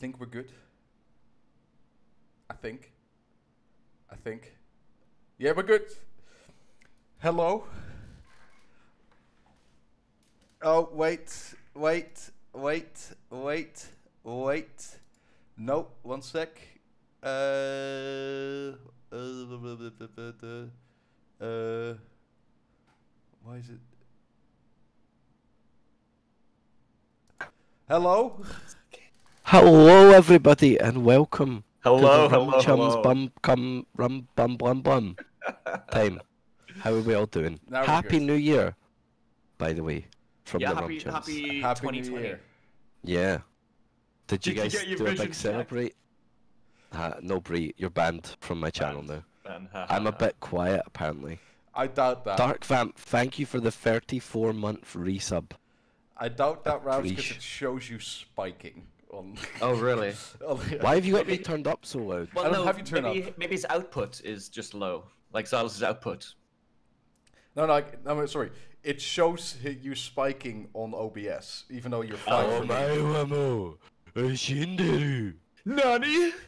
think we're good. I think. I think. Yeah, we're good. Hello. Oh, wait, wait, wait, wait, wait. No, one sec. Uh, uh, uh, why is it? Hello. Hello, everybody, and welcome Hello, to the Rum hello, Chums hello. Bum Cum Rum Bum Bum Bum time. How are we all doing? Now we're Happy good. New Year, by the way, from Yeah, the happy, Rum Chums. happy, Happy 2020. New Year. Yeah. Did you Did you guys get your do a vision big checked? celebrate? Uh, no, Bree, you're banned from my channel Banned. now. Man, ha, I'm ha, a ha. bit quiet, apparently. I doubt that. Dark Vamp, thank you for the 34 month resub. I doubt that, Rouse, because Preach. it shows you spiking on. Oh, really? on- Why have you got me turned up so loud? Well, don't no, have you turn maybe, up. maybe his output is just low. Like Zylus's output. No, no, I, no, sorry. It shows you spiking on OBS, even though you're fine Oh for me. Oh, wamo, Shinderu. Nani?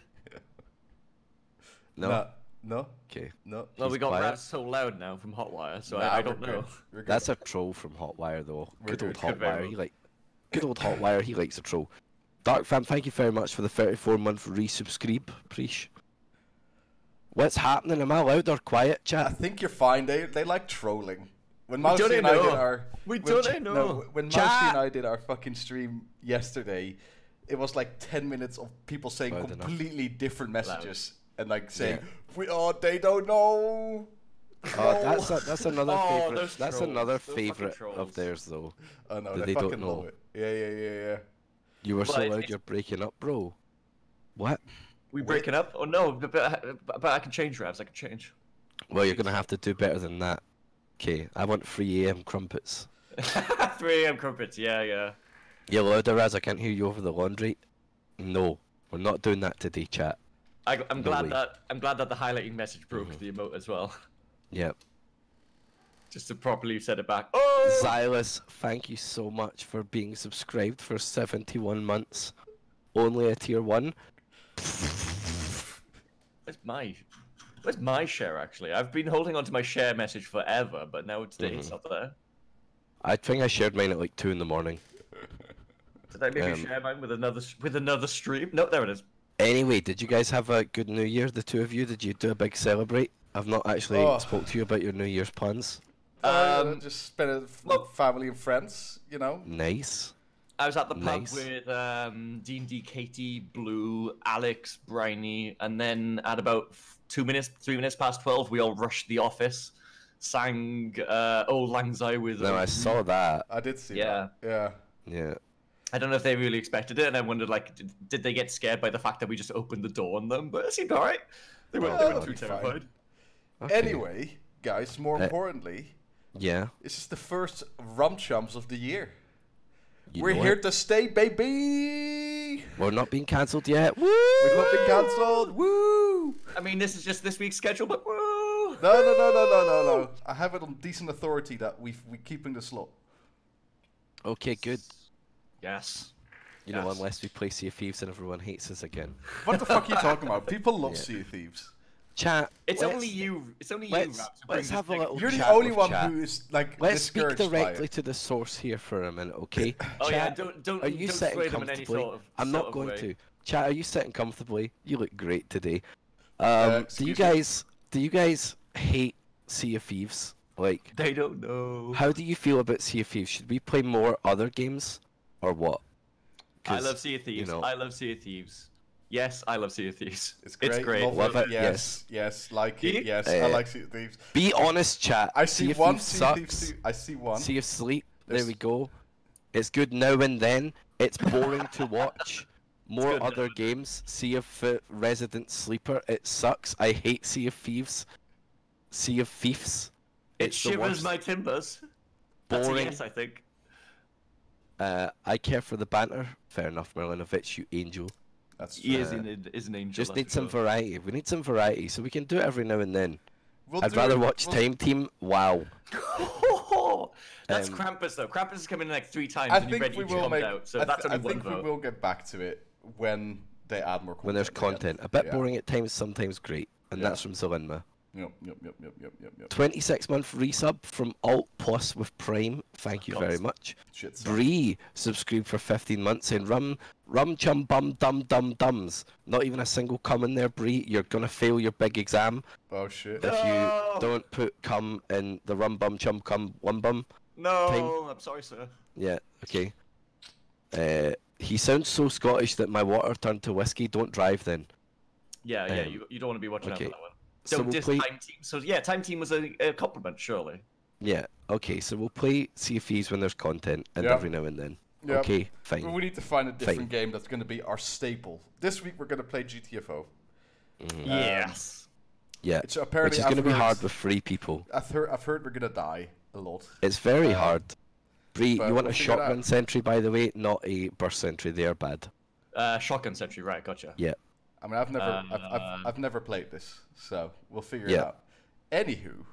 No? No, no, Okay. no. Well, He's we got quiet. Rats so loud now from Hotwire, so Nah, I, I don't know. That's a troll from Hotwire, though. We're Good old good. Could Hotwire. He like good old Hotwire. He likes a troll. Dark Fam, thank you very much for the 34 month resubscribe. Preach. What's happening? Am I loud or quiet, chat? I think you're fine. They they like trolling. When We Mousy don't and I did know. our We when don't Ch- know. No, when Mousy and I did our fucking stream yesterday, it was like ten minutes of people saying Loud enough. completely different messages and like saying, Yeah. "We oh they don't know." Oh, that's a, that's another Oh, favorite. That's trolls. another Those favorite of theirs, though. Oh no, That they, they don't fucking love know. it. Yeah, yeah, yeah, yeah. You were so loud, you're breaking up, bro. What? We breaking up? Oh no, but, but, but I can change Ravs. I can change. Well, you're gonna have to do better than that. Okay, I want 3 a.m. crumpets. 3 a.m. crumpets. Yeah, yeah. You're louder as I can't hear you over the laundry. No, we're not doing that today, chat. I, I'm No glad way. that I'm glad that the highlighting message broke Mhm. the emote as well, Yep. Just to properly set it back. Oh, Zylus, thank you so much for being subscribed for 71 months. Only a tier 1. where's my where's my share actually? I've been holding on to my share message forever, but now today it's Mhm. not there. I think I shared mine at like 2 in the morning. Did I maybe Um, share mine with another with another stream? No, there it is. Anyway, did you guys have a good New Year, the two of you? Did you do a big celebrate? I've not actually Oh. spoke to you about your New Year's plans. Uh, Um, just spent it with well- family and friends. You know. Nice. I was at the pub Nice. with um, D and D, Katie, Blue, Alex, Briny, and then at about two minutes, three minutes past twelve, we all rushed the office, sang uh, "Auld Lang Syne" with. No, I um, saw that. I did see Yeah. that. Yeah. Yeah. I don't know if they really expected it, and I wondered, like, did, did they get scared by the fact that we just opened the door on them? But it seemed alright. They weren't, they Oh, weren't too fine. terrified. Okay. Anyway, guys, more Uh, importantly, Yeah. this is the first Rum Chums of the year. You We're here it. to stay, baby. We're not being cancelled yet. Woo! We've not been cancelled. Woo! I mean, this is just this week's schedule, but woo! No, no, no, no, no, no, no. I have it on decent authority that we we keeping the slot. Okay, good. Yes. You know, unless we play Sea of Thieves and everyone hates us again. What the fuck are you talking about? People love Yeah. Sea of Thieves. Chat. It's only you. It's only you, let's- Ravs, let's have a little You're the only one chat. who is like Let's speak directly to the source here for a minute, okay? Oh yeah, don't don't Are you don't sitting sway in any comfortably? sort of. I'm not of going way. to. Chat, are you sitting comfortably? You look great today. Um, Uh, do you excuse me? guys do you guys hate Sea of Thieves? Like, They don't know. how do you feel about Sea of Thieves? Should we play more other games, or what? I love Sea of Thieves. know- I love Sea of Thieves. Yes, I love Sea of Thieves. It's great. It's great. Love, Love it. it, Yes. Yes. Like it. you? Yes. I Uh, like Sea of Thieves. Be honest, chat. I see of one Thieves Sea of sucks. Thieves. too. I see one. Sea of Sleep. There There's- we go. It's good now and then. It's boring to watch. More good now other games. Sea of Th- Resident Sleeper. It sucks. I hate Sea of Thieves. Sea of Thieves. It It's the shivers worst. my timbers. That's a Boring. yes, I think. Uh, I care for the banter. Fair enough, Merlinovich, you angel. That's He is, an, is an angel. Just need some sure. variety. We need some variety, so we can do it every now and then. We'll I'd rather it- watch we'll- Time Team. Wow. that's Um, Krampus though. Krampus is coming in like three times I and you think read we each will comes make. out, so I, that's th- I only one think we will get back to it. when they add more content. when there's I get content. A bit Yeah. boring at times, sometimes great. And Yeah. that's from Zalinma. Yep, yep, yep, yep, yep, yep, yep. 26 month resub from Alt Plus with Prime. Thank you God. very much. Shit. son. Bree subscribed for 15 months saying rum rum chum bum dum dum dums. Not even a single cum in there, Bree. You're gonna fail your big exam Oh shit. if No. you don't put cum in the rum bum chum cum one bum. No, Time. I'm sorry, sir. Yeah, okay. Uh, he sounds so Scottish that my water turned to whiskey. Don't drive then. Yeah, yeah, Um, you, you don't want to be watching okay. Out for that. So So, we'll this play- time team. So yeah, time team was a, a compliment, surely. Yeah, okay. So we'll play CFEs when there's content and Yeah. every now and then. Yep. Okay, fine. We need to find a different Fine. game that's going to be our staple. This week we're going to play GTFO. yes. Yeah, It's which apparently is going to be hard with three people. I've heard, I've heard we're going to die a lot. It's very Uh, hard. Bree, you want we'll a shotgun sentry, by the way, not a burst sentry. They are bad. Uh, shotgun sentry, right? Gotcha. Yeah. I mean, I've never, I've, Uh, I've, I've never played this, so we'll figure it out. Anywho,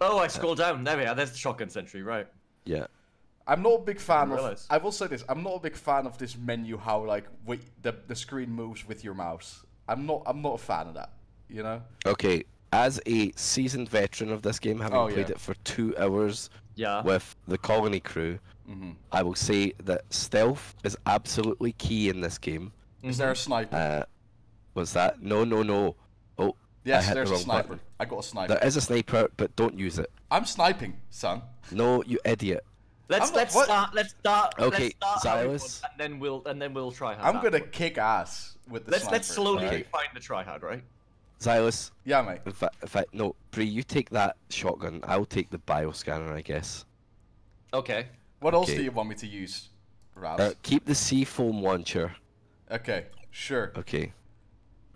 Oh, I scrolled down. There we are. There's the shotgun sentry, right? Yeah. I'm not a big fan of. realize. I will say this: I'm not a big fan of this menu. How like wait, the the screen moves with your mouse. I'm not. I'm not a fan of that. You know. Okay. As a seasoned veteran of this game, having Oh, played yeah. it for two hours Yeah. with the colony crew, Mm-hmm. I will say that stealth is absolutely key in this game. Is there a sniper? Uh, was that? No, no, no. Oh, yes, hit the there's a wrong sniper. button. I got a sniper. there is a sniper, but don't use it. I'm sniping, son. No, you idiot. Let's I'm let's what? start. Let's start. Okay, let's start how we Zylus. and then we'll and then we'll try hard. I'm gonna afterwards. kick ass with the Let's sniper. let's slowly alright? find the tryhard, right? Zylus, Yeah, mate. in fact, in fact, no, Bree, you take that shotgun. I'll take the bioscanner, I guess. Okay. What else do you want me to use, Raz? Uh, keep the sea foam launcher. okay, sure. Okay.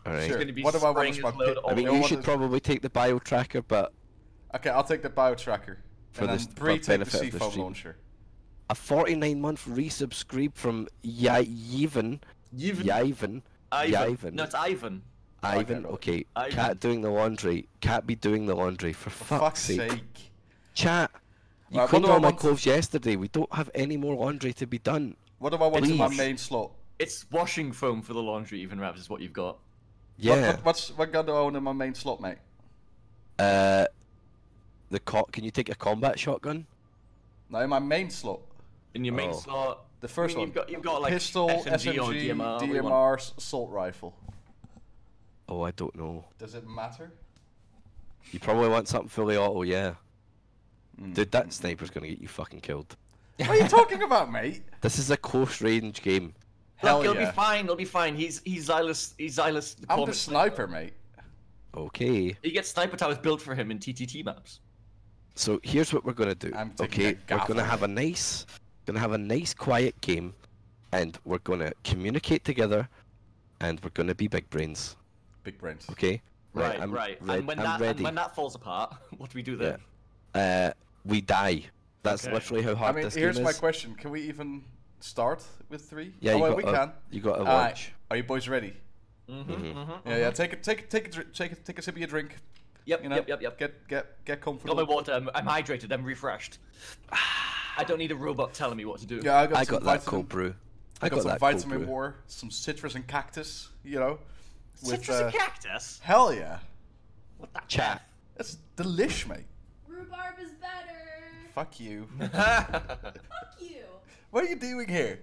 All right. Sure. What do I want spraying as his my load I mean, You you should this- probably take the bio tracker, but Okay, I'll take the bio tracker. For and this- then Bree for take the benefit of the seafoam stream. launcher. a 49 month resubscribe from Yi- Yevon. Yevon. Yevon. Ivan. No, it's Ivan. Ivan. right. Okay. Ivan. Cat doing the laundry. Cat be doing the laundry. For, For fuck's, fuck's sake. sake. Chat. You Right, what cleaned all my want to- clothes yesterday. We don't have any more laundry to be done. What do I want in my main slot? It's washing foam for the laundry. Even Ravs is what you've got. What, Yeah. what, what's what gun do I own in my main slot, mate? Uh, the co- Can you take a combat shotgun? No, in my main slot. In your main Oh. slot. The first I mean, one. You've got you've got like Pistol, SMG, SMG, DMR. what do you want? DMR, assault rifle. Oh, I don't know. Does it matter? You probably want something fully auto, yeah. Hmm. Dude, that sniper's gonna get you fucking killed. What are you talking about, mate? This is a close range game. Hell Look, it'll yeah. be fine. It'll be fine. He's he's Zylus. He's Zylus. I'm the deployment sniper, mate. Okay. He gets sniper towers built for him in TTT maps. So here's what we're gonna do. I'm Okay, we're gonna have a nice, gonna have a nice quiet game, and we're gonna communicate together, and we're gonna be big brains. Big brains. Okay. Right, I'm right. red- and when I'm that ready. and when that falls apart, what do we do then? Uh, we die. That's Okay. literally how hard I mean, this here's my question: Can we even start with three? Yeah, oh, you well, got we a, can. You got a Alright, launch. Are you boys ready? Mm-hmm, Mhm. Yeah, yeah. Take it, take it, take it, dr- take it, take a sip of your drink. Yep, You know, yep, yep, yep. Get, get, get comfortable. Got my water. I'm, I'm hydrated. I'm refreshed. I don't need a robot telling me what to do. Yeah, I got, I got that vitamin, cold brew. I got, some that cold vitamin brew. war, some citrus and cactus. You know, with Citrus uh, and cactus. hell yeah, What the Chat. that's delish, mate. Rhubarb is better. Fuck you. Fuck you. What are you doing here?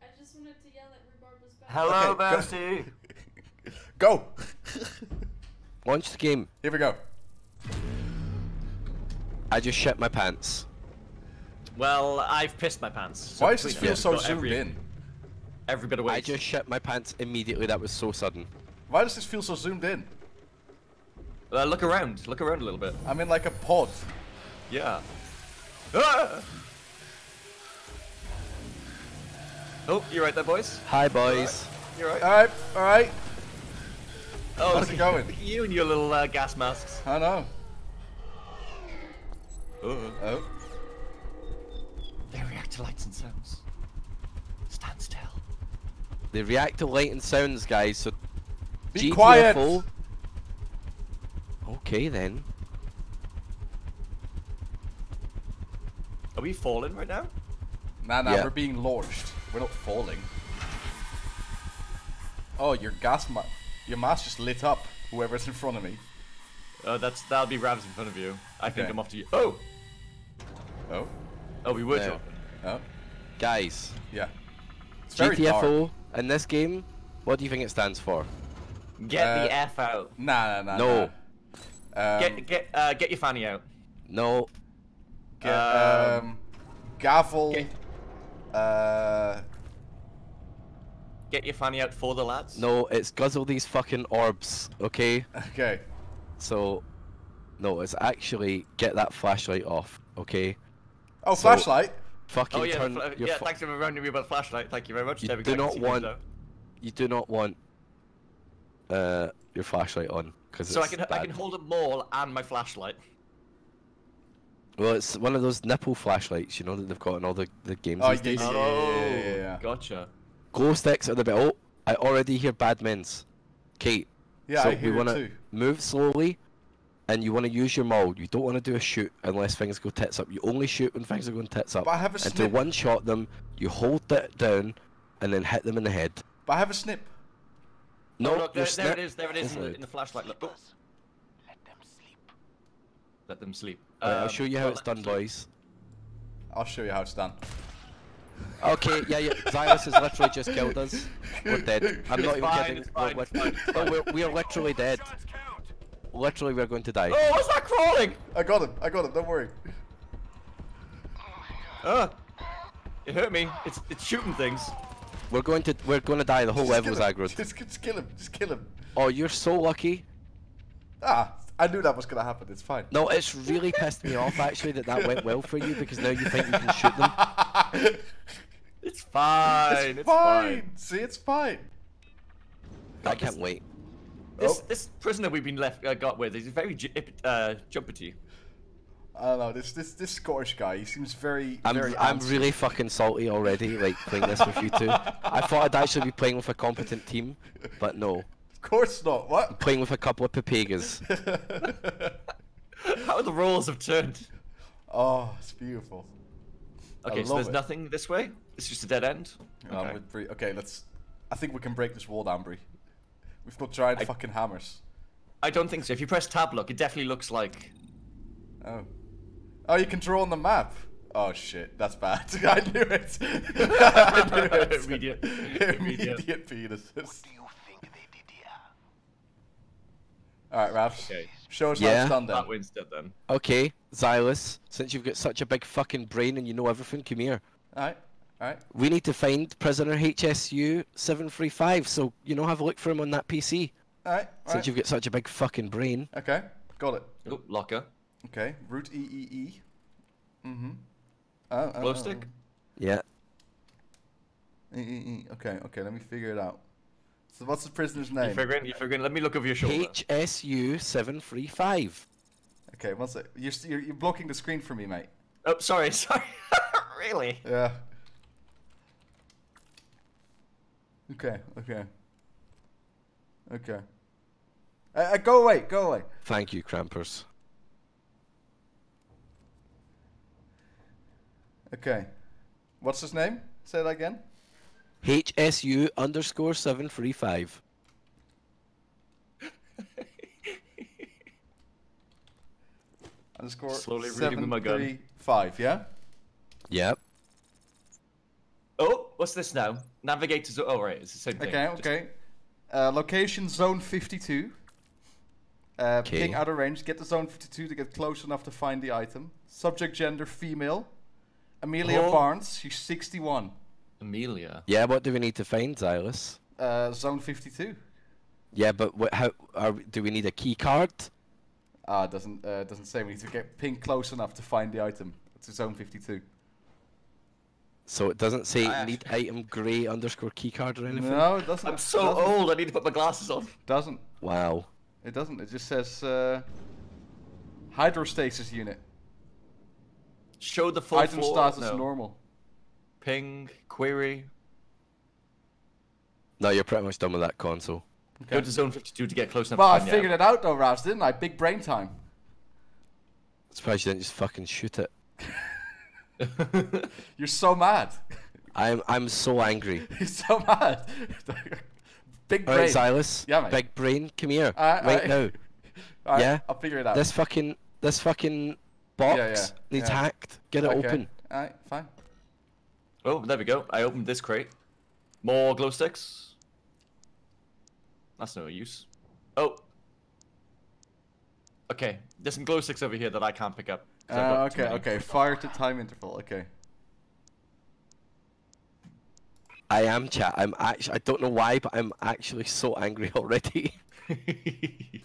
I just wanted to yell at rhubarb is better. Hello, Okay, Bestie. Go. Launch the game. Here we go. I just shit my pants. Well, I've pissed my pants. so Why does this feel so zoomed every, in? Every bit of weight. I just shit my pants immediately. That was so sudden. Why does this feel so zoomed in? Uh, look around. Look around a little bit. I'm in like a pod. Yeah. Ah! Oh, you're right there, boys? Hi, boys. You're right? All right, all right. oh, how's it going? You and your little uh, gas masks. I know. Oh. Oh, They react to lights and sounds. Stand still. They react to light and sounds, guys. So be GTFO. quiet. Okay then. Are we falling right now? Nah, nah, Yeah. we're being launched. We're not falling. Oh, your gas ma- your mask just lit up. Whoever's in front of me. Uh, that's that'll be Ravs in front of you. I think I'm off to you. Oh, Oh, oh, we were No. dropping. oh, Guys, yeah. It's very dark. GTFO in this game, what do you think it stands for? Get Uh, the f out. Nah, nah, nah. No. Nah. Um, Get get uh, get your fanny out. No, get, um, um, gavel. get- Uh, Get your fanny out for the lads. no, it's guzzle these fucking orbs, okay? okay. So, no, it's actually get that flashlight off, okay? Oh, So- flashlight. Fucking Oh yeah, turn fla- your yeah. fu- Thanks for reminding me about the flashlight. Thank you very much. You There do not can see things want- now. You do not want uh your flashlight on because So I can I can hold a maul and my flashlight. Well, it's one of those nipple flashlights, you know, that they've got in all the, the games Oh, yeah, oh, yeah, yeah, yeah. gotcha. Glow sticks are the bit. Oh, I already hear bad men's. Kate. Yeah, so I hear we it wanna too. move slowly, and you want to use your maul. You don't want to do a shoot unless things go tits up. You only shoot when things are going tits up. But I have a and to one shot them, you hold it down, and then hit them in the head. But I have a snip. No, oh, look, your there, there it is. There it is in the, in the flashlight. Look. Oh. Oh. Let them sleep. Right, I'll Um, show you how it's done, boys. I'll show you how it's done. Okay, yeah, yeah. Zylus has literally just killed us. We're dead. I'm not It's even fine, kidding. it's We're fine, lit- it's fine, it's No, we're, we are literally dead. Literally, we're going to die. Oh, what's that crawling? I got him. I got him. Don't worry. Uh, it hurt me. It's it's shooting things. We're going to we're going to die. The whole Just level's kill him. aggroed. Just, just kill him. Just kill him. Oh, you're so lucky. Ah, I knew that was gonna happen. It's fine. No, it's really pissed me off actually that that went well for you because now you think you can shoot them. It's fine. it's, It's, fine. See, it's fine. I can't wait. This Oh. this prisoner we've been left uh, got with is very j- uh, jumpity. I don't know. This this this Scottish guy. He seems very I'm very. I'm antsy. really fucking salty already, like playing this with you two. I thought I'd actually be playing with a competent team, but no, Of course not. What? playing with a couple of papegas. How the roles have turned. oh, it's beautiful. Okay, so love there's it. nothing this way. It's just a dead end. Um, Okay. with Bree- okay, let's. I think we can break this wall down, Bree. We've got giant I- fucking hammers. I don't think so. If you press tab, look, it definitely looks like. Oh. Oh, you can draw on the map. Oh shit, that's bad. I knew it. I knew it. Immediate- Immediate immediate. penises. Alright, Ravs. Okay. Show us how Yeah. it's done then. That way instead then. Okay, Zylus, since you've got such a big fucking brain and you know everything, come here. Alright, alright. We need to find prisoner HSU 735, so, you know, have a look for him on that PC. Alright, Since alright. you've got such a big fucking brain. Okay, got it. Oh, locker. Okay, root E E E. Mm-hmm. Oh, Glow oh, stick. Uh. Yeah. oh. E E E. Okay, okay, let me figure it out. So what's the prisoner's name? You name? figuring? You figuring? Let me look over your shoulder. HSU 735. Okay, one sec. You're, you're, you're blocking the screen for me, mate. Oh, sorry, sorry. really? Yeah. Okay, okay. Okay. Uh, uh, go away, go away. Thank you, Crampers. Okay. What's his name? Say that again. HSU underscore 735. Underscore Slowly reading with my gun. seven three five. Yeah. Yep. Oh, what's this now? Navigators. Oh, right, it's the same thing. Okay, okay. Uh, location zone fifty two. Uh, Okay. Ping out of range. Get to zone fifty two to get close enough to find the item. Subject gender female. Amelia Oh. Barnes. She's sixty one. Amelia. Yeah, what do we need to find, Zylus? Uh, zone fifty two. Yeah, but what, how are, we- do we need a key card? Ah, it doesn't uh, doesn't say we need to get ping close enough to find the item. It's zone 52. So it doesn't say I need item grey underscore key card or anything? No, it doesn't. I'm so doesn't, old. I need to put my glasses on. Doesn't. Wow. It doesn't. It just says uh, hydrostasis unit. Show the full Item floor. status no. normal. Ping query. No, you're pretty much done with that console. Go Okay. to zone 52 to get close enough. Well, to I figured item. it out though, Ravs, didn't I? Big brain time. i Surprised you didn't just fucking shoot it. You're so mad. I'm I'm so angry. He's so mad. Big All brain. right, Zylus. Yeah, mate. Big brain, come here. Alright, right alright. now. Alright, yeah. I'll figure it out. This fucking this fucking box yeah, needs yeah. hacked. Get it okay. open. Alright, fine. Oh, there we go. I opened this crate. More glow sticks. That's no use. Oh. Okay, there's some glow sticks over here that I can't pick up. Uh, okay, okay. Fire to time interval. Okay. I am chat. I'm actually. I don't know why, but I'm actually so angry already.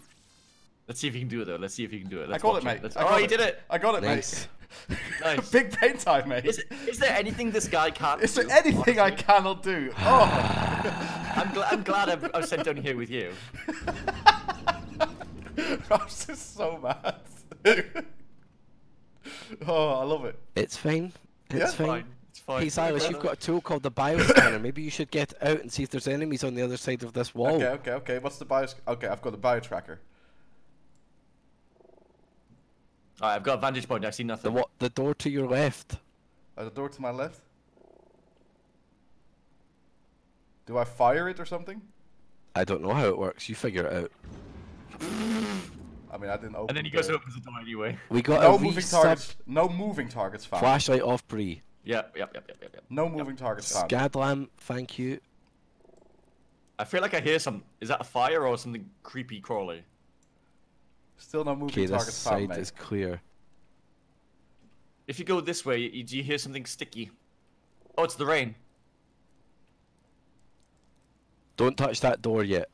Let's see if you can do it though. Let's see if you can do it. Let's I got watch it, mate. Let's- I Oh, got you did it. I got it, Nice. mate. Nice. Big brain time, mate. Is, is there anything this guy can't do? Is there do? anything I cannot do? Oh, I'm, gl- I'm glad I'm, I'm sent down here with you. Ross is so mad. oh, I love it. It's fine. It's Yeah, fine. Fine. It's fine. Hey Zylus, you've got a tool called the bioscanner. Maybe you should get out and see if there's enemies on the other side of this wall. Okay, okay, okay. What's the bio? Okay, I've got the bio tracker. Alright, I've got a vantage point. I see nothing. The nothing. what? The door to your left. Uh, the door to my left. Do I fire it or something? I don't know how it works. You figure it out. I mean, I didn't open. And then he goes door. opens the door anyway. We got No a moving targets. No moving targets found. flashlight off Bree. Yep, yep, yep, yep, yep, yep. No moving targets found. Scadlam, thank you. I feel like I hear some. Is that a fire or something creepy crawly? Still no moving Okay, this targets found, side mate. is clear. If you go this way, you, do you hear something sticky? Oh, it's the rain. Don't touch that door yet.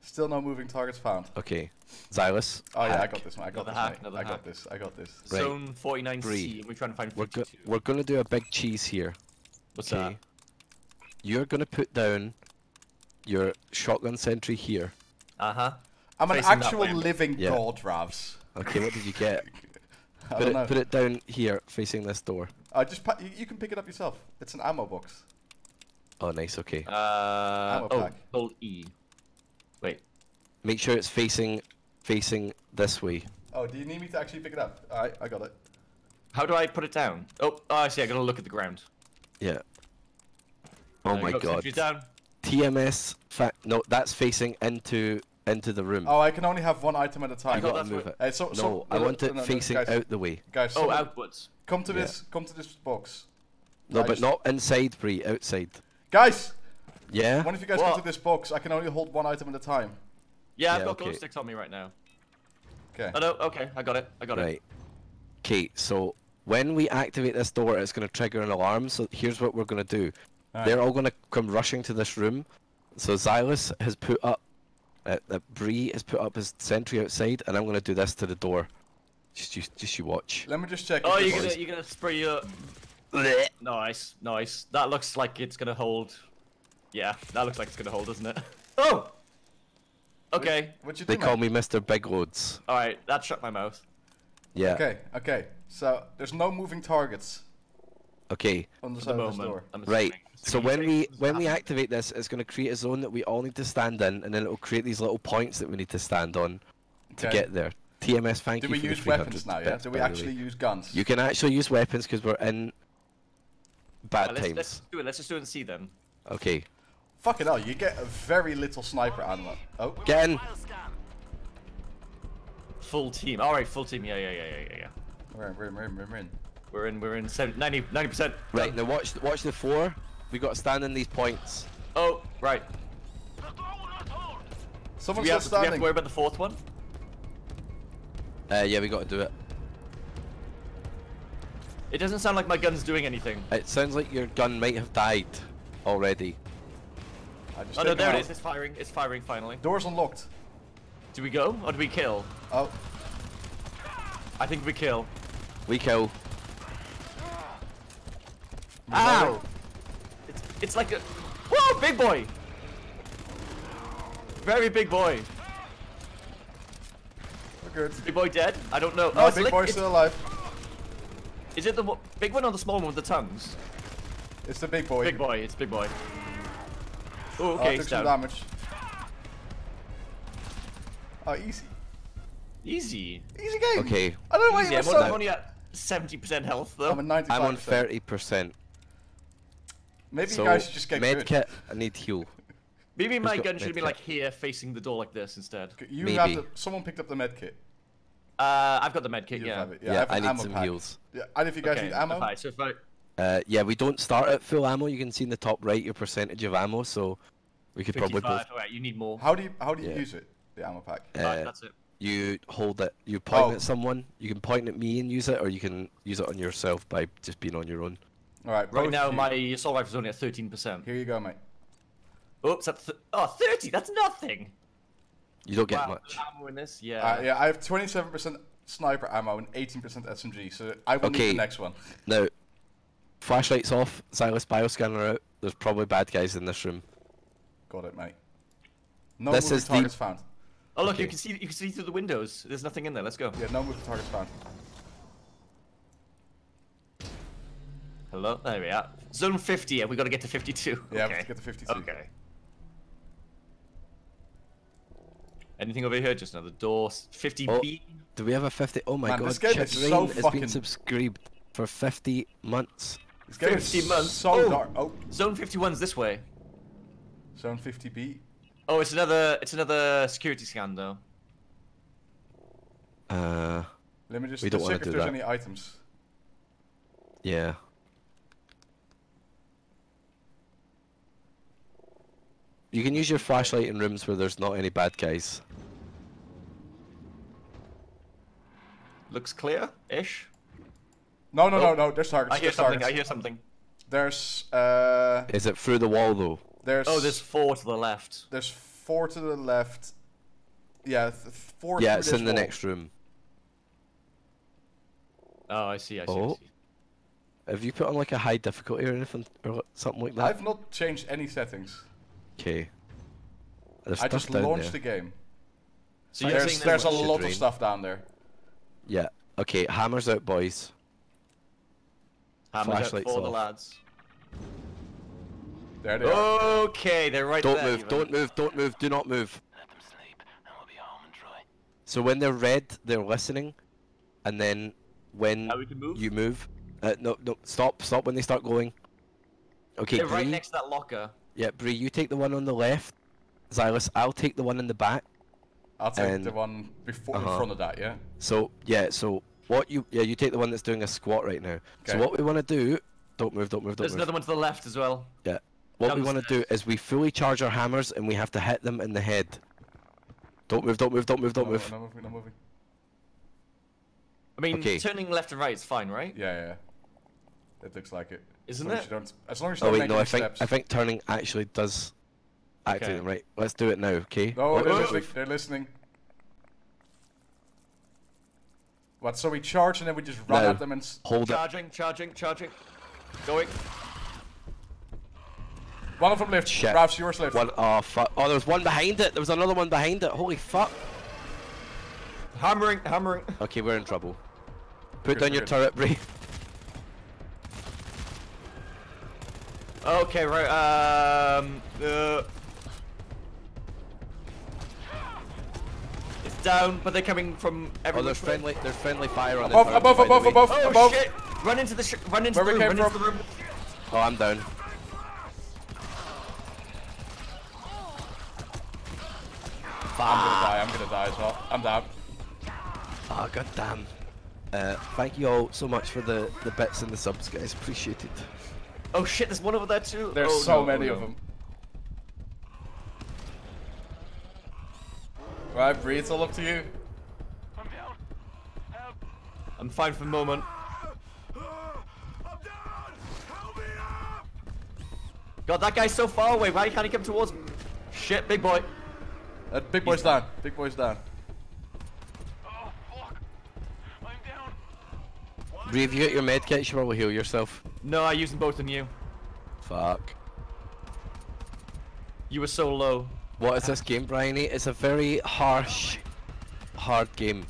Still no moving targets found. Okay. Zylus. Oh yeah, I got this one. I got Another this. hack, mate. another I got this. I got this. Right. Zone 49C. Bree. and We're trying to find We're, go- we're gonna do a big cheese here. What's okay. that? You're gonna put down your shotgun sentry here. Uh huh. I'm an actual living Yeah. god, Ravs. Okay, what did you get? I put don't it know. put it down here, facing this door. Uh, just pa- you, you can pick it up yourself. It's an ammo box. Oh, nice. Okay. Uh, oh, pack. hold E. Wait. Make sure it's facing facing this way. Oh, do you need me to actually pick it up? Alright, I got it. How do I put it down? Oh, oh I see. I gotta look at the ground. Yeah. Oh There you my go, god. down. TMS. Fa- no, that's facing into into the room. Oh, I can only have one item at a time. got gotta that's move it. Uh, so, no, so, I want it no, no, facing guys, out the way. Guys, Oh, outwards. come to Yeah. this. Come to this box. No, I but not inside, Bree. Outside. Guys, Yeah. one of you guys come to this box. I can only hold one item at a time. Yeah, I've Yeah, got glow sticks on me right now. Okay. Oh no, okay, I got it. I got it. Right. Okay, so when we activate this door, it's going to trigger an alarm. So here's what we're going to do. Alright. They're all going to come rushing to this room. So Zylus has put up, uh, uh, Bree has put up his sentry outside, and I'm going to do this to the door. Just you, just you watch. Let me just check. Oh, you're gonna you're gonna spray your. Nice, nice. That looks like it's gonna hold. Yeah, that looks like it's gonna hold, doesn't it? Oh. Okay. What you do, They call mate? me Mr. Big Loads. All right, that shut my mouth. Yeah. Okay, okay. So there's no moving targets Okay. on the For side the of this door. I'm Right. Assuming. So when we when we activate this, it's going to create a zone that we all need to stand in, and then it will create these little points that we need to stand on to get there. TMS, thank Do you we for use 300 weapons now? Yeah. bits, Do we actually use guns? You can actually use weapons because we're in bad Alright, let's, times. let's do it. Let's just do it and see then. Okay, Fucking hell, you get a very little sniper ammo. Oh, get in. Full team. All right, full team. Yeah, yeah, yeah, yeah, yeah, yeah. we're in, we're in, we're in, we're in. We're in. We're in 70, 90 percent. Right now, watch watch the four. We got to stand in these points. Oh, right. Someone's we, still have, do we have to worry about the fourth one? Uh, yeah, we got to do it. It doesn't sound like my gun's doing anything. It sounds like your gun might have died already. I just Oh no, there him it out. is. It's firing. It's firing finally. Door's unlocked. Do we go or do we kill? Oh, I think we kill. We kill. Ow! It's, it's like a. Whoa, big boy! Very big boy. we're good. Big boy dead? I don't know. No, oh, it's big lick- boy's still alive. Is it the big one or the small one with the tongues? It's the big boy. Big boy, it's big boy. Oh, Oh, okay, I took some damage. Oh, easy. Easy. Easy game. Okay. I don't know why you I'm were only, so... I'm only at 70% health though. I'm at 95%. I'm on thirty percent. Maybe so you guys should just get med good. kit. I need heal. Maybe my gun should be been like here, facing the door like this instead. You Maybe. have the, someone picked up the med kit. Uh, I've got the med kit. You Yeah. have it. Yeah, I, I need some pack. heals. Yeah, and if you guys okay. need ammo, Alright, so if I Uh, yeah, we don't start at full ammo. You can see in the top right your percentage of ammo, so we could probably 55, both. alright, you need more. how do you how do you Yeah. use it? The ammo pack. Alright, Uh, that's it. you hold it. You point Oh. at someone. You can point at me and use it, or you can use it on yourself by just being on your own. All right. Right now, you. my assault rifle is only at 13%. Here you go, mate. Oops, that's th- oh, 30. That's nothing. You don't get wow, much. ammo in this. Yeah. Uh, yeah, I have 27% sniper ammo and 18% SMG, so I will need the next one. Now, flashlights off. Zylus bioscanner out. There's probably bad guys in this room. Got it, mate. No This moving is the- targets found. Oh look, you can see you can see through the windows. There's nothing in there. Let's go. Yeah, no moving targets found. Hello. There we are. Zone 50. Yeah, we got to get to 52. Yeah, we have okay. to get to 52. Okay. Anything over here? Just another door. 50B. Do we have a 50? Oh my Man, god, this game Chip is Rain so has fucking- been subscribed for 50 months. This game is 50 months. so Oh. dark. Oh, Zone 51's this way. zone 50B. Oh, it's another. It's another security scan though. Uh, Let me just We don't check wanna if do there's that. any items. yeah. You can use your flashlight in rooms where there's not any bad guys. Looks clear-ish. No, no, no, Oh. no. There's targets. I hear there's something. targets. I hear something. There's uh, Is it through the wall though? there's Oh, there's four to the left. there's four to the left. Yeah, th- th- four. yeah, it's this in the next room. Oh, I see. I see. Oh. I see. Have you put on like a high difficulty or anything or something like that? I've not changed any settings. Okay. There's I just launched there. the game. So you're There's there's a that- should lot of stuff down there. Yeah. Okay, hammers out, boys. Hammers out flashlights for the lads. There they are. Okay, they're right Don't there. move, even. don't move, don't move, do not move. So when they're red, they're listening, and then when we can move. you move, uh, no, no, stop, stop when they start going. Okay, They're right next to that locker. Yeah, Bree, you take the one on the left. Zylus, I'll take the one in the back. I'll take and- the one before in Uh-huh. front of that. Yeah. So yeah, so what you yeah you take the one that's doing a squat right now. Okay. So what we want to do, don't move, don't move, don't There's move. There's another one to the left as well. Yeah. What we want to do is we fully charge our hammers and we have to hit them in the head. Don't move, don't move, don't move, don't no, move. No moving. No moving. I mean, Okay. turning left and right is fine, right? Yeah, yeah. It looks like it. Isn't as it? don't, as long as you Oh don't wait, make no, any I think steps. I think turning actually does activate Okay. Right, let's do it now, okay? No, What- they're oh, listening. They're listening. What? So we charge and then we just run No. at them and. s- Hold it. Charging, charging, charging. Going. One of them lift. Shit. Ralph's yours lift. One, oh fuck! Oh, there was one behind it. There was another one behind it. Holy fuck! Hammering, hammering. Okay, we're in trouble. Put Good, down your good. turret, Bree. Okay, right. Um. Uh, it's down, but they're coming from Oh, everywhere. there's friendly. There's friendly fire on Above, it. above, above, above, Oh above. shit! Run into the sh run into Where the we room. came Run from? into the room. Oh, I'm down. I'm gonna die. I'm gonna die as well. I'm down. Oh, god damn. Uh, thank you all so much for the, the bits and the subs, guys. Appreciate it. Oh shit! There's one over there too. There's Oh, so no, many oh, of them. Right, Bree, it's all up to you. I'm fine for the moment. God, that guy's so far away. Why can't he come towards me? Shit, big boy. Uh, big boy's down. Big boy's down. Bree, you got your med kit, you should probably heal yourself. No, I used them both on you. Fuck. You were so low. What is this game, Bryony? It's a very harsh, hard game.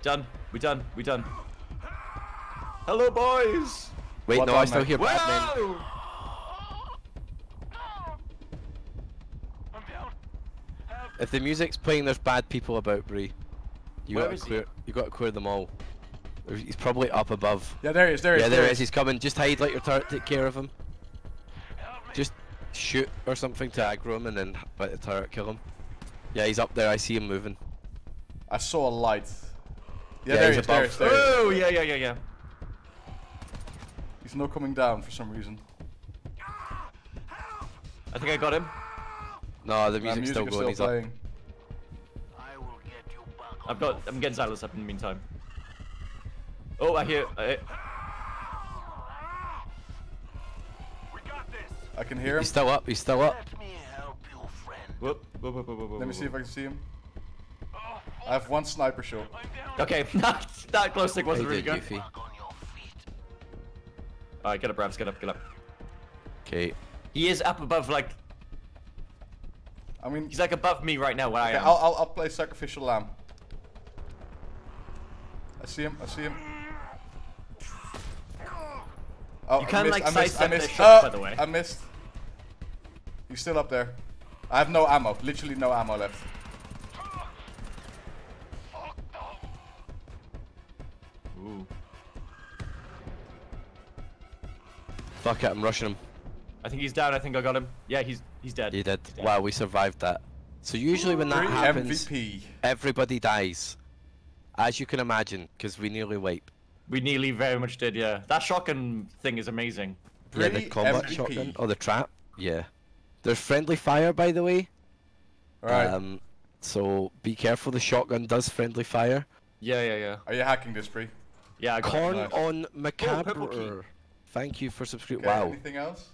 Done. We done. We done. Hello, boys. Wait, What no, I still mate? hear bad men. Whoa! If the music's playing, there's bad people about, Bree. You Where gotta is he? clear. You gotta clear them all. He's probably up above. Yeah, there he is. There he Yeah, is. there he is. He's coming. Just hide. Let your turret take care of him. Just shoot or something to aggro him, and then let the turret kill him. Yeah, he's up there. I see him moving. I saw a light. Yeah, Yeah, there he's he is. Above. There he is. Oh yeah, yeah, yeah, yeah. He's not coming down for some reason. I think I got him. No, the music's music still going. He's still up. Playing. I've got. I'm getting Zylus up in the meantime. Oh, I hear. I, I can hear him. He's still up. He's still up. whoop, whoop, whoop, whoop, whoop, Let me see if I can see him. I have one sniper shot. Okay, that that glow stick wasn't really you doing, good. Goofy? Alright, get up, Ravs. Get up, get up. Okay. He is up above, like I mean, he's like above me right now. Where okay, I am. I'll, I'll, I'll play sacrificial lamb. I see him. I see him. Oh, You I can, missed, like, I missed, I sidestep their missed. shots, Oh, by the oh, way. I missed. He's still up there. I have no ammo. Literally no ammo left. Ooh. Fuck it. I'm rushing him. I think he's down. I think I got him. Yeah, he's he's dead. You did. He's dead. Wow, we survived that. So usually when that Three happens, MVP. everybody dies. As you can imagine, because we nearly wipe. We nearly very much did. Yeah, that shotgun thing is amazing. Yeah, the combat MVP. shotgun. Oh, the trap. Yeah. There's friendly fire, by the way. Alright. Um, so be careful. The shotgun does friendly fire. Yeah, yeah, yeah. Are you hacking this, Bree? Yeah, I got Corn nice. on purple key. macabre. Thank you for subscribing. Okay, Wow. Anything else?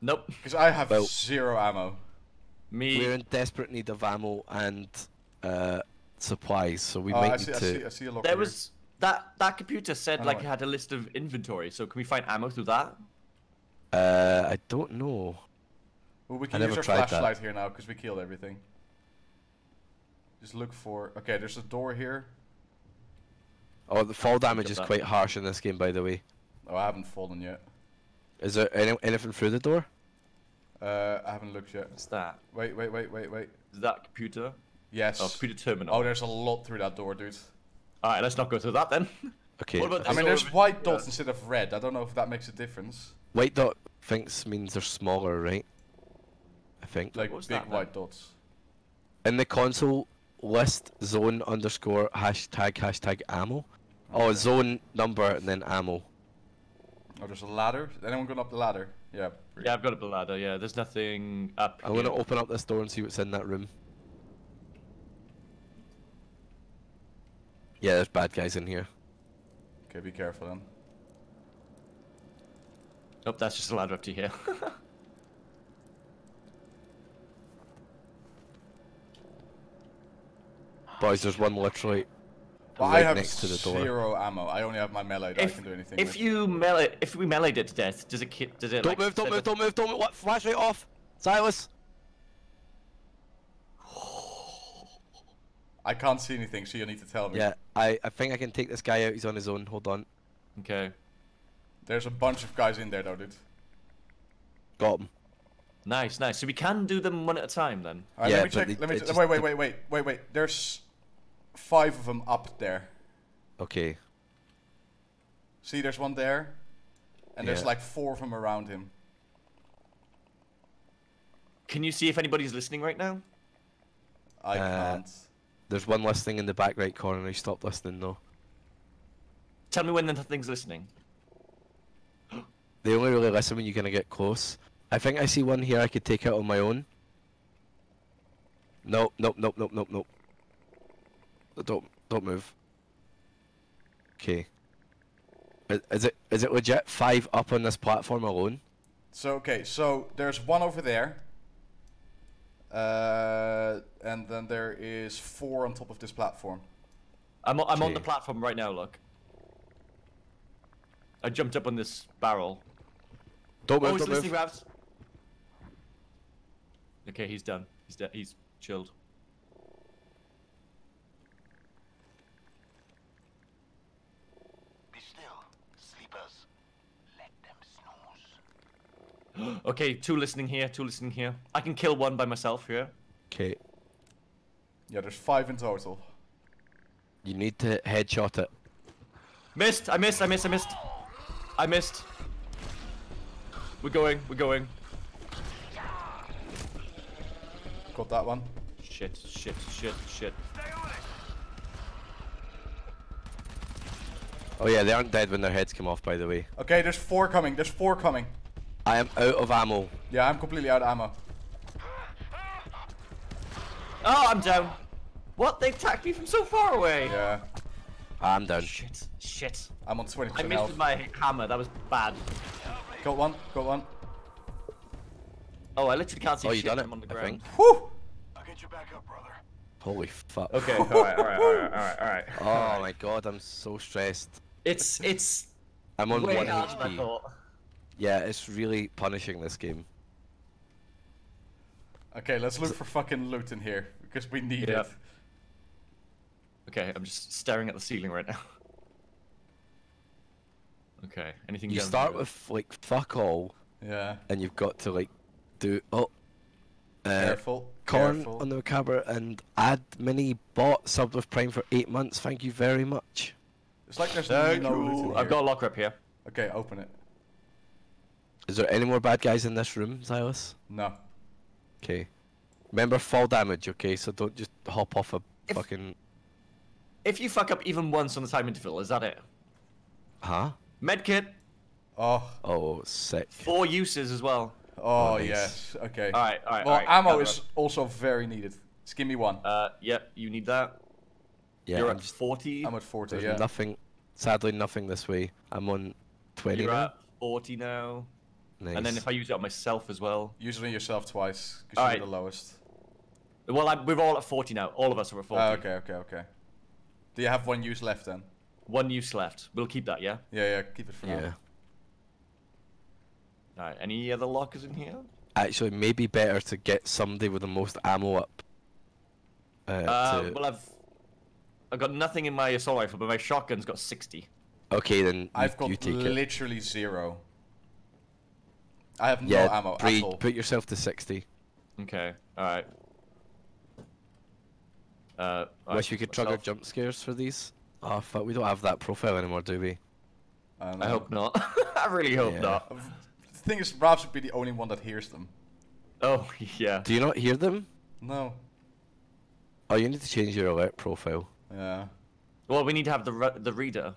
Nope. Because I have Well- zero ammo. Me. We're in desperate need of ammo and uh, supplies, so we Oh, might I need see, I to. see. I see a locker. There here. was that that computer said like no. it had a list of inventory. So can we find ammo through that? Uh, I don't know. Well, we can never use our tried that. flashlight here now because we killed everything. Just look for. Okay, there's a door here. Oh, the fall damage is that. quite harsh in this game, by the way. Oh, I haven't fallen yet. Is there any, anything through the door? Uh, I haven't looked yet. What's that? Wait, wait, wait, wait, wait. Is that computer? Yes. Oh, computer terminal. Oh, there's a lot through that door, dude. All right, let's not go through that then. Okay. What about I mean, there's if- white yeah. dots instead of red. I don't know if that makes a difference. White dot thinks means they're smaller, right? I think. Like What's big that then? white dots. In the console, list zone underscore hashtag hashtag ammo. Oh, zone number and then ammo. Oh, there's a ladder. Anyone going up the ladder? Yeah. yeah, I've got up the ladder. Yeah, there's nothing up. I'm here. gonna open up this door and see what's in that room. Yeah, there's bad guys in here. Okay, be careful then. Nope, that's just a ladder up to here. Boys, there's one literally Well, right I have next to the door. zero ammo. I only have my melee that I if can do anything if with. you melee, if we meleeed it to death, does it ki- does it Don't like, move, don't move, don't move, don't move. What? Flash right off. Zylus. I can't see anything, so you need to tell me. Yeah, I, I think I can take this guy out. He's on his own. Hold on. Okay, There's a bunch of guys in there, though, dude. Got him. nice, nice. So we can do them one at a time then. Alright, Yeah, let me but check. they- let me. just- wait, wait, wait, wait, wait, wait. There's five of them up there. Okay. See, there's one there, and there's Yeah. like four of them around him. Can you see if anybody's listening right now? I Uh, can't. There's one listening in the back right corner. He stopped listening though. Tell me when nothing's listening. They only really listen when you're gonna get close. I think I see one here I could take out on my own. Nope, nope, nope, nope, nope, nope. Don't, don't move. Okay. Is, is it, is it legit five up on this platform alone? So okay, so there's one over there. Uh, and then there is four on top of this platform. I'm o- I'm on the platform right now. Look. I jumped up on this barrel. Don't Oh, move, he's don't listening, move. Ravs. Okay, he's done. He's dead. He's chilled. Be still, sleepers. Let them snooze. Okay, two listening here, two listening here. I can kill one by myself here. Okay. Yeah, there's five in total. You need to headshot it. Missed. I missed. I missed. I missed. I missed. We're going. We're going. Got that one. Shit. Shit. Shit. Shit. Oh yeah, they aren't dead when their heads come off, by the way. Okay, there's four coming. There's four coming. I am out of ammo. Yeah, I'm completely out of ammo. Oh, I'm down. What? They attacked me from so far away. Yeah, I'm down. Shit. Shit. I'm on 20% I missed health. with my hammer. That was bad. Got one. Got one. Oh, I literally can't see Oh, you done it, I'm on the I ground. think. Whew. I'll get you back up, brother. Holy fuck. Okay. All right. All right. All right. All right. All right. Oh my god, I'm so stressed. It's it's I'm on way 1 harder I HP. Thought. Yeah, it's really punishing this game. Okay, let's look for fucking loot in here because we need Yeah. it. Okay, I'm just staring at the ceiling right now. Okay. Anything You start with like fuck all, Yeah. and you've got to like do oh, uh, Careful. corn careful. on the macabre and add mini bot subbed with Prime for eight months. Thank you very much. It's like there's Thank no loot in here. I've got a locker up here. Okay, open it. Is there any more bad guys in this room, Zylus? No. Okay. Remember fall damage, okay? So don't just hop off a If- fucking. If you fuck up even once on the time interval, is that it? Huh? Medkit, Oh. Oh, sick. four uses as well. Oh, Oh, nice. yes. Okay. All right, all right, well, all right. ammo gather is up. also very needed. Just give me one. Uh, yep, you need that. Yeah, You're I'm at 40. I'm at 40, There's yeah. nothing. Sadly, nothing this way. I'm on 20 You're now. at 40 now. Nice. And then if I use it on myself as well. Use it on yourself twice because Alright. you're the lowest. Well, I'm, we're all at 40 now. All of us are at 40. Oh, okay, okay, okay. Do you have one use left then? One use left. We'll keep that, yeah? Yeah, yeah, keep it for Yeah. now. Alright, any other lockers in here? Actually, maybe better to get somebody with the most ammo up. Uh, Uh, to... well, I've I've got nothing in my assault rifle, but my shotgun's got 60. Okay, then I've got you take it. literally zero. I have Yeah, no ammo Bree, at all. put yourself to 60. Okay, alright. Uh, I Wish we use could trigger myself. jump scares for these. Oh fuck, we don't have that profile anymore, do we? I, I hope not. I really hope Yeah. not. The thing is, Rav should be the only one that hears them. Oh, yeah. Do you not hear them? No. Oh, you need to change your alert profile. Yeah. Well, we need to have the re- the reader.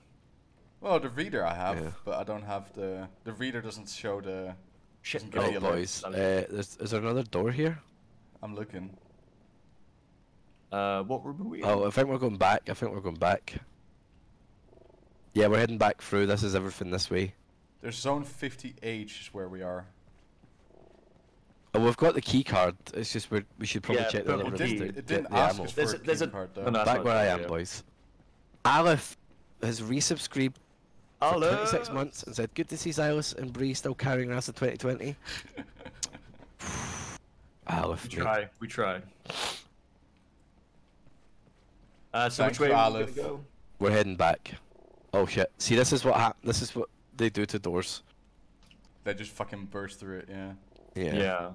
Well, the reader I have, Yeah. but I don't have the. The reader doesn't show the. Shit. Doesn't give me Oh, boys. Uh, there's, is there another door here? I'm looking. Uh, what room are we in? Oh, I think we're going back. I think we're going back. Yeah, we're heading back through. This is everything this way. There's zone 50H is where we are. Oh, we've got the key card. It's just we we should probably Yeah, check the but other it didn't- It didn't the ask ammo. us for There's a a- key a- card though. no, that's Back where I I am, yeah. boys. Aleph has resubscribed for 26 months and said, "Good to see Zylus and Bree still carrying us in 2020." Aleph, We mate. try. We try. Uh, so Thanks, which way are we gonna go? We're heading back. Oh shit! See, this is what hap- This is what they do to doors. They just fucking burst through it, yeah. Yeah. Yeah.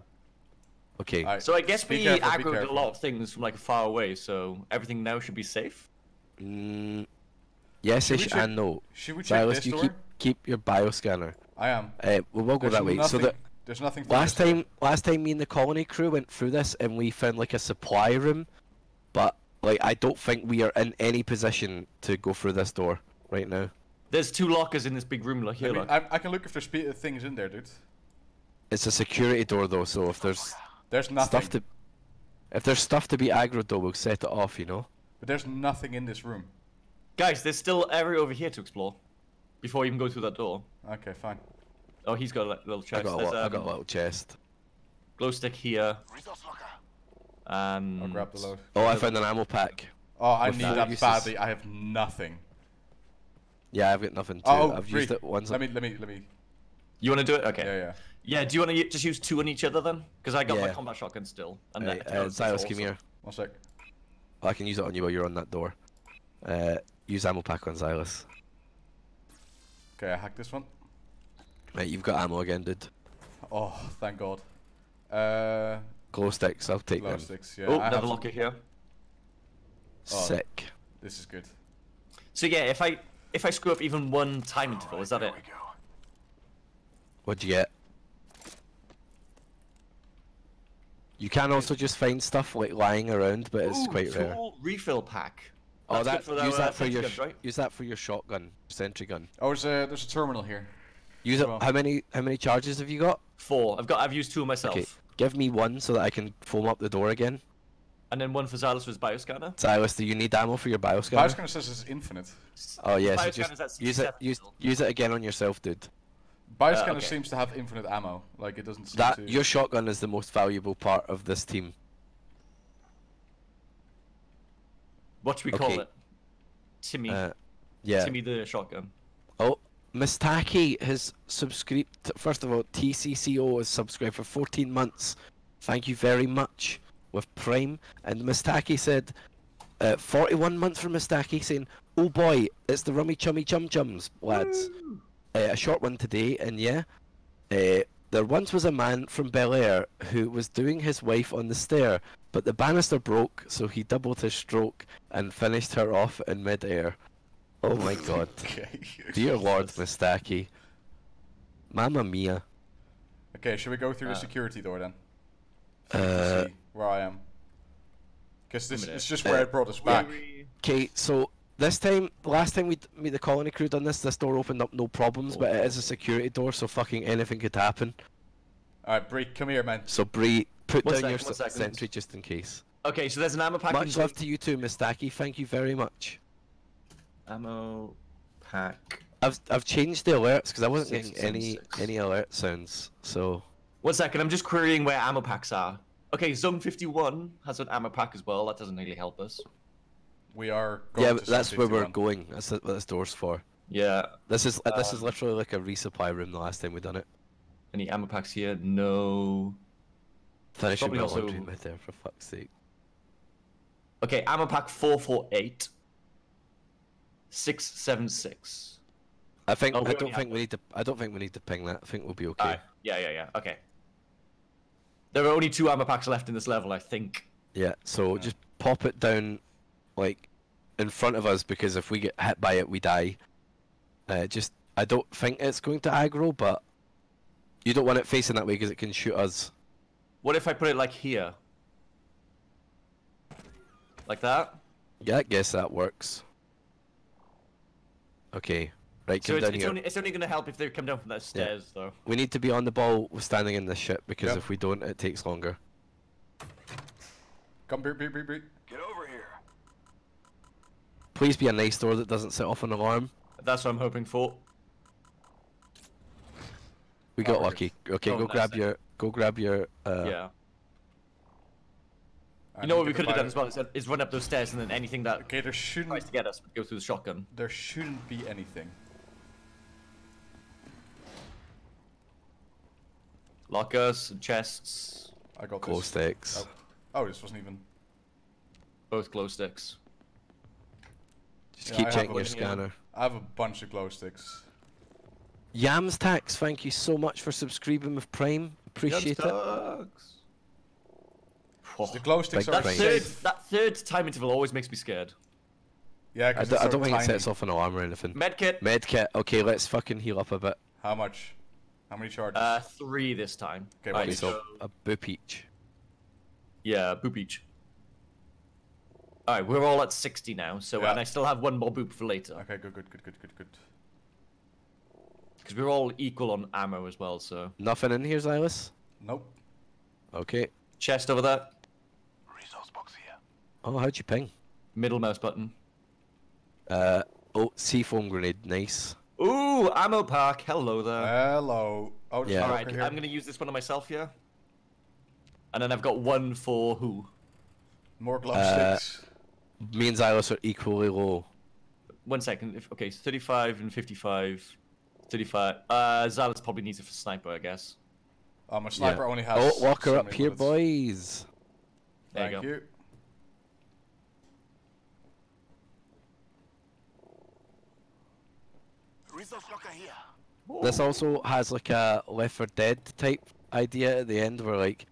Okay. Alright, So I guess be we careful, aggroed a lot of things from like far away, so everything now should be safe. Mm, yes-ish Should we check- and no. Should we check Zylus, this you door? keep keep your bioscanner. I am. Uh, we will go There's that way. Nothing, So that there's nothing. last this door. time, last time me and the colony crew went through this, and we found like a supply room, but like I don't think we are in any position to go through this door right now. There's two lockers in this big room. Look here, I, mean, look. I, I can look if there's things in there, dude. It's a security door though, so if there's There's nothing. stuff to, if there's stuff to be aggroed though, we'll set it off. You know. But there's nothing in this room. Guys, there's still area over here to explore. Before you even go through that door. Okay, fine. Oh, he's got a li- little I chest. got, a, There's li- I got a um, little chest. glow stick here. Resource. And I'll grab the load. Oh, I found an ammo pack. Oh, I need that that uses- badly. I have nothing. Yeah, I've got nothing too. Oh, I've Bree, used it once. Let me, let me, let me. You want to do it? Okay. Yeah, yeah. Yeah, do you want to just use two on each other then? Because I got my combat shotgun still. And Right, then uh, Zylus, give me your. One sec. I can use it on you while you're on that door. Uh, use ammo pack on Zylus. Okay, I hacked this one. Right, you've got ammo again, dude. Oh, thank God. Uh, Glow sticks, I'll take glow them. sticks. Yeah. Oh, I another locker here. Oh. Sick. This is good. So yeah, if I if I screw up even one time interval, is that it? There we go. What'd you get? You can also just find stuff like lying around, but it's Ooh, quite rare. tool refill pack. Oh, That's that good for use our, uh, that for your sentry sh- guns, right? use that for your shotgun, sentry gun. Oh, there's a there's a terminal here. Use it. Well. How many how many charges have you got? Four. I've got. I've used two myself. Okay, give me one so that I can foam up the door again. And then one for Zylus for his bioscanner. Zylus, do you need ammo for your bioscanner? Bioscanner says it's infinite. Oh yes, Bioscanner's just use it. Use use it again on yourself, dude. Bioscanner okay. seems to have infinite ammo. Like it doesn't seem That to. your shotgun is the most valuable part of this team. What should we call Okay. it? Timmy. Uh, yeah. Timmy the shotgun. Oh, Mistaki has subscribed. First of all, TCCO has subscribed for 14 months. Thank you very much with Prime. And Mistaki said, uh, 41 months for Mistaki, saying, "Oh boy, it's the rummy chummy chum chums, lads." Uh, a short one today, and yeah, uh, there once was a man from Bel Air who was doing his wife on the stair, but the banister broke, so he doubled his stroke and finished her off in mid-air. Oh my god. Okay. Dear Lord Mistaki. Mamma mia. okay, should we go through Uh, the security door then? Uh, see where I am. Because this is just where it brought us back. okay, so this time, last time we d- me the colony crew done this, this door opened up no problems, but it is a security door, so fucking anything could happen. Alright, Bree, come here, man. So Bree, put One down sec, your one second. sentry just in case. Okay, so there's an ammo pack. Much love to you too, Mistaki. Thank you very much. Ammo pack. I've I've changed the alerts because I wasn't Six, getting any six. any alert sounds. So One second, I'm just querying where ammo packs are. Okay, Zone 51 has an ammo pack as well. That doesn't really help us. We are going yeah, to but that's where we're 51. going. That's what this door's for. Yeah. This is uh, this is Um, literally like a resupply room. The last time we done it. Any ammo packs here? No. Finishing Probably my also- laundry right there for fuck's sake. Okay, ammo pack 448. 676. I think Oh, I don't think we need to. I don't think we need to ping that. I think we'll be okay. Aye. Yeah, yeah, yeah. Okay. There are only two ammo packs left in this level, I think. Yeah. So just pop it down, like, in front of us because if we get hit by it, we die. Uh, just I don't think it's going to aggro, but you don't want it facing that way because it can shoot us. What if I put it like here? Like that? Yeah, I guess that works. Okay. Right, So come it's, down it's here. only, it's only going to help if they come down from that stairs, though. We need to be on the ball with standing in this ship because Yep. if we don't, it takes longer. Come, beep, beep, beep, Bree. Get over here. Please be a nice door that doesn't set off an alarm. That's what I'm hoping for. We got lucky. Okay, Oh, go nice, grab nice. your go grab your uh yeah. You know what we could have done as well is, is run up those stairs and then anything that Okay, there shouldn't tries to get us would go through the shotgun. there shouldn't be anything. Lockers and chests, I got glow this. sticks. Oh. Oh, this wasn't even. both glow sticks. Just Yeah, keep I checking your yeah. scanner. I have a bunch of glow sticks. Yams Tax, thank you so much for subscribing with Prime. Appreciate it. So the glow sticks Big are That third, that third time interval always makes me scared. Yeah, I, because d- I don't think it sets off an alarm or anything. Medkit, Medkit, okay, let's fucking heal up a bit. How much? How many charges? uh, three this time. Okay, right, what so a boop each. Yeah, boop each. Alright, we're all at 60 now, so Yeah. and I still have one more boop for later. okay, good, good, good, good, good, good. Because we're all equal on ammo as well, so. Nothing in here, Zylus? Nope. Okay. Chest over there, Resource box here. Oh, how'd you ping? middle mouse button. Uh, oh, C-foam grenade, nice. Ooh, ammo pack, hello there. Hello. Oh, Yeah. a Alright. I'm gonna use this one on myself here. And then I've got one for who? More glow Uh, sticks. Me and Zylus are equally low. One second. If, okay, so 35 and 55. 35. Uh, Zylus probably needs it for sniper, I guess. Oh, my sniper Yeah. only has. Oh, walk her so up here, bullets. boys. There Thank you go. you. Resource locker here. This also has like a Left 4 Dead type idea at the end where like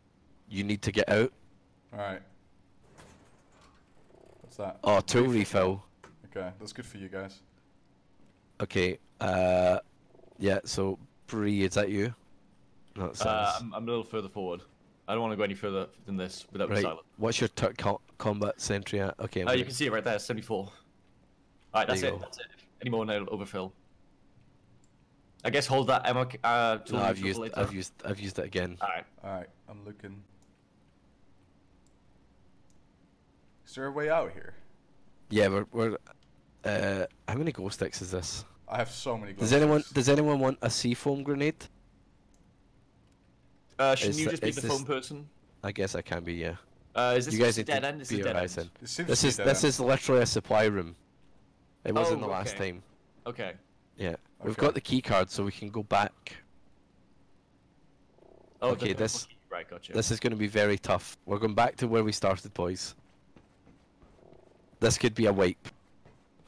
you need to get out. Alright. What's that? Oh, tool refill. Okay, that's good for you guys. Okay. Uh, yeah. So Bree, is that you? No, it's Uh, I'm, I'm a little further forward. I don't want to go any further than this without right. silent. What's your tur co- combat sentry at? Okay. I'm Uh, you can see it right there, 74. Alright, that's it. go. That's it. Any more and I'll overfill. I guess hold that ammo. Uh, till No, I've used. later. I've used. I've used it again. Alright. Alright, I'm looking. Is there a way out here? Yeah, we're. we're uh, how many glow sticks is this? I have so many. Does anyone? sticks. Does anyone want a C-foam grenade? Uh, shouldn't Is you th- just be the this- phone person? I guess I can be. Yeah. Uh, is this you guys just a need dead to end? This be is dead end. This, This is dead this end. is literally a supply room. It wasn't Oh, the last okay. time. Okay. Yeah. We've got the key card, so we can go back. Oh, Okay, the this- key. Right, gotcha. This is going to be very tough. We're going back to where we started, boys. This could be a wipe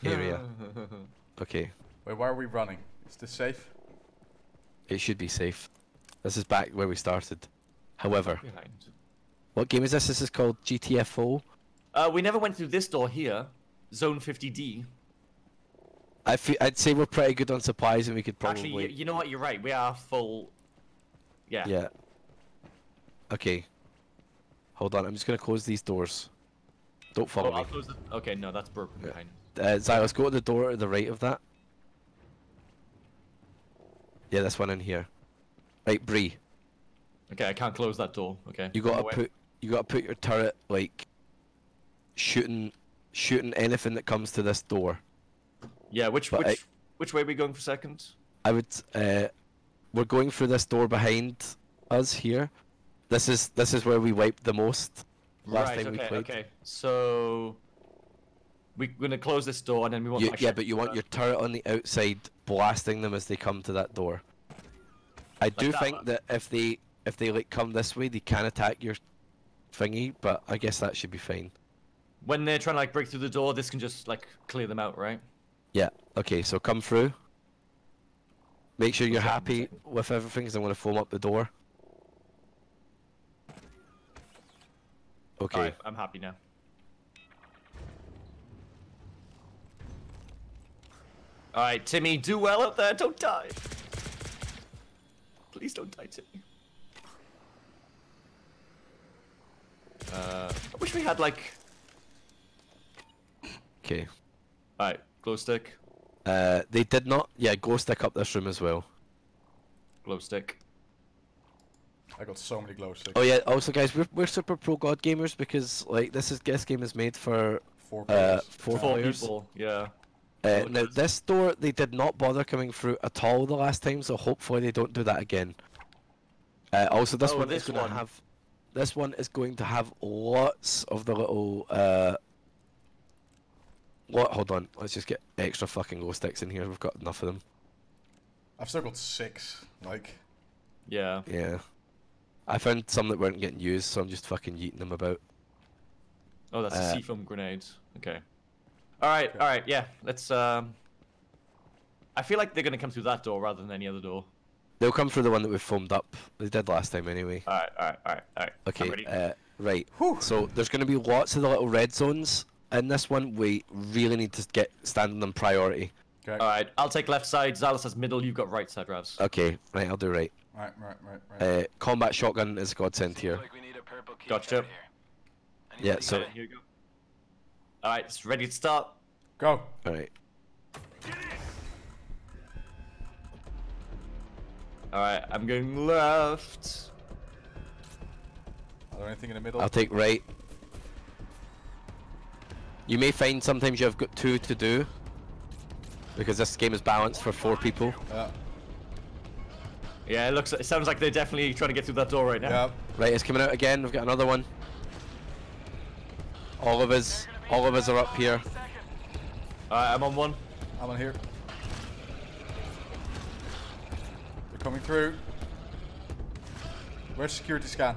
area. okay, Wait, why are we running? Is this safe? it should be safe. This is back where we started. However, Behind. what game is this? This is called GTFO. Uh, we never went through this door here. Zone 50D. I fe- I'd say we're pretty good on supplies, and we could probably. Actually, you, you know what? You're right. We are full. Yeah. Yeah. Okay. Hold on, I'm just gonna close these doors. Don't Oh, follow I'll me. the... Okay, no, that's broken Yeah. behind. Uh, Zylus, go to the door to the right of that. Yeah, this one in here. Right, Bree. Okay, I can't close that door. Okay. You gotta put you gotta put your turret like shooting shooting anything that comes to this door. Yeah, which but which I- which way are we going for second? I would uh we're going through this door behind us here. This is this is where we wiped the most last right. time we okay. played. Okay. So we're gonna close this door and then we want. You, yeah, but you want your turret on the outside blasting them as they come to that door. I do that think one? that if they if they like come this way, they can attack your thingy, but I guess that should be fine. When they're trying to like break through the door, this can just like clear them out, right? Yeah. Okay, so come through. Make sure you're happy with everything, because I'm going to foam up the door. Okay. Alright, I'm happy now. Alright, Timmy, do well up there. Don't die. Please don't die, Timmy. Uh, I wish we had like. Okay. Alright, glow stick, Uh, they did not. Yeah, glow stick up this room as well. glow stick. I got so many glow sticks. Oh yeah. Also, guys, we're we're super pro god gamers because like this is this game is made for Four uh four, Four players. people, yeah. Uh, Oh, now this door they did not bother coming through at all the last time, so hopefully they don't do that again. Uh, also, this Oh, one this is going one. to have. This one is going to have lots of the little. Uh, what? Hold on. Let's just get extra fucking glow sticks in here. We've got enough of them. I've still got six. Like, Yeah. Yeah. I found some that weren't getting used, so I'm just fucking yeeting them about. Oh, that's a Uh, C-foam grenade. Okay. Alright, alright, yeah. Let's, um... I feel like they're gonna come through that door rather than any other door. They'll come through the one that we've foamed up. They did last time anyway. Alright, alright, alright, alright. I'm Okay, ready. uh, right. Whew. So there's going to be lots of the little red zones. In this one, we really need to get standing on priority. okay. Alright, I'll take left side, Zylus has middle, you've got right side, Ravs. Okay, right, I'll do right. Right, right, right, right. Uh, combat shotgun is godsend here. Like we need a purple key Gotcha. card here. Yeah, so- Here you go. Alright, it's ready to start. Go. Alright. Alright, I'm going left. Are there anything in the middle? I'll take right. You may find sometimes you've got two to do. Because this game is balanced for four people. Yeah. Yeah, it looks, it sounds like they're definitely trying to get through that door right now. Yeah. Right, it's coming out again. We've got another one. All of us, all of us are up here. Alright, I'm on one. I'm on here. They're coming through. Where's security scan?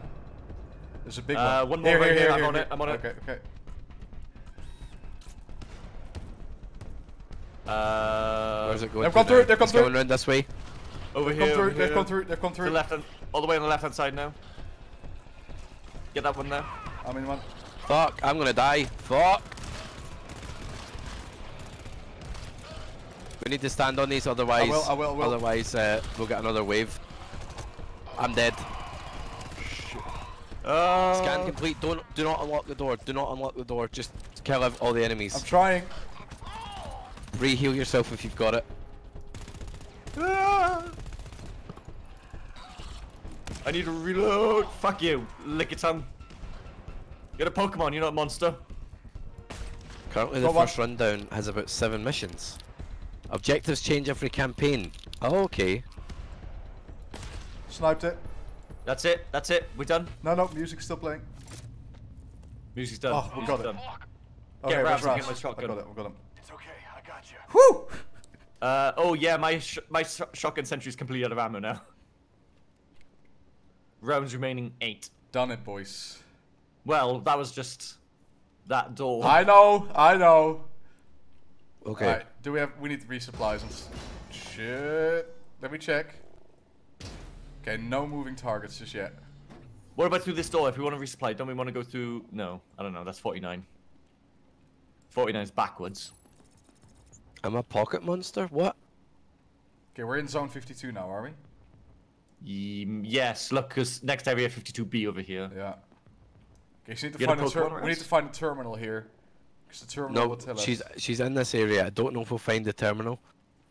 There's a big Uh, one. one more right here, I'm on it, I'm on it. Okay, okay. Uh, Where's it going? They've come through, they've come It's going through. round this way. Over They've here. come through, they've here. come through, they've come To through. the left hand, all the way on the left hand side now. Get that one there. I'm in one. Fuck, I'm gonna die. Fuck. We need to stand on these, otherwise, will, I will, I will. otherwise uh, we'll get another wave. I'm dead. Uh, Scan complete. Don't do not unlock the door. Do not unlock the door. Just kill ev- all the enemies. I'm trying. Re-heal yourself if you've got it. Ah! I need to reload. Fuck you. Lick your tongue. You're a Pokemon, you're not a monster. Currently, the Got one. first rundown has about seven missions. Objectives change every campaign. Oh, okay. Sniped it. That's it, that's it, we're done. No, no, music's still playing. Music's done. Oh, we got it. done. Okay, Ravs where's and Ravs? get my I got it, I got him. It's okay, I got you. Woo! Uh, oh yeah, my sh my sh shotgun sentry's completely out of ammo now. Rounds remaining eight. Done it, boys. Well, that was just that door. I know, I know. Okay. Alright, do we have, we need resupplies and s- shit. Let me check. Okay, no moving targets just yet. What about through this door? If we want to resupply, don't we want to go through? No, I don't know. That's 49. 49 is backwards. I'm a pocket monster. What? Okay, we're in zone 52 now, are we? Yes, look, because next area 52B over here. Yeah. Okay, so we need to Get a find a ter- we need rest? to find a terminal here. Because the terminal No, will tell she's us. she's in this area. I don't know if we'll find the terminal.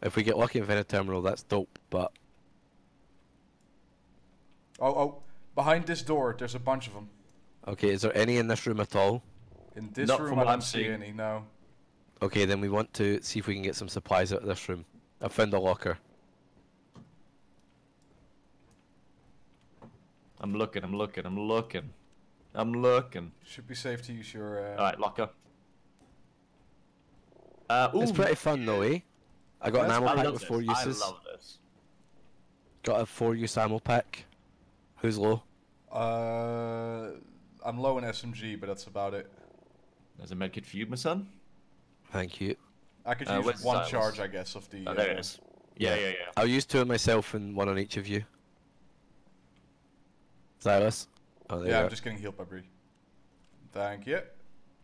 If we get lucky and find a terminal, that's dope. But Oh, oh. Behind this door, there's a bunch of them. okay, is there any in this room at all? In this Not room, from I don't I'm see seeing. any, no. Okay, then we want to see if we can get some supplies out of this room. I found a locker. I'm looking, I'm looking, I'm looking. I'm looking. Should be safe to use your. Uh, Alright, locker. Uh, ooh, It's pretty fun though, eh? I got an ammo I pack love with this. four uses. I love this. Got a four-use ammo pack. Who's low? Uh, I'm low in SMG, but that's about it. There's a medkit for you, my son. Thank you. I could Uh, use where's one Zylus? charge, I guess, of the. Oh, there uh, it is. Yeah, Yeah. yeah, yeah. I'll use two on myself and one on each of you. Zylus. Oh, there Yeah, I'm just getting healed by Bree. Thank you.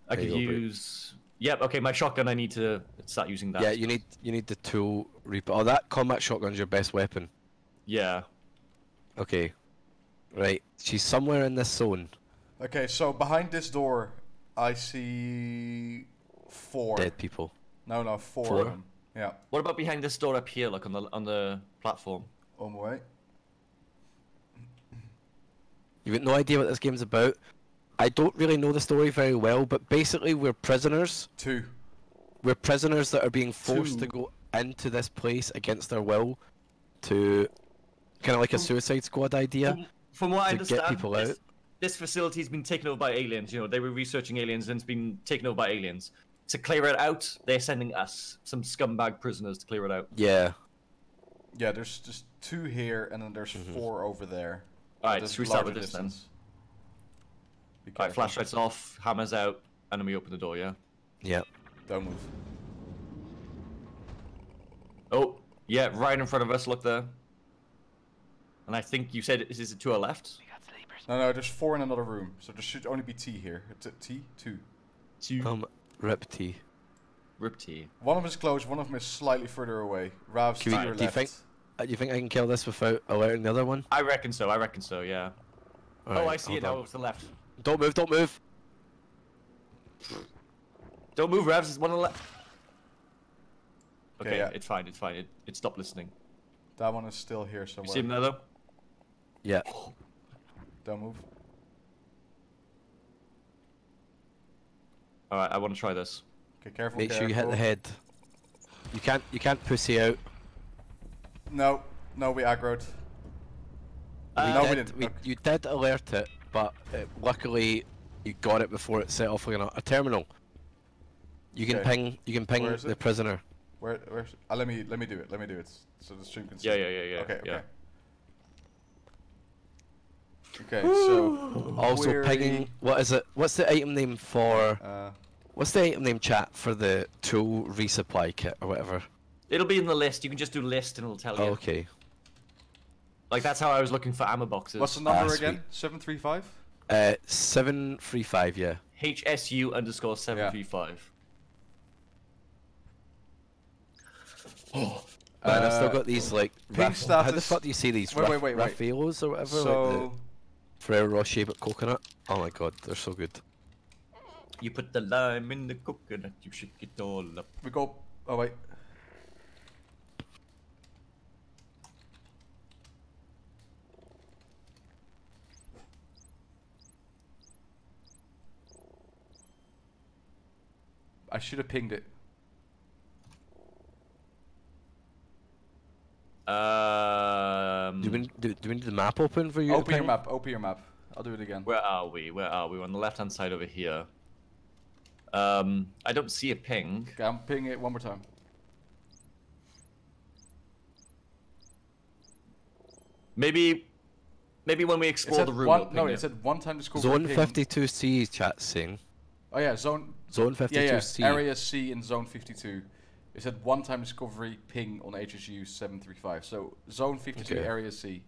I There could you Bree. use. Yep. Okay, my shotgun. I need to start using that. Yeah, you need you need the tool reaper. Oh, that combat shotgun's your best weapon. Yeah. Okay. Right. She's somewhere in this zone. Okay, so behind this door, I see four. Dead people. No, no, four, Four? of them. Yeah, What about behind this door up here, like on the on the platform? on my way. You've got no idea what this game's about. I don't really know the story very well, but basically we're prisoners. Two. We're prisoners that are being forced to go into this place against their will to kind of like a suicide squad idea. From, from what I to get understand, people this, out. this facility's been taken over by aliens. You know, they were researching aliens and it's been taken over by aliens. To clear it out, they're sending us some scumbag prisoners to clear it out. Yeah. Yeah, there's just two here, and then there's Mm-hmm. four over there. Alright, There's should we start with this then? distance. Be Alright, flashlights off, hammers out, and then we open the door. Yeah. Yeah. Don't move. Oh, yeah, right in front of us. Look there. And I think you said is it to our left? No, no, there's four in another room, so there should only be T here. It's a T? Two. To Um, rip T. Rip T. One of them is close, one of them is slightly further away. Rav's to we- your do you left. think- Uh, you think I can kill this without alerting the other one? I reckon so. I reckon so. Yeah. oh, I see it hold now. on. It's the left. Don't move, don't move. Don't move, Ravs, It's one on the left. Okay, Okay, yeah. it's fine. It's fine. It, it stopped listening. That one is still here somewhere. You somewhere. see him there though? Yeah. Don't move. All right, I want to try this. Okay, careful. Make sure you hit the head. You can't you can't pussy out. No, no, we aggroed. Uh, no, we did, didn't. we- Okay. You did alert it, but uh, luckily you got it before it set off like a, a terminal. You can Okay. ping you can ping the it? prisoner. Where, where's? Uh, let me, let me do it. Let me do it, so the stream can see. Yeah, yeah, yeah, yeah. Okay, yeah. okay. Okay, so Also query, pinging what is it? What's the item name for Uh, what's the item name chat for the tool resupply kit or whatever? It'll be in the list. You can just do list and it'll tell Oh, you. okay. Like that's how I was looking for ammo boxes. what's the number Ah, again? Seven three five. Uh seven three five, yeah. HSU underscore seven three five. Oh, Man, I've still Uh, got these like. pink Raf- how the fuck do you see these? Wait, wait, wait, wait. Raffaellos or whatever. like the So Ferrero Rocher but coconut. Oh my god, they're so good. you put the lime in the coconut, you shake it all up. we go. Oh wait. I should have pinged it. Um, Do we do, do we need the map open for you? Open your map. Open your map. I'll do it again. Where are we? Where are we? We're on the left hand side over here. Um, I don't see a ping. Okay, I'm pinging it one more time. Maybe, maybe when we explore the room. one. we'll No, ping it it. said one time discover. Zone 52C chat saying. Oh yeah, zone. Zone Yeah, yeah. 52C. Area C in zone 52. It said one time discovery ping on HSU 735. So zone 52, Okay. area C.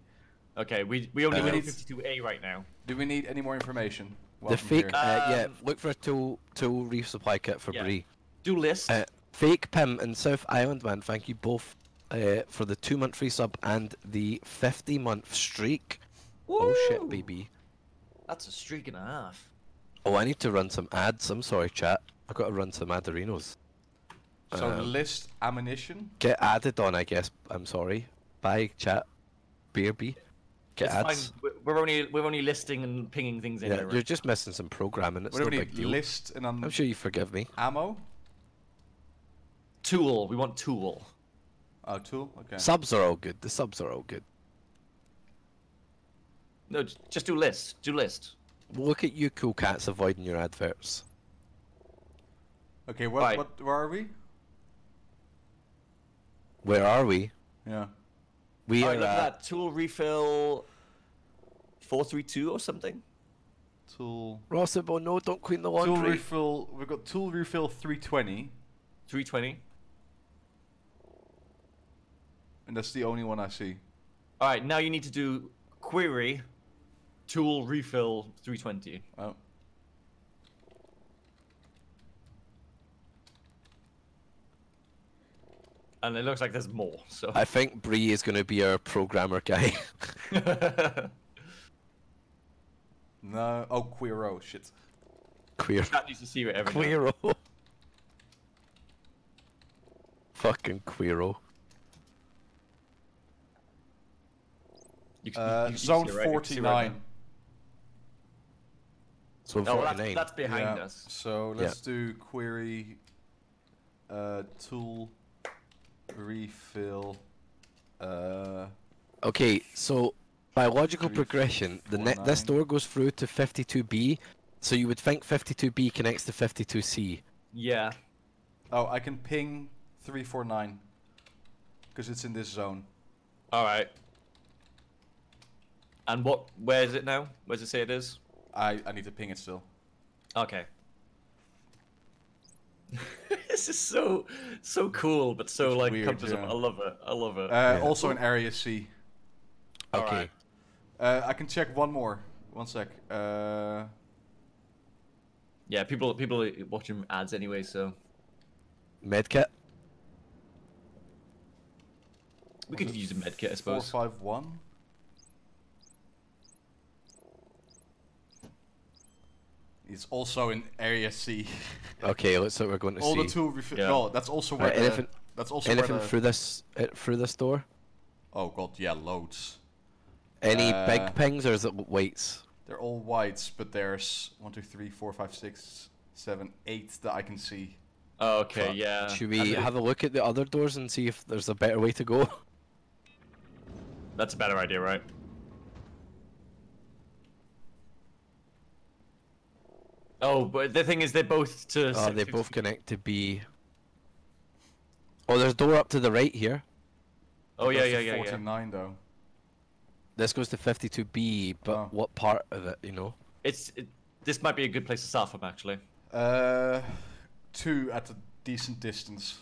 Okay, we we only Uh, need- 52A right now. Do we need any more information? while The fake, here? uh, yeah. Um, Look for a tool tool resupply kit for Yeah. Bree. Do list. Uh, fake Pim and South Island man, thank you both uh, for the two month free sub and the 50 month streak. Oh shit, Woo! baby. That's a streak and a half. Oh, I need to run some ads. I'm sorry, chat. I've got to run some aderinos. So um, list ammunition. Get added on, I guess. I'm sorry. Bye, chat. BRB. Get It's ads. fine. We're- We're only we're only listing and pinging things in Yeah, there. you're just missing some programming. It's What do no big deal. List and I'm sure you forgive me. ammo. Tool. We want tool. Oh, tool. Okay. Subs are all good. The subs are all good. No, just do list. Do list. Look at you, cool cats, avoiding your adverts. Okay. What? Right. What? Where are we? Where are we? Yeah. We Alright, are look at at that. Tool refill. Four three two or something. Tool. Rossabo. No, don't clean the laundry. Tool refill. We've got tool refill 320, Three twenty. and that's the only one I see. All right, now you need to do query. Tool refill three twenty. Oh. And it looks like there's more. So. I think Bree is going to be our programmer guy. No. Oh, Queero. Shit. Queer. That needs to see it every now. Queero. Fucking Queero. You can- Uh, you can zone right- you can right 49. So now. Oh, 49. that's, that's behind yeah. us. So let's do query. Uh, tool. Refill. Uh. Okay, so by logical Three, progression, the four, ne- this door goes through to 52B, so you would think 52B connects to 52C. Yeah. Oh, I can ping 349. Because it's in this zone. All right. And what? Where is it now? Where does it say it is? I, I need to ping it still. Okay. this is so so cool, but so It's like weird, cumbersome. yeah. I love it. I love it. Uh, Yeah. Also in area C. Okay. Alright. Uh, I can check one more. One sec. Uh, yeah, people people are watching ads anyway, so Medkit. we could use a medkit, I suppose. 451. It's also in area C. Okay, let's see what we're going to All see. the tool refi- Yeah. No, that's also where Right, the, anything- that's also Anything where the, through this uh, through this door? Oh god, yeah, loads. Any Uh, big pings or is it weights? They're all whites, but there's one, two, three, four, five, six, seven, eight that I can see. Oh, okay, Fuck. yeah. Should And we have a look at the other doors and see if there's a better way to go? That's a better idea, right? Oh, but the thing is, they're both to. Oh, they six- both connect to B. Oh, there's a door up to the right here. Oh yeah, That's yeah, the yeah, yeah. 49 though. This goes to 52B, but Oh. what part of it, you know? It's it, this might be a good place to start from, actually. Uh, two at a decent distance.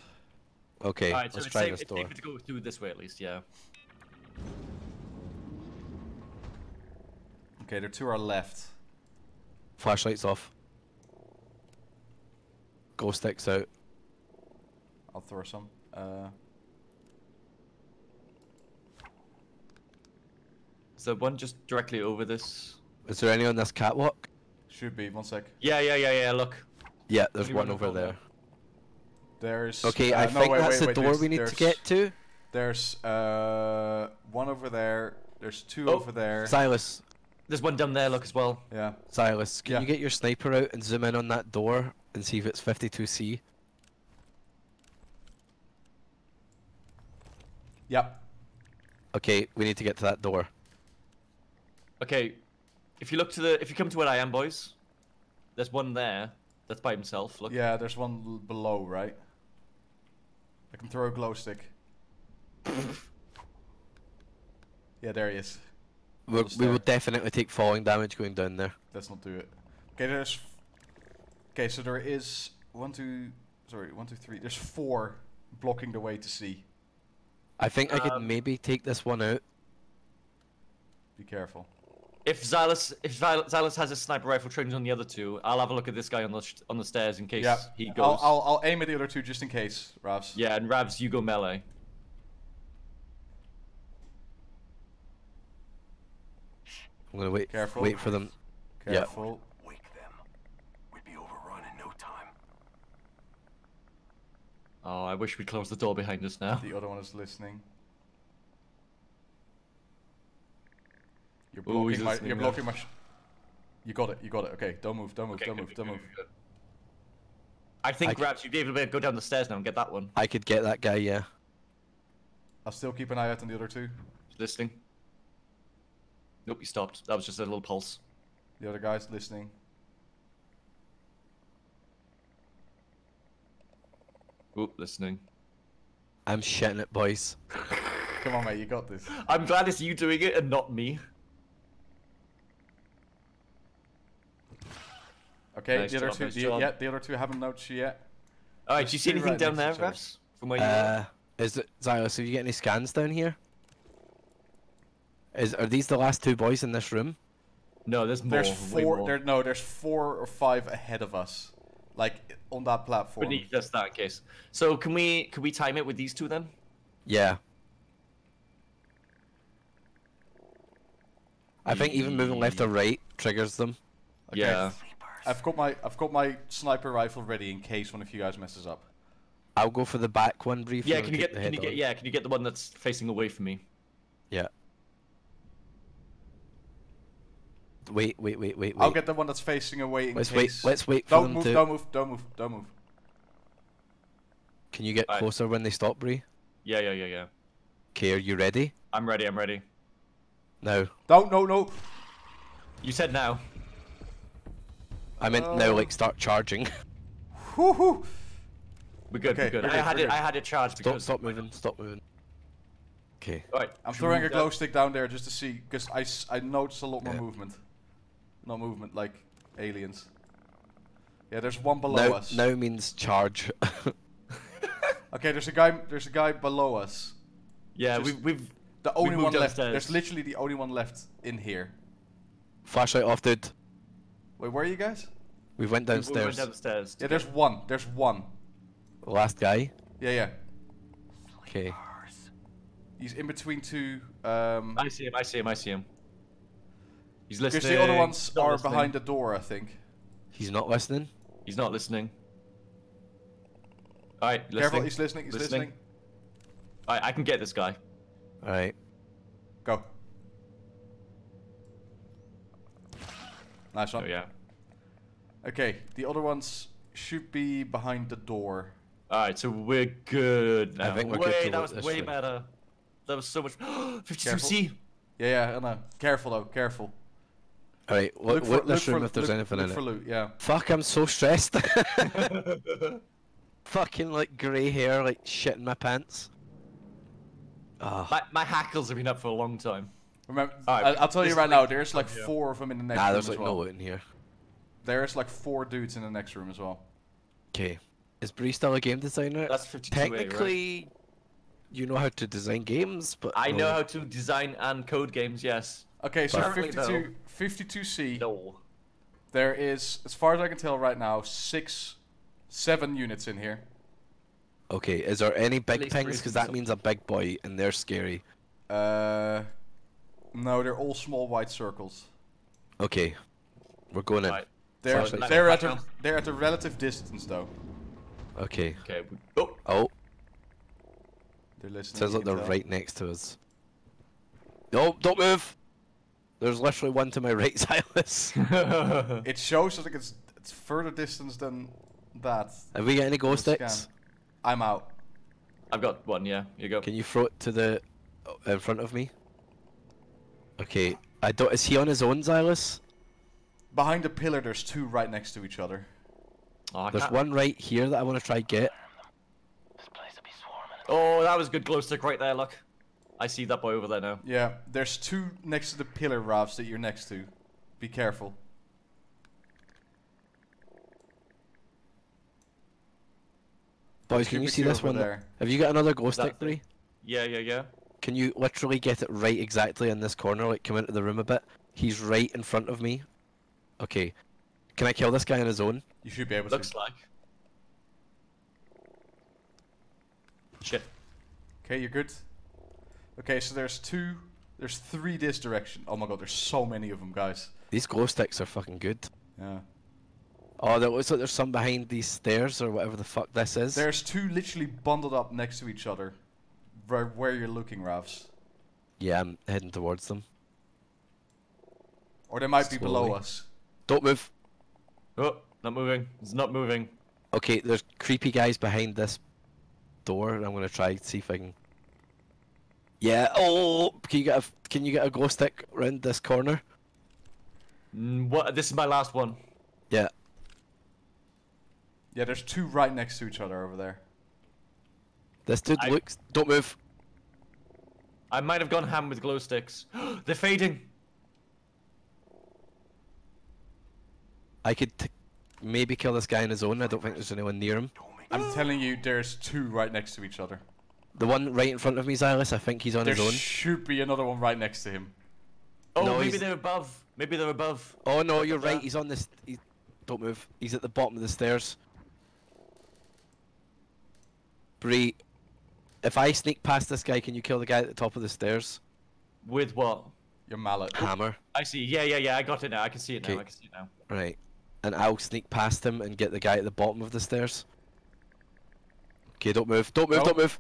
Okay, Alright, so let's it's try safe, this it's door. safer to go through this way at least, yeah. Okay, they're to our left. Flashlights off. Go sticks out. I'll throw some. Uh... Is there one just directly over this? Is there any on this catwalk? Should be, one sec. Yeah, yeah, yeah, yeah, look. Yeah, there's one over there. there. There's... Okay, uh, I no, think wait, that's wait, the wait, door we need to get to. There's uh, one over there. There's two oh, over there. Zylus. There's one down there, look, as well. Yeah. Zylus, can yeah. you get your sniper out and zoom in on that door and see if it's 52C? Yep. Okay, we need to get to that door. Okay, if you look to the, if you come to where I am, boys, there's one there that's by himself. Look. Yeah. There's one l- below, right? I can throw a glow stick. yeah, there he is. We're, we will definitely take falling damage going down there. Let's not do it. Okay, there's. Okay, so there is one, two. Sorry, one, two, three. There's four blocking the way to C. I think I could Um, maybe take this one out. Be careful. If Zylus, if Xyl- Zylus has a sniper rifle trained on the other two, I'll have a look at this guy on the sh- on the stairs in case yeah. he I'll, goes. I'll I'll aim at the other two just in case, Ravs. Yeah, and Ravs, you go melee. I'm gonna wait. Careful. Wait for them. Careful. Wake them. We'd be overrun in no time. Oh, I wish we'd closed the door behind us now. The other one is listening. You're blocking he's my. You're now. blocking my. Sh- you got it. You got it. Okay, don't move. Don't move. Okay, don't good, move. good, Don't good, move. good. I think I c- Ravs, you'd be able to go down the stairs now and get that one. I could get that guy. Yeah. I'll still keep an eye out on the other two. Listening. Nope, he stopped. That was just a little pulse. The other guys listening. Oop, listening. I'm shitting it, boys. Come on, mate. You got this. I'm glad it's you doing it and not me. Okay. Nice the other job, two. nice the, yeah. The other two haven't noticed you yet. Alright, There's do you see anything right down there, next to each other. Ravs? From where you are? Uh, is it Zylus? Have you got any scans down here? Is are these the last two boys in this room? No, there's more. There's four. more. There no. There's four or five ahead of us, like on that platform. Beneath us, that case. So can we can we time it with these two then? Yeah. I think even moving left or right triggers them. Okay. Yeah. I've got my I've got my sniper rifle ready in case one of you guys messes up. I'll go for the back one briefly. Yeah, can you get can you head get on. yeah, can you get the one that's facing away from me? Yeah. Wait, wait, wait, wait, wait. I'll get the one that's facing away in let's wait. Let's wait for don't them move. to. Don't move. Don't move. Don't move. Can you get Alright. closer when they stop, Bree? Yeah, yeah, yeah, yeah. Okay, are you ready? I'm ready, I'm ready. Now. Don't. No. No. You said now. I meant now, Uh, like start charging. Whoo-hoo. We're good, Okay, we're good. we're I good, had we're it good. I had it charged stop, because stop moving, stop moving. Okay. Alright. I'm throwing a glow down? stick down there just to see, because I, I noticed a lot more Yeah. movement. Not movement like aliens. Yeah, there's one below Now, us. No means charge. Okay, there's a guy. There's a guy below us. Yeah, Just- we've we've The only moved one left. downstairs. There's literally the only one left in here. Flashlight off, dude. Wait, where are you guys? We went we- we downstairs. went down the. Yeah, there's one. There's one. Last guy. Yeah, yeah. Okay. He's in between two. Um, I see him, I see him, I see him. He's because the other ones are listening. behind the door, I think. He's not listening. He's not listening. Alright, listening. Careful, he's listening. He's Listening. listening. Alright, I can get this guy. Alright. Go. Nice one. Oh yeah. Okay, the other ones should be behind the door. Alright, so we're good now. think we're good Way, to that was way way. better. That was so much 52C! Yeah, yeah, I know. Careful though, careful. Alright, look, Look for, look look this room for, if there's look, anything look in for it. loot, yeah. Fuck, I'm so stressed. Fucking like grey hair, like shit in my pants. Ah, my, my hackles have been up for a long time. Remember, Alright, I, I'll tell you right link- now, there's like yeah. four of them in the next room. nah, room there's as like well. no loot in here. There's like four dudes in the next room as well. Okay. Is Bree still a game designer? That's 52A, right? Technically, you know how to design games, but I know oh, how to design and code games, yes. Okay, so Apparently 52, 52C, No. there is, as far as I can tell right now, six, seven units in here. Okay, is there any big least things? Because that means a big boy, and they're scary. Uh, No, they're all small white circles. Okay, we're going in. Right. They're Flashlight. they're at a they're at a relative distance though. Okay. Okay. Oh. Oh, They're listening. sounds like they're tell. right next to us. No, don't move. There's literally one to my right, Zylus. It shows that it's it's further distance than that. Have we got any glow Let's scan. sticks? I'm out. I've got one. Yeah. Here you go. Can you throw it to the uh, in front of me? Okay. I don't. Is he on his own, Zylus? Behind the pillar, there's two right next to each other. Oh, There's can't- one right here that I want to try get. This place will be swarming. Oh, that was good glow stick right there. Look. I see that boy over there now. Yeah, there's two next to the pillar, Ravs, that you're next to. Be careful. Boys, Should can you see this one? there. Have you got another ghost That stick, thing. three? Yeah, yeah, yeah. Can you literally get it right exactly in this corner? Like come into the room a bit. He's right in front of me. Okay. Can I kill this guy on his own? You should be able Looks to. Looks like. Shit. Okay, you're good. Okay, so there's two. There's three this direction. Oh my god, there's so many of them, guys. These glow sticks are fucking good. Yeah. Oh, there looks like there's some behind these stairs or whatever the fuck this is. There's two literally bundled up next to each other. Where, where you're looking, Ravs. Yeah, I'm heading towards them. Or they might be below us. Don't move. Oh, not moving. It's not moving. Okay, there's creepy guys behind this door, and I'm gonna try see if I can. Yeah. Oh, can you get a can you get a glow stick around this corner? Mm, what? This is my last one. Yeah. Yeah, there's two right next to each other over there. This dude I- looks. Don't move. I might have gone ham with glow sticks. They're fading. I could t- maybe kill this guy on his own. I don't think there's anyone near him. I'm telling you, there's two right next to each other. The one right in front of me, Zylus, I think he's on There his own. There should be another one right next to him. Oh, No, maybe he's- they're above. Maybe they're above. Oh no, you're there. right. He's on this. He, don't move. He's at the bottom of the stairs. Bree, if I sneak past this guy, can you kill the guy at the top of the stairs? With what? Your mallet. Hammer. I see. Yeah, yeah, yeah. I got it now. I can see it now. I can see it now. Right. And I'll sneak past him and get the guy at the bottom of the stairs. Okay, don't move. Don't move. No. Don't move.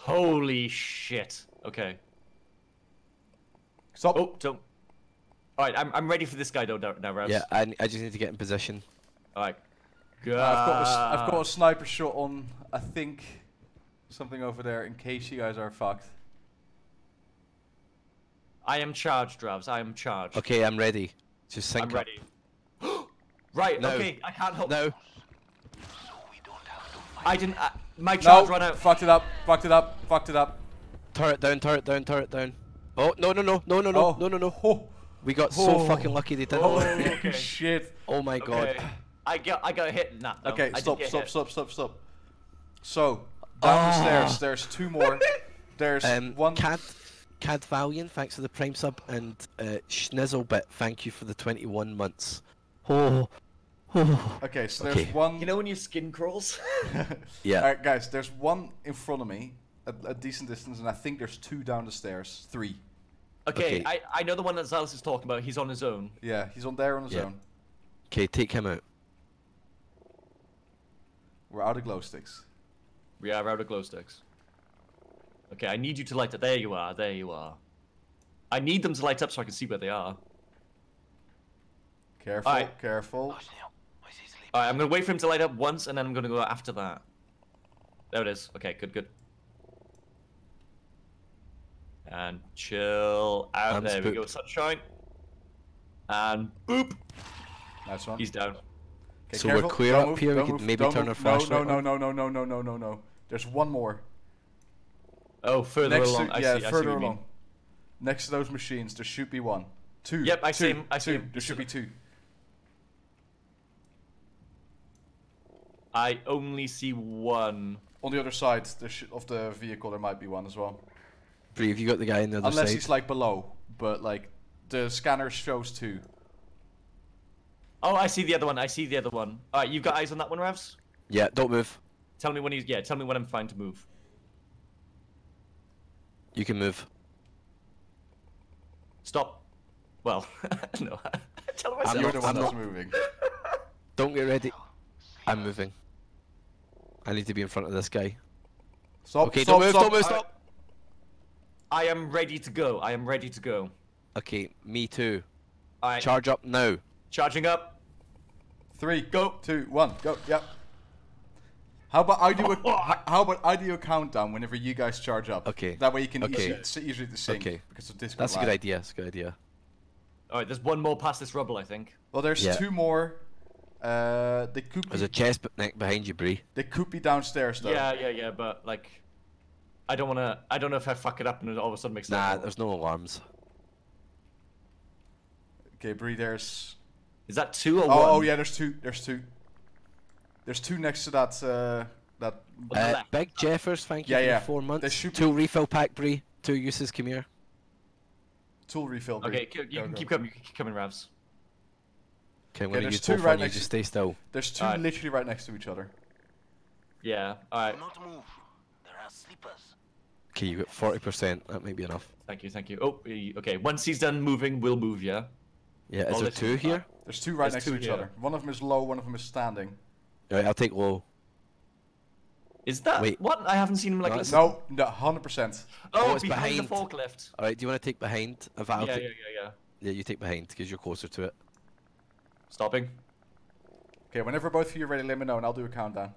Holy shit. Okay. Stop. Oh, don't. All right, I'm I'm ready for this guy though now, now Ravs. Yeah, I, I just need to get in position. All right. Uh, I've, got a, s- I've got a sniper shot on, I think, something over there in case you guys are fucked. I am charged, Ravs. I am charged. Okay, I'm ready. Just sync I'm up. ready. right. No. Okay. I can't help. No. We don't have to fight. I didn't. Uh, my No, charge ran out. fucked it up, fucked it up, fucked it up. Turret down. Turret down. Turret down. Oh no no no no no no Oh. no no no. Oh, We got so Oh. fucking lucky they didn't. Oh, Oh, okay. shit. my god. Okay. I got I got hit. Nah. no, Okay, I stop, stop, hit. stop, stop, stop. So, down the Ah. stairs, there's two more. There's Um, one. Cad, Cad Valiant, thanks for the prime sub, and uh, Schnizzlebit, thank you for the 21 months. Oh, oh. Okay, so there's Okay. one. You know when your skin crawls? Yeah. Alright, guys, there's one in front of me at a decent distance, and I think there's two down the stairs. Three. okay, Okay. I I know the one that Zylus is talking about. He's on his own. Yeah, he's on there on his Yeah. own. Okay, take him out. We're out of glow sticks. We are out of glow sticks. Okay, I need you to light up. There you are. There you are. I need them to light up so I can see where they are. Careful, Alright. careful. Oh, Hush now. Why is he sleeping? Alright, I'm gonna wait for him to light up once, and then I'm gonna go after that. There it is. Okay, good, good. And chill out. I'm there we go, sunshine. And boop, Nice one. he's down. Okay, So we're clear Don't up move, here, we don't could move, maybe turn move. our flashlight No, on. no, no, no, no, no, no, no, no, no. There's one more. Oh, further Next along. to, I yeah, see. I see further what you mean. along. Next to those machines, there should be one. Two. Yep, I two, see him, I see two. him. There should be two. I only see one. On the other side there of the vehicle, there might be one as well. Bree, have you got the guy in the other Unless side? he's like below, but like the scanner shows two. Oh, I see the other one. I see the other one. All right, you've got eyes on that one, Ravs. Yeah, don't move. Tell me when he's. Yeah, tell me when I'm fine to move. You can move. Stop. Well, no. Tell myself. I'm You're not- the one I'm that's not- moving. Don't get ready. I'm moving. I need to be in front of this guy. Stop, Okay, stop, don't move, stop. don't move, stop. I am ready to go. I am ready to go. Okay, me too. Alright, Charge up now. charging up. Three, go, two, one, go. Yep. How about I do a h- how about I do a countdown whenever you guys charge up? Okay. That way you can Okay. easily, easily the sync Okay. because of Discord. That's a good idea. That's a good idea. Alright, there's one more past this rubble, I think. Well, there's Yeah. two more. Uh, they could There's be, a chest neck behind you, Bree. they could be downstairs though. Yeah, yeah, yeah, but like, I don't wanna. I don't know if I fuck it up and it all of a sudden makes. Nah, there's no alarms. Okay, Bree, there's. Is that two or Oh, one? oh yeah, there's two. There's two. There's two next to that. Uh, that. On Uh. Big Jeffers, thank you Yeah, for yeah. four They months. should Two refill pack, Bree. Two uses, come here. Tool refill. Bree. Okay, you Go, can go. keep coming. You can keep coming, Ravs. Okay, I'm Okay, gonna there's two right on you, just stay still. There's two Alright. literally right next to each other. Yeah. Alright. Do not move. There are sleepers. Okay, you got 40%. That might be enough. Thank you. Thank you. Oh, okay. Once he's done moving, we'll move. Yeah. Yeah, is there two here? There's two right There's next two to each here. other. One of them is low. One of them is standing. Alright, I'll take low. Is that Wait. what? I haven't seen him like. No, No, no, hundred percent. Oh, Oh, it's behind, behind. the forklift. Alright, do you want to take behind? If I'll yeah, yeah, yeah, yeah. yeah, you take behind because you're closer to it. Stopping. Okay, whenever both of you are ready, let me know, and I'll do a countdown.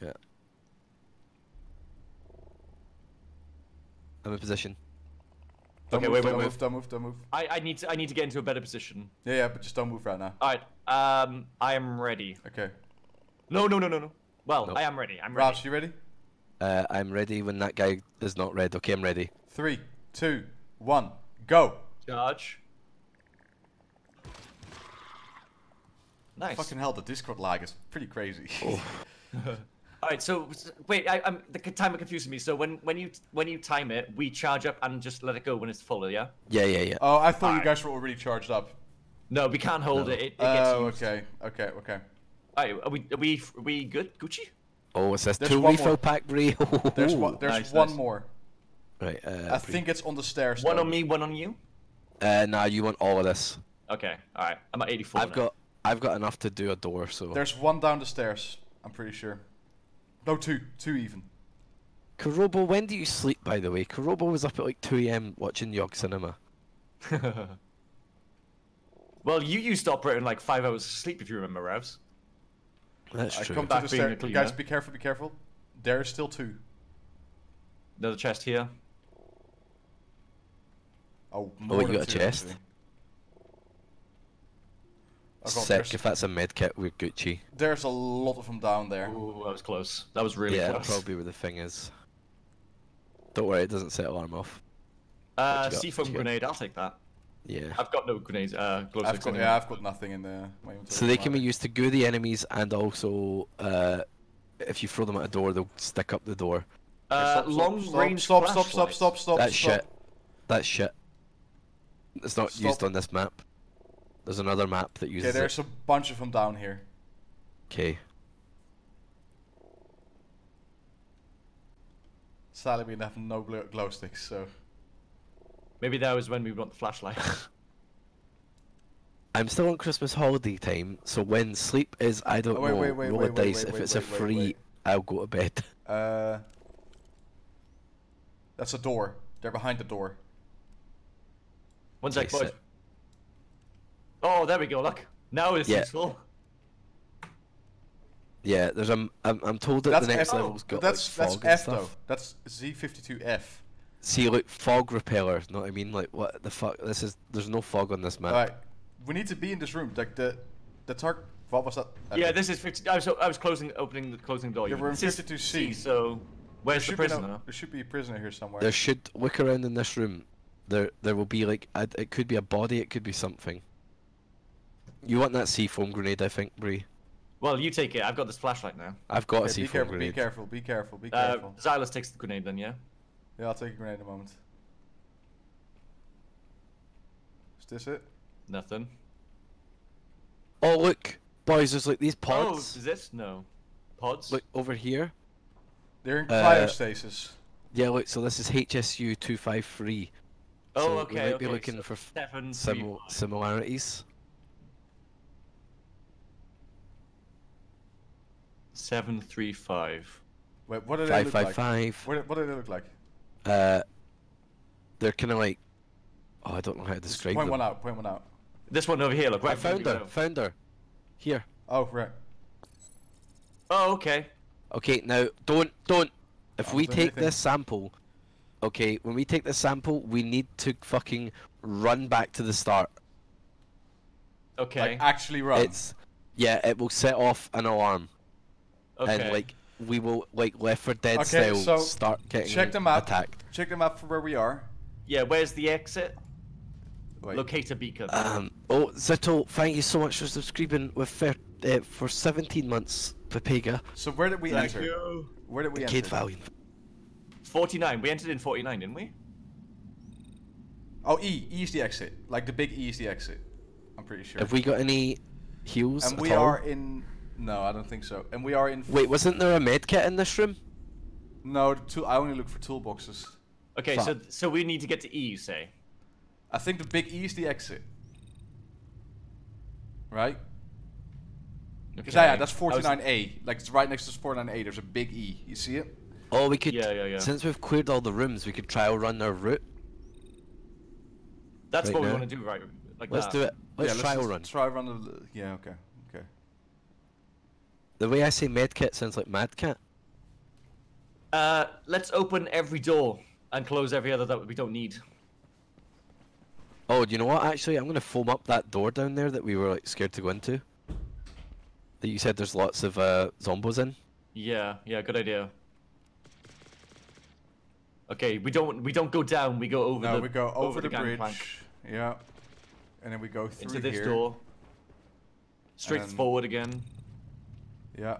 Yeah. I'm in position. Don't Okay, move, wait, don't wait, move, wait. don't move, don't move. I, I need to I need to get into a better position. Yeah, yeah, but just don't move right now. All right. Um, I am ready. Okay. No, no, no, no, no. Well, Nope. I am ready. I'm ready. Ravs, you ready? Uh, I'm ready when that guy is not red. Okay, I'm ready. Three, two, one, go. Charge. Nice. Fucking hell, the Discord lag is pretty crazy. Oh. All right. So wait, I, I'm the timer confusing me. So when when you when you time it, we charge up and just let it go when it's full. Yeah. Yeah, yeah, yeah. oh, I thought you Alright. guys were already charged up. No, we can't hold No. it. It, it gets Oh, used. okay, okay, okay. All right. Are we are we are we good? Gucci. Oh, it says There's two one refill more. pack, Bree. There's one. There's Nice, one nice. more. Right, uh, I Bree. think it's on the stairs. One though. on me, one on you. Uh, nah, you want all of this. Okay. All right. I'm at 84. I've now. got, I've got enough to do a door, so. There's one down the stairs. I'm pretty sure. No, two, two even. Karobo, when do you sleep, by the way? Karobo was up at like 2 a.m. watching Yog Cinema. well, you used to operate on like five hours of sleep, if you remember, Ravs. That's I true. come to the being a stairs. Guys, be careful, be careful. There's still two. Another chest here. Oh, oh more wait, than you got a chest? actually. I've Sick, if that's a med kit, we're Gucci. there's a lot of them down there. Ooh, that was close. That was really yeah, close. probably where the thing is. Don't worry, it doesn't set alarm off. Uh, What C-foam What you got? grenade. I'll take that. Yeah. I've got no grenades. Uh, glow I've got, yeah, I've got nothing in there. So they can be used to goo the enemies, and also, uh, if you throw them at a door, they'll stick up the door. Uh, Stop, stop, long stop, range Stop, stop, stop, flashlight. stop, stop. That's stop. shit. That's shit. It's not used on this map. There's another map that Okay, uses there's it. a bunch of them down here. Okay. Sadly, we have no glow, glow sticks, so. Maybe that was when we want the flashlight. I'm still on Christmas holiday time, so when sleep is, I don't Oh, wait, know, wait, wait, roll wait, a wait, dice. wait, if it's a wait, wait, free, wait. I'll go to bed. Uh, that's a door. They're behind the door. One sec, Nice boys. Set. Oh, there we go. Look. Now it's Yeah. useful. Yeah, there's um, I'm, I'm told that That's the next F. level's but got that's like, that's fog and F stuff. though. That's Z52F. See, look, fog repeller. Know what I mean? Like, what the fuck? This is. There's no fog on this map. Alright, we need to be in this room. Like the, the target. What was that? Yeah, Okay. this is 50. I was, I was closing, opening the closing door. Yeah, you- we're in this is 52C. So, where's the should, be no- prisoner? there should be a prisoner here somewhere. There should look around in this room. There, there will be like a, it could be a body, it could be something. You want that C-foam grenade, I think, Bree. Well, you take it. I've got this flashlight now. I've got a Okay, be C-foam careful, be careful, be careful, be Uh, careful. Zylus takes the grenade then, yeah? Yeah, I'll take a grenade in a moment. Is this it? Nothing. Oh look, boys, there's like these pods. Oh, pods. is this? No. Pods? Look over here. They're in Uh. Yeah, look. So this is HSU two five three. Oh, so okay. We might okay. be looking so for f- seven, three, simil- five. similarities. Seven, three, five. Wait, what do they Five look five like? five. What, what do they look like? Uh, they're kind of like. Oh, I don't know how to describe Point them. one out. Point one out. This one over here. Look, right. I found her. go. Found her. Here. Oh, right. Oh, okay. Okay, now don't don't. If Oh, we take anything. this sample, okay, when we take this sample, we need to fucking run back to the start. Okay. Like actually run. It's yeah, it will set off an alarm, okay. and like we will like Left 4 Dead Okay, style so start getting check the map. attacked. Check the map for where we are. yeah, where's the exit? Wait. a beacon. Um, oh, Zito, thank you so much for subscribing with for, uh, for 17 months, Pepega. So where did we Thank enter? you. Where did we Kid enter? Valiant. 49. We entered in 49, didn't we? Oh, E. E is the exit. Like the big E is the exit. I'm pretty sure. Have we got any heals and at we all? are in. No, I don't think so. And we are in. Wait, wasn't there a med kit in this room? No, the tool. I only look for toolboxes. Okay, so Fuck. so we need to get to E, you say? I think the big E is the exit. Right? Because yeah, yeah, that's 49A. Like it's right next to 49A. There's a big E. You see it? Oh, we could. Yeah, yeah, yeah. Since we've cleared all the rooms, we could trial run our route. That's right what we want to do, right? Like Let's that. do it. Let's yeah, trial let's, run. Try run. The, yeah. Okay. Okay. The way I say medkit sounds like mad cat. Uh, let's open every door and close every other that we don't need. Oh, do you know what? Actually, I'm gonna foam up that door down there that we were like scared to go into. That you said there's lots of uh, zombos in. Yeah, yeah, good idea. Okay, we don't we don't go down. We go over No, the we go over, the, gangplank bridge. Yeah. And then we go through into this here. door. Straight forward again, Yeah.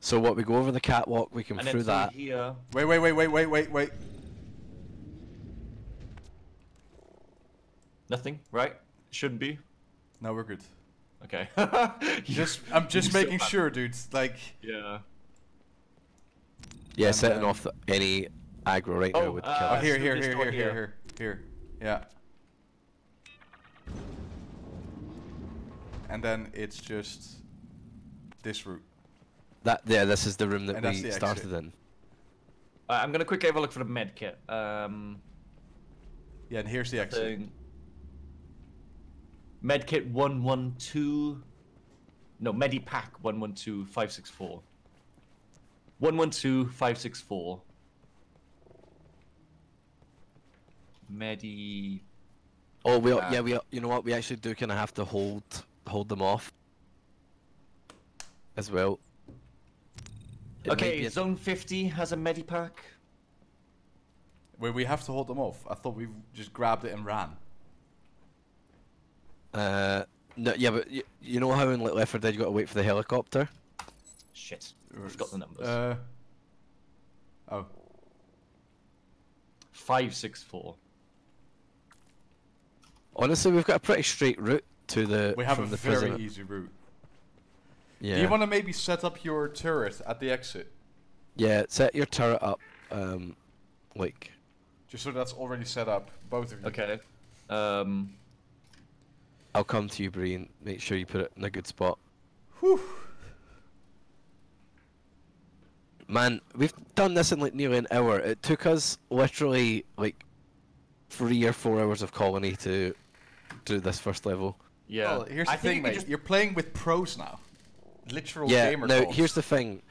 So what? We go over the catwalk. We come and through that. here. Wait, wait, wait, wait, wait, wait, wait. Nothing, right? Shouldn't be. No, we're good. Okay. Just, I'm just You're making bad. sure, dude. Like, Yeah. Yeah, And setting then- off the, any aggro right now Oh, would uh, kill oh, here, here, this here, door here, here, here. here, here. Yeah. And then it's just this route. That yeah, this is the room that And we started in. Uh, I'm gonna quickly have a look for the med kit. Um, Yeah, and here's the exit. thing. Med kit one one two. No, Medipack one one two five six four. One one two five six four. Medi. Oh, we Uh, yeah we are, you know what we actually do kind of have to hold hold them off as well. It Okay, a- Zone 50 has a Medipack. Where we have to hold them off. I thought we just grabbed it and ran. Uh, no, yeah, but you, you know how in like Left 4 Dead you got to wait for the helicopter? Shit. we've got the numbers. Uh. Oh. 564. Honestly, we've got a pretty straight route to the We have from a the very prison. easy route. Yeah. Do you want to maybe set up your turret at the exit? Yeah, set your turret up, um, like Just so that's already set up, both of you. Okay. Um, I'll come to you, Bree, and make sure you put it in a good spot. Whew. Man, we've done this in like nearly an hour. It took us literally like three or four hours of colony to do this first level. yeah. Well, here's the I thing, think you mate. just- You're playing with pros now. Literal yeah. gamer Now calls. here's the thing.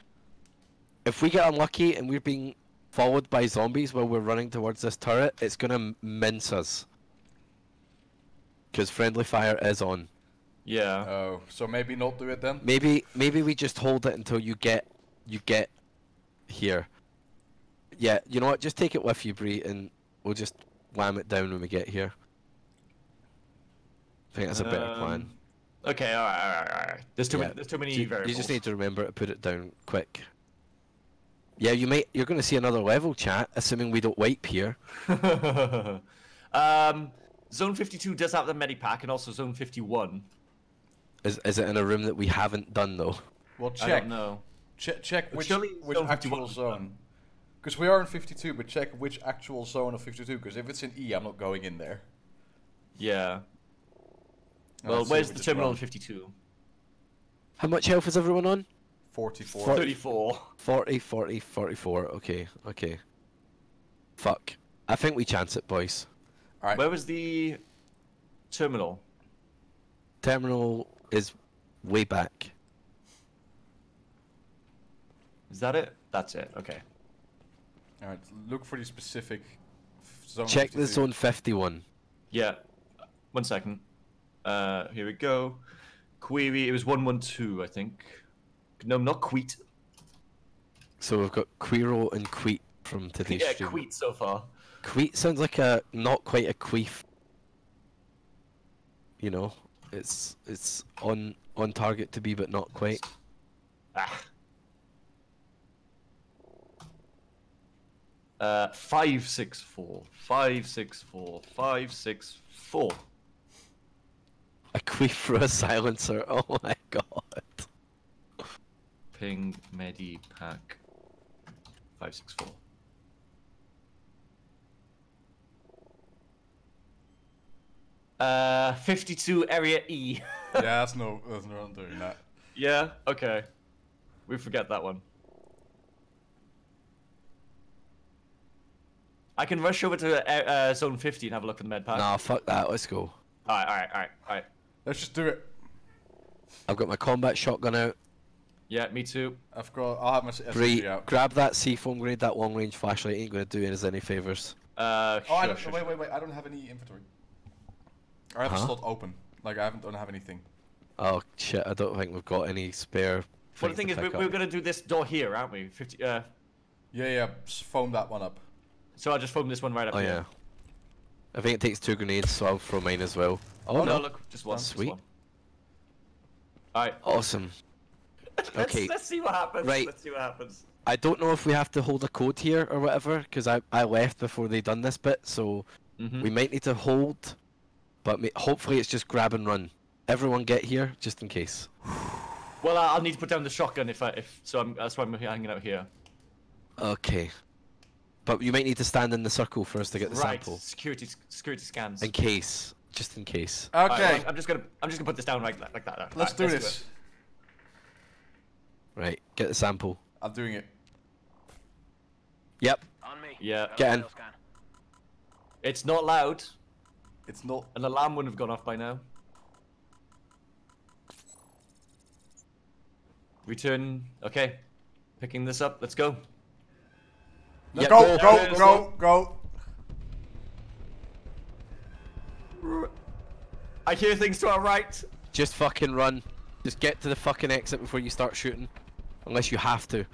If we get unlucky and we're being followed by zombies while we're running towards this turret, it's gonna mince us. Because friendly fire is on. Yeah. Oh, so maybe not do it then? Maybe maybe we just hold it until you get you get here. Yeah, you know what? Just take it with you, Bree, and we'll just wham it down when we get here. I think that's a better plan. Um, Okay, alright, alright, alright. There's too Yeah. many. There's too many You, you variables. just need to remember to put it down quick. Yeah, you might. You're going to see another level, chat. Assuming we don't wipe here. um, Zone 52 does have the Medipack, and also Zone 51. Is is it in a room that we haven't done though? Well, check. don't know. Che- check which, which Zone actual zone. Because we are in 52, but check which actual zone of 52. Because if it's in E, I'm not going in there. Yeah. And Well, let's where's the terminal wrong. in 52? How much health is everyone on? 44. 34. 40, 40, 44. Okay, okay. Fuck. I think we chance it, boys. Alright. Where was the terminal? Terminal is way back. Is that it? That's it. Okay. Alright, look for the specific zone. Check the 52. zone 51. Yeah. One second. Uh, here we go. Query. It was 112, I think. No, not Queet. So we've got Queero and Queet from today's Yeah, stream. Queet so far. Queet sounds like a not quite a queef. You know, it's it's on on target to be, but not quite. Ah. Uh, five six four, five six four, five six four. A queef for a silencer. Oh my god. Ping Medi Pack. Five six four. Uh, fifty-two area E. yeah, that's no, that's no, I'm doing that. yeah. Okay. We forget that one. I can rush over to uh, uh, zone fifty and have a look at the med pack. Nah, fuck that. Let's go. Alright, alright, All right, all right, all right, all right. Let's just do it. I've got my combat shotgun out. Yeah, me too. I've got. I'll have my SMG Bree, out. grab that C-foam grade. That long range flashlight ain't gonna do us any favors. Uh, Oh, I don't, sure, wait, sure. wait, wait. I don't have any inventory. I have a Huh? slot open. Like I haven't don't have anything. Oh shit! I don't think we've got any spare. Well, the thing to is, we, pick we're gonna do this door here, aren't we? Fifty. Uh, Yeah, yeah. s- Foam that one up. so I'll just foam this one right up Oh here. yeah. I think it takes two grenades, so I'll throw mine as well. Oh, Oh, no, no! look, just one. Sweet. All right. Awesome. Let's, Okay. let's see what happens. Right. Let's see what happens. I don't know if we have to hold a code here or whatever, because I, I left before they done this bit, so Mm-hmm. we might need to hold, but hopefully it's just grab and run. Everyone get here, just in case. Well, I- I'll need to put down the shotgun if I if so. I'm, that's why I'm hanging out here. Okay. But you might need to stand in the circle for us to get the right. sample. Security security scans. In case. Just in case. Okay. Alright, well, I'm just gonna I'm just gonna put this down right like, like that. let's Alright, do it. this. Right, get the sample. I'm doing it. Yep. On me. Yeah. Get in. It's not loud. It's not. An alarm wouldn't have gone off by now. Return. Okay. Picking this up. Let's go. No, Yeah, go, go, go, go, go, go, I hear things to our right. Just fucking run. Just get to the fucking exit before you start shooting. Unless you have to.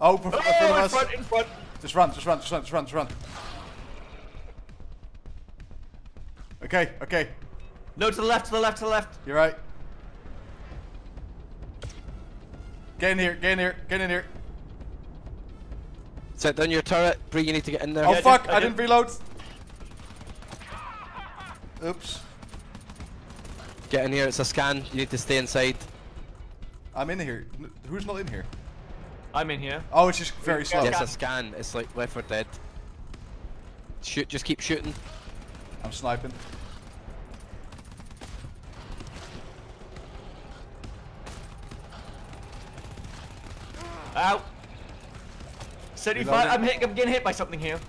Oh, in Oh, in us. front, in front. Just run, just run, just run, just run, just run. Okay, okay. No, to the left, to the left, to the left. You're right. Get in here, get in here, get in here. Set down your turret. Bree, you need to get in there. Oh I fuck, did- I I didn't did. reload. Oops. Get in here. It's a scan. You need to stay inside. I'm in here. N- Who's not in here? I'm in here. Oh, it's just very Yeah, slow. Yeah, it's a scan. It's like Left 4 Dead. Shoot. Just keep shooting. I'm sniping. Ow. 75. I'm, hit, I'm getting hit by something here.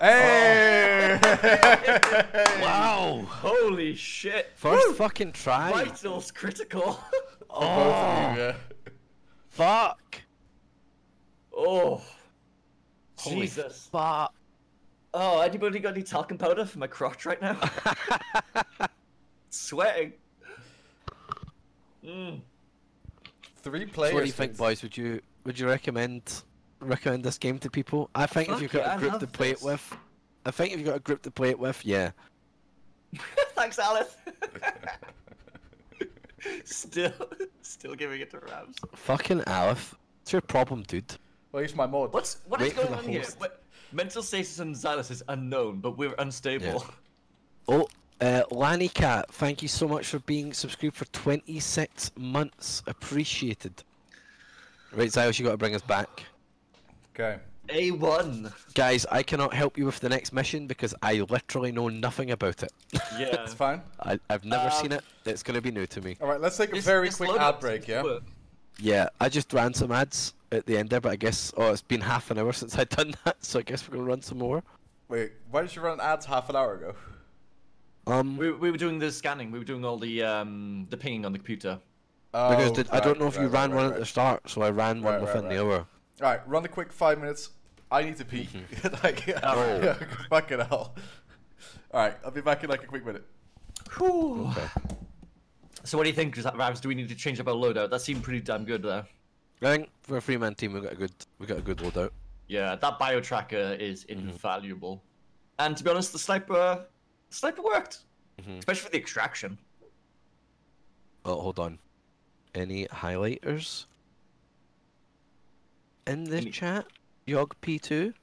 Hey! Oh. Wow. Holy shit. First fucking try. Vitals critical. Both of oh. you, yeah. Fuck. oh. Holy Jesus. Fuck. Oh, anybody got any talcum powder for my crotch right now? Sweating. Mm. Three So players. what do you think, did- boys? Would you would you recommend recommend this game to people? I think if you've got yeah, I a group love to play this. it with, I think if you've got a group to play it with, yeah. Thanks, Alice. still, still giving it to Ravs. Fucking Aleph. What's your problem, dude? Well, he's my mod. What's what is Wait for going the on here? What, mental status and Zylus is unknown, but we're unstable. Oh, Uh, Lanny Cat, thank you so much for being subscribed for 26 months. Appreciated. Right, Zylus, you got to bring us back. Okay. A1. Guys, I cannot help you with the next mission because I literally know nothing about it. Yeah. It's fine. I, I've never seen Um, it. It's going to be new to me. All right, let's take a This- very this quick loadout ad break, yeah? work. Yeah, I just ran some ads at the end there, but I guess oh, it's been half an hour since I'd done that, so I guess we're gonna run some more. Wait, why did you run ads half an hour ago? Um, We, we were doing the scanning. We were doing all the um the pinging on the computer. because Oh, did, I don't know if you ran right, one right, at the start, so I ran one Right, right, within right. the hour. All right, run a quick five minutes. I need to pee. like, Oh. yeah, fucking hell. All right, I'll be back in like a quick minute. Okay. So what do you think, Ravs? Do we need to change up our loadout? That seemed pretty damn good there. I think for a three man team we got a good we got a good loadout. Yeah, that bio tracker is Mm-hmm. invaluable. And to be honest, the sniper, the sniper worked, Mhm. especially for the extraction. Oh, hold on. Any highlighters in the Any- chat? Yog P2?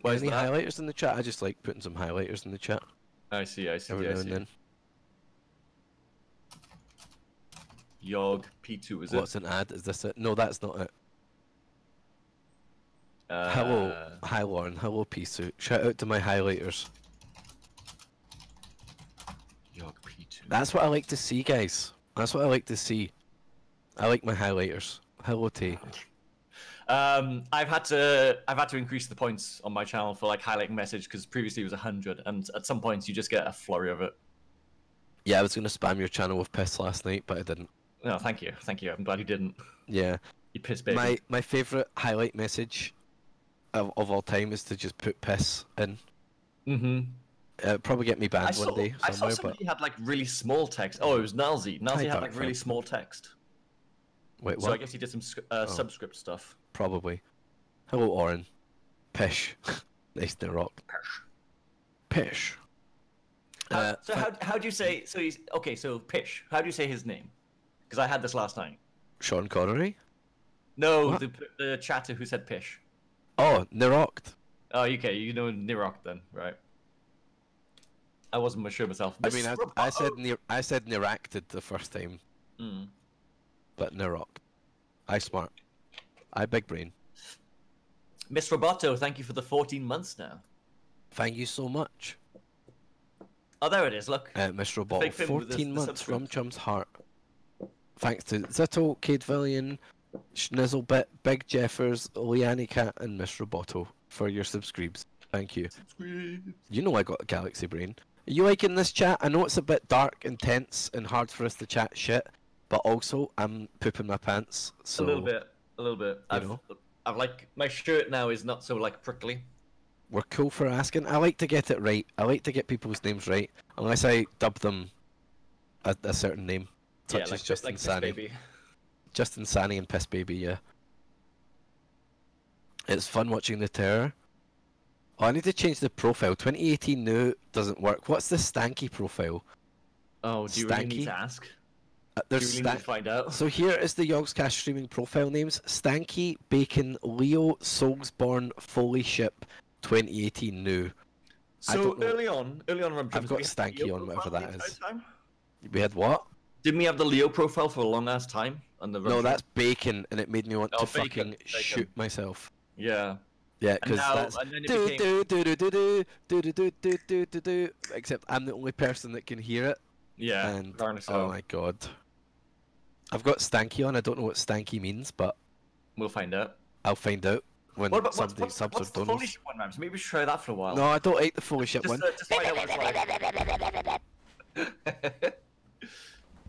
Why is Any that? highlighters in the chat? I just like putting some highlighters in the chat I see, I see, every I now see. and then. Yog P2 is it. What's an ad? Is this it? No, that's not it. it? Uh, Hello, hi Lauren. Hello, P-suit. Shout out to my highlighters. Yog P2. That's what I like to see, guys. That's what I like to see. I like my highlighters. Hello, T. Um, I've had to I've had to increase the points on my channel for like highlighting message because previously it was hundred, and at some points you just get a flurry of it. Yeah, I was gonna spam your channel with piss last night, but I didn't. No, thank you, thank you. I'm glad you didn't. Yeah, You piss baby. my my favorite highlight message of, of all time is to just put piss in. Mm-hmm. Uh, probably get me I banned saw, one day I saw somewhere, but somebody had like really small text. Oh, it was Nalzi. Nalzi had like really small text. wait, what? So I guess he did some uh, Oh. subscript stuff. Probably. Hello, Oren. Pish. nice to rock. Pish. How, Uh, so how how do you say? So he's okay. So Pish. How do you say his name? Because I had this last night. Sean Connery. No, What? the the chatter who said Pish. Oh, Nerocked. Oh, okay. You know Nirok then, right? I wasn't sure myself. I mean, I, I said Roboto- I said Neracted the first time, Mm. but Nerocked. I smart. I big brain. Miss Roboto, thank you for the 14 months now. Thank you so much, Oh, there it is. Look. uh, Mr. Robot. fake film with the- 14 the months from. Chum's heart. Thanks to Zitto, Cade Villian, Schnizzlebit, Big Jeffers, Liani Cat, and Miss Roboto for your subscribes. Thank you. You know I got a galaxy brain. Are you liking this chat? I know it's a bit dark and tense and hard for us to chat shit, but also I'm pooping my pants. So a little bit. A little bit. I've, know. I've like my shirt now is not so like prickly. we're cool for asking. I like to get it right. I like to get people's names right, unless I dub them a, a certain name, such yeah, as like Justin like Sani. Justin Sani and Piss Baby, yeah. It's fun watching the terror. Oh, I need to change the profile. 2018 now doesn't work. What's the stanky profile? Oh, do you really need Stanky? to ask? Uh, Do you really need to find out? So here is the Yogscast streaming profile names: Stanky, Bacon, Leo, Soulsborne, Foley Ship, 2018 new. So early on, early on, I've got Stanky on, whatever that is. Time? We had what? Didn't we have the Leo profile for a long ass time? On the No, that's Bacon, and it made me want Oh, to Bacon, fucking Bacon. shoot myself. yeah. Yeah, because that's and then it do, became- do do do do do do do do do do do do. Except I'm the only person that can hear it, Yeah. and apparently so. oh my god, I've got stanky on. I don't know what stanky means, but We'll find out. I'll find out when What about what's, somebody what's, subs what's or the donos. Foley ship one, Ravs? Maybe we should try that for a while. No, I don't hate the Foley ship just, one. uh, just find out what it's like.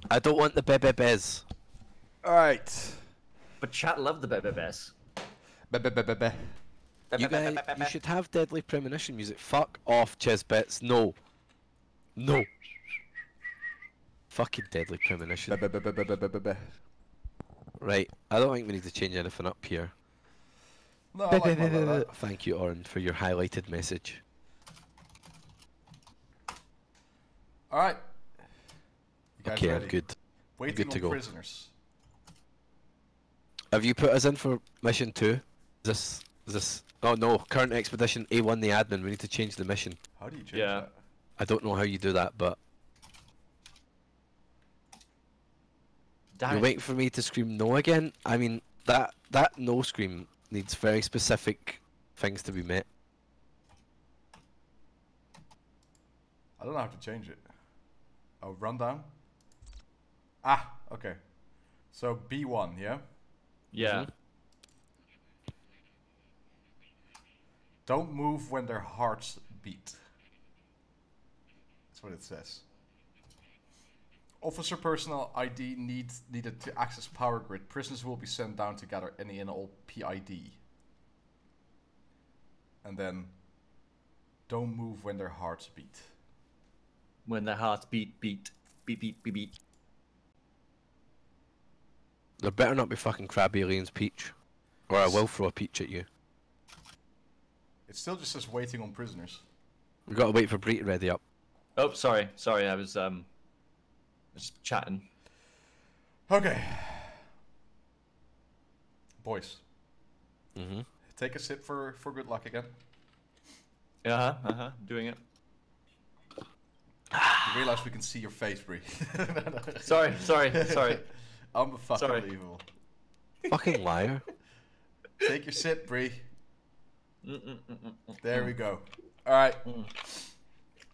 I don't want the bebe bez. All right. but chat love the Bebe Bess. Be-be-be-be-be. You guys, you should have deadly premonition music. Fuck off, Chesbits. No. No. Fucking deadly premonition. Right. I don't think we need to change anything up here. No, I like that. Thank you, Oren, for your highlighted message. All right. You guys Okay, I'm good. Waiting good to go. prisoners. Have you put us in for mission two? Is this is this? Oh no, current expedition A1 the admin. We need to change the mission. How do you change Yeah. that? I don't know how you do that, but Damn you're waiting for me to scream no again. I mean, that that no scream needs very specific things to be met. I don't know how to change it. Oh, rundown. Ah, okay. So B1, yeah. Yeah. Mhm. Don't move when their hearts beat. That's what it says. Officer personnel ID need, needed to access power grid. Prisoners will be sent down to gather any and all PID. And then, don't move when their hearts beat. When their hearts beat, beat, beat, beat, beat, beat. There better not be fucking crab aliens, Peach, or I will throw a peach at you. It still just says waiting on prisoners. We've gotta wait for Bree to ready up. Oh, sorry, sorry. I was um, just chatting. Okay. Boys, Mm-hmm. take a sip for, for good luck again. Uh huh. Uh huh. Doing it. You realize we can see your face, Bree. Sorry, sorry, sorry. I'm a fucking Sorry. unbelievable. Fucking liar. Take your sip, Bree. There we go. All right. Mm.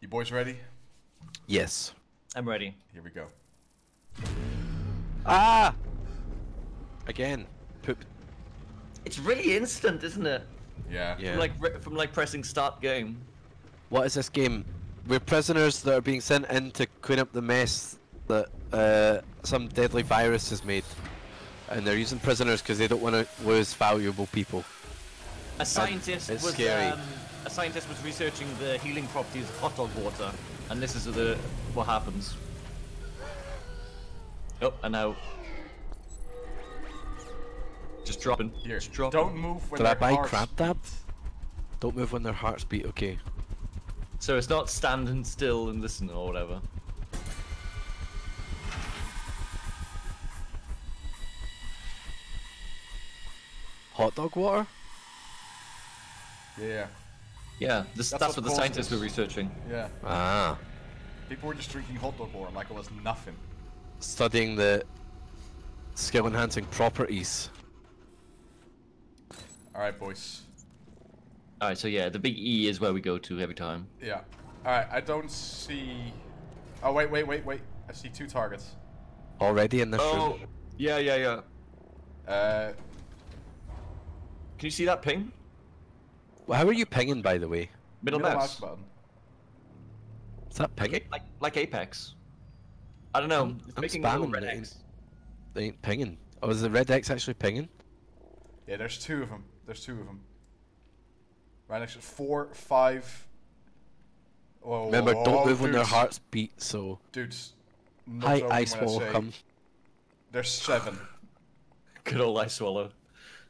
You boys ready? Yes. I'm ready. Here we go. Ah! Again. Poop. It's really instant, isn't it? Yeah. Yeah. From like from like pressing start game. What is this game? We're prisoners that are being sent in to clean up the mess that uh, some deadly virus has made. And they're using prisoners because they don't want to lose valuable people. A scientist it's was scary. Um, a scientist was researching the healing properties of hot dog water, and this is the what happens. Oh, and now just dropping. Here. Just dropping. Don't move when Did I buy hearts crab dab? Don't move when their hearts beat, okay. So it's not standing still and listen or whatever. Hot dog water? Yeah. Yeah, this, That's that's, what what the scientists this. were researching. Yeah. Ah. People were just drinking hot dog water like it was nothing. Studying the skill enhancing properties. All right, boys. All right, so yeah, the big E is where we go to every time. Yeah. All right. I don't see. Oh wait, wait, wait, wait. I see two targets. Already in this Oh, room. yeah, yeah, yeah. Uh, Can you see that ping? Well, how are you pinging, by the way? Middle, middle mouse. button. Is that Like, pinging? like, like Apex. I don't know. I'm- it's I'm making spamming red it. X. They ain't pinging. Oh, is the red X actually pinging? Yeah, there's two of them. There's two of them. Right next to four, five. Whoa, Remember, whoa, don't whoa, move when their hearts beat, so... Dudes. Hi, Ice when I Wall, come. There's seven. Good old ice swallow.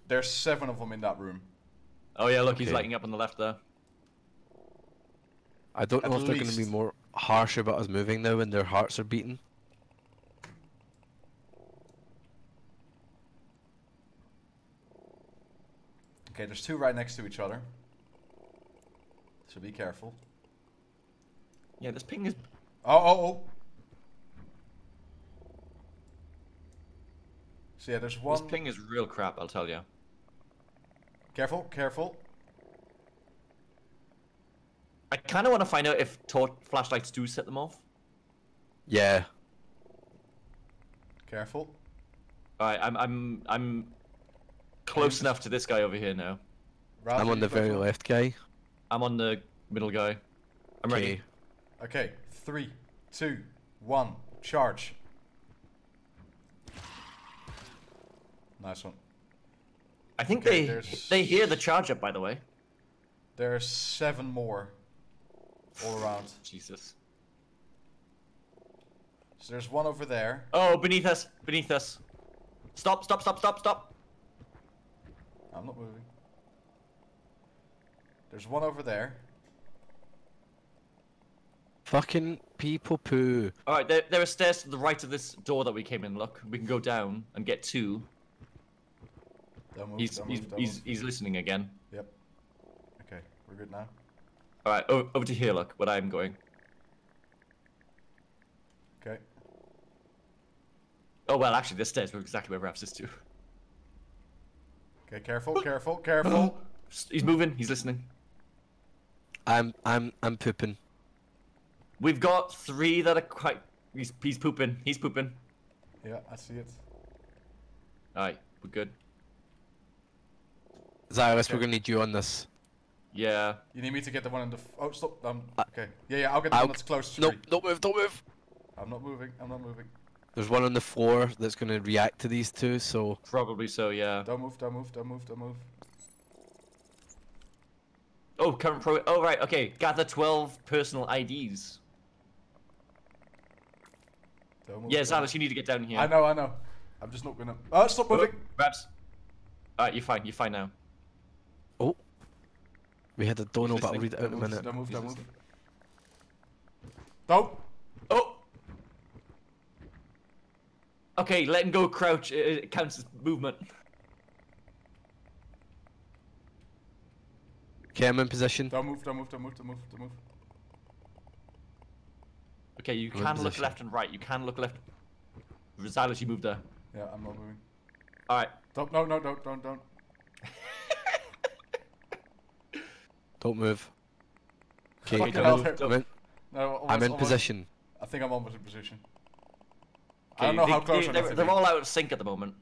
There's seven of them in that room. Oh yeah, look, he's lighting up on the left there. I don't know At if they're going to be more harsh about us moving now when their hearts are beating. Okay, there's two right next to each other. So be careful. Yeah, this ping is. Oh, oh, oh. So yeah, there's one... This one. ping is real crap, I'll tell you. Careful, careful. I kind of want to find out if torch flashlights do set them off. Yeah. Careful. All right, I'm I'm I'm close enough to this guy over here now. Ralph, I'm on the very enough? left guy. I'm on the middle guy. I'm ready. Okay. Okay, three, two, one, charge. Nice one. I think Okay, they there's- they hear the charge up. By the way. There's seven more all around. Jesus. So there's one over there. Oh, beneath us! Beneath us! Stop! Stop! Stop! Stop! Stop! I'm not moving. There's one over there. Fucking people poo. All right, there there are stairs to the right of this door that we came in. Look, we can go down and get two. Don't move, He's don't he's move, don't he's, move. he's listening again. Yep. Okay, we're good now. All right, o- over to here. Look, where I'm going. Okay. Oh well, actually, this stairs were exactly where Ravs is too. Okay, careful, careful, careful. He's moving. He's listening. I'm I'm I'm pooping. We've got three that are quite. He's he's pooping. He's pooping. Yeah, I see it. All right, we're good. Zylus, we're gonna need you on this. Yeah. You need me to get the one in the. F- oh, stop. Um. Uh, Okay. Yeah, yeah. I'll get the I'll- one that's close to No, tree. don't move, don't move. I'm not moving. I'm not moving. There's one on the floor that's gonna react to these two, so Probably so. Yeah. Don't move. Don't move. Don't move. Don't move. Oh, current pro. Oh right. Okay. Gather twelve personal IDs. Don't move. Yeah, don't you need to get down here. I know. I know. I'm just not gonna. Oh, stop moving. Raps. All right, you're fine. You're fine now. We had a dono, but I'll listening. read it out in a minute. Don't move. Don't move. Don't. Oh. Okay, let him go. Crouch. It, it counts as movement. Okay, I'm in position. Don't move. Don't move. Don't move. Don't move. Don't move. Okay, you I'm can look position. left and right. You can look left. Zylus, you moved there. Yeah, I'm not moving. All right. Don't. No. No. Don't. Don't. Don't. Don't move. Okay, Fucking I'm hell, in, I'm in, No. Almost, I'm in almost. position. I think I'm almost in position. I don't know they, how close they, I they're, they're all out of sync at the moment.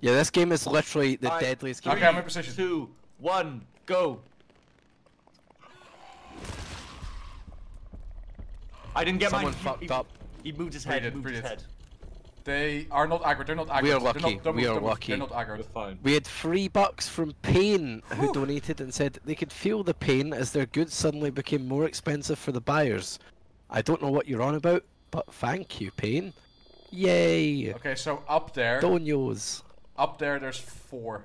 Yeah, this game is literally the Alright, deadliest game. Okay, I'm in position. Two, one, go. I didn't get Someone mine. He- fucked he, up. He moved his head. He moved his brilliant. head. They are not aggro. They're not aggro. We are They're lucky, Not, don't we are don't lucky. They're not aggro. We're fine. We had three bucks from Payne, who donated and said they could feel the pain as their goods suddenly became more expensive for the buyers. I don't know what you're on about, but thank you, Payne. Yay! Okay, so up there, Donios. up there, there's four.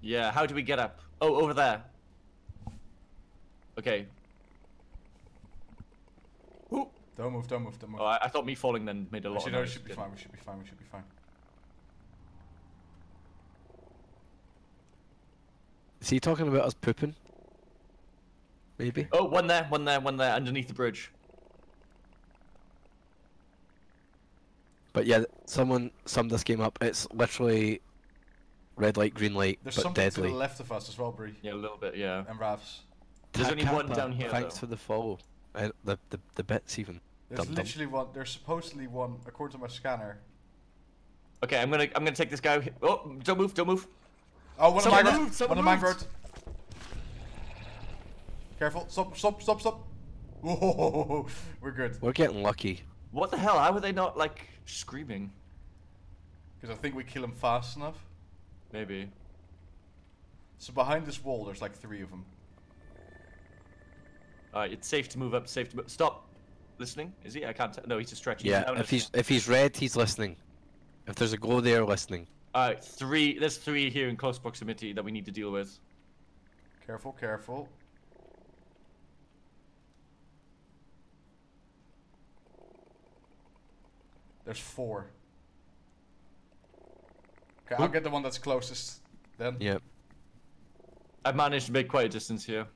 Yeah. How do we get up? Oh, over there. Okay. Ooh. Don't move. Don't move. Don't move. Oh, I, I thought me falling then made a lot Actually, of no, we should be fine. We should be fine. We should be fine. Is he talking about us pooping? Maybe. Oh, one there, one there, one there, underneath the bridge. But yeah, someone summed this game up. It's literally red light, green light, There's but something deadly. to the left of us as well, Bree Yeah, a little bit, yeah. and Ravs. There's only one down here, Thanks though. for the follow. And the, the the bits even. There's Dum dum. literally one. There's supposedly one, according to my scanner. Okay, I'm gonna, I'm gonna take this guy. Oh, don't move, don't move. Oh, one Someone of mine moved, One of mine moved. Careful! Stop! Stop! Stop! Stop! Whoa! We're good. We're getting lucky. What the hell? How were they not like screaming? Because I think we kill him fast enough. Maybe. So behind this wall, there's like three of them. Alright, it's safe to move up. Safe to move. Stop. Listening? Is he? I can't. T- no, he's just stretching. Yeah, if he's if he's red, he's listening. If there's a glow there, listening. Alright, three. There's three here in close proximity that we need to deal with. Careful! Careful! There's four. Okay, I'll get the one that's closest then. Yep. I've managed to make quite a distance here.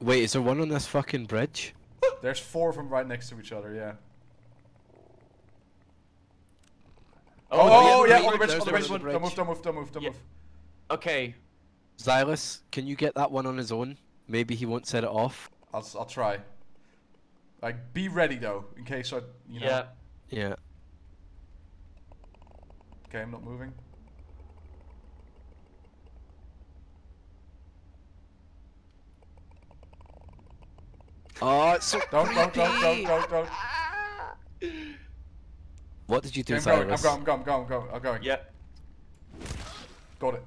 Wait, is there one on this fucking bridge? There's four of them right next to each other, yeah. Oh, oh yeah, oh, yeah, on the bridge, there's on the bridge. on the Don't move, don't move, don't move, don't Yeah. move. Okay. Zylus, can you get that one on his own? Maybe he won't set it off. I'll, s- I'll try. Like, be ready though, in case I, you know. Yeah. Yeah. Okay, I'm not moving. Oh, it's so Don't, don't, don't, don't, don't, don't. What did you do, Okay, I'm going, I'm going, I'm going, I'm going, I'm going, I'm going. Yeah. Got it.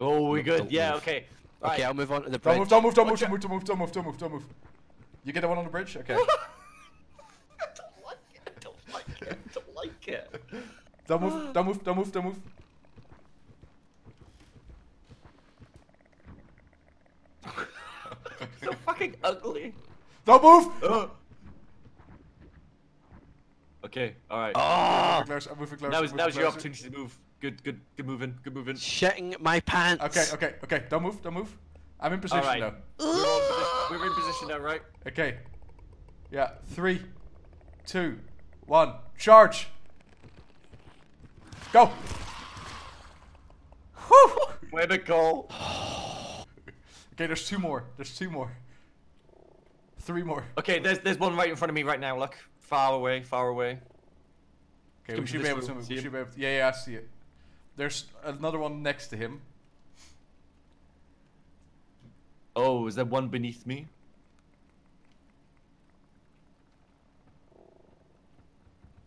Oh, we Look, good. Yeah. move. Okay. Okay, Right. I'll move on to the Don't bridge. move, don't move, don't move, don't move, don't move, don't move, don't move, don't move. You get the one on the bridge? Okay. I don't like it. I don't like it. I don't like it. Don't move, don't move, don't move, don't move. So fucking ugly. Don't move! Ugh. Okay. All right. Oh, ah. Moving closer, I'm moving closer. now is now is your opportunity to move. Good. Good. Good moving. Good moving. shitting my pants. Okay, okay, okay. Don't move, don't move. I'm in position right. now. We're, all in position, we're in position now, right? Okay. Yeah, three. two, one, charge! Go! Whew! Way to go. Okay, there's two more. There's two more. Three more. Okay, there's there's one right in front of me right now. Look, far away, far away. Okay, we should be able to. We should be able to, yeah, yeah, I see it. There's another one next to him. Oh, is there one beneath me?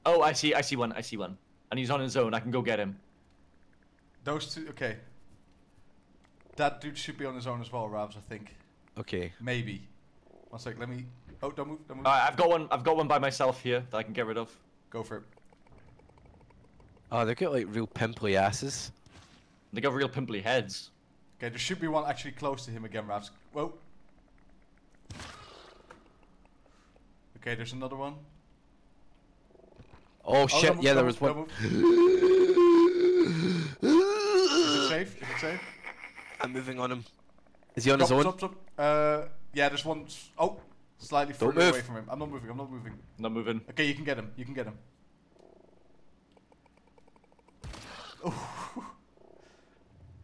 Oh, I see, I see one, I see one. And he's on his own, I can go get him. Those two. Okay. That dude should be on his own as well, Ravs. I think. Okay. Maybe. One sec. Let me. Oh, don't move. Don't move. Alright, I've got one, I've got one by myself here that I can get rid of. Go for it. Oh, they've got like real pimply asses. They got real pimply heads. Okay, there should be one actually close to him again, Ravs. Whoa. Okay, there's another one. Oh, Oh, shit! don't move, yeah, there was one. Is it safe? Is it safe? I'm moving on him. Is he on his own? stop, stop. Uh, yeah, there's one. s- Oh, slightly Don't further move. away from him. I'm not moving. I'm not moving. Not moving. Okay, you can get him. You can get him. Ooh.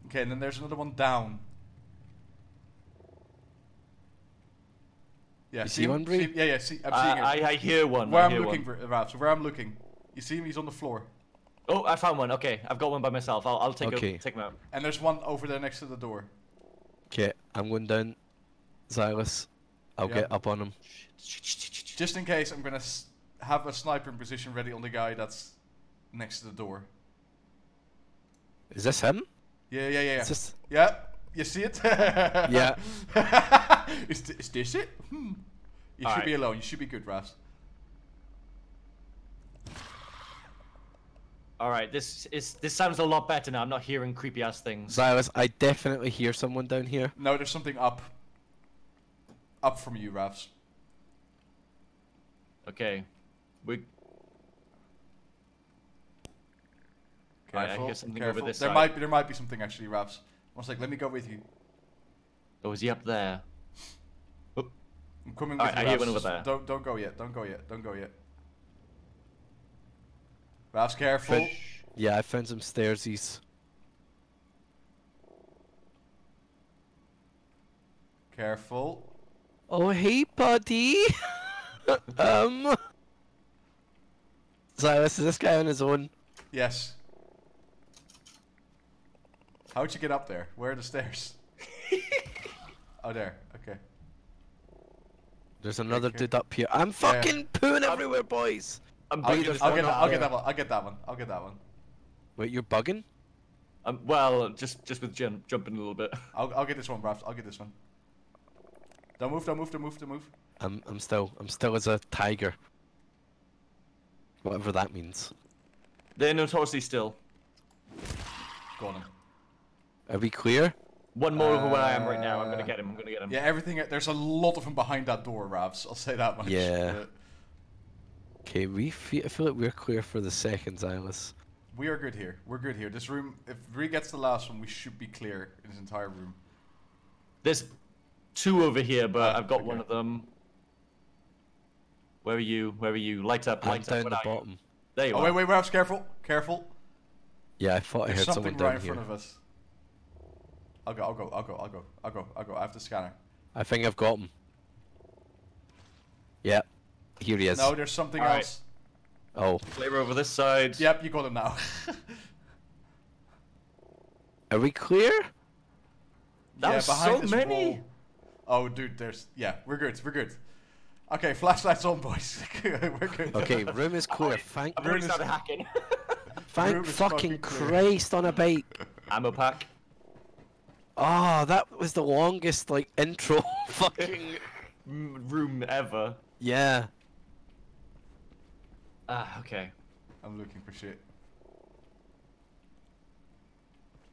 Okay, and then there's another one down. Yeah, You see see him? one, Bree? Yeah, yeah. See, I'm I, seeing him. I, I hear one. where I I'm looking one. Ralph. So where I'm looking, you see him? He's on the floor, Oh, I found one. Okay, I've got one by myself. I'll, I'll take Okay. a, take him out. and there's one over there next to the door. Okay, I'm going down. Zylus, I'll Yeah. get up on him. Just in case, I'm gonna have a sniper in position ready on the guy that's next to the door. Is this him? Yeah, yeah, yeah. Is this... Yeah, you see it? Yeah. is, th- is this it? Hmm. You should Alright. be alone. You should be good, Ravs. All right, this is this sounds a lot better now. I'm not hearing creepy ass things. Zylus, I definitely hear someone down here. No, there's something up. Up from you, Ravs. Okay, we. Alright, I Careful, hear something over careful. this there side. might be, there might be something actually, Ravs. One sec, let me go with you. Oh, is he up there? I'm coming with Alright, you. I hear Ravs. one over there. Don't don't go yet. Don't go yet. Don't go yet. Ravs, careful. Yeah, I found some stairsies. Careful. Oh, hey, buddy. um. Zylus, is this guy on his own? Yes. How'd you get up there? Where are the stairs? oh, there. Okay. There's another Okay. dude up here. I'm fucking pooing everywhere, boys. I'm I'll get, this I'll, get, up I'll get that one. I'll get that one. I'll get that one. Wait, you're bugging? Um, well, just just with jump, jumping a little bit. I'll, I'll get this one, Ravs. I'll get this one. Don't move, don't move, don't move, don't move. I'm I'm still I'm still as a tiger. Whatever that means. They're notoriously still. Go on. Are we clear? One more over where I am right now. I'm Uh, gonna get him. I'm gonna get him. Yeah, everything. There's a lot of them behind that door, Ravs. I'll say that much. Yeah. Uh, Okay, we feel, I feel like we're clear for the second, Zylus. we are good here. We're good here. This room, if Ree gets the last one, we should be clear in this entire room. There's two over here, but I've got okay. one of them. Where are you? Where are you? Light up, I'm light down up. the Where are you? bottom. There you Oh, are. wait, wait, Ravs, careful. Careful. Yeah, I thought I There's heard something someone right down in here. front of us. I'll go, I'll go, I'll go, I'll go, I'll go, I'll go. I have the scanner. I think I've got him. Yeah, here he is. No, there's something Alright. else. Oh, Flavor over this side. Yep, you got him now. are we clear? That yeah, was so many. wall. Oh, dude, there's. Yeah, we're good, we're good. Okay, flashlights on, boys. we're good. Okay, room is clear. Thank, I've already Ruin is- started hacking. thank room fucking fucking. Christ on a bike. Ammo pack. Oh, that was the longest like intro. fucking room ever. yeah. Ah, okay. I'm looking for shit.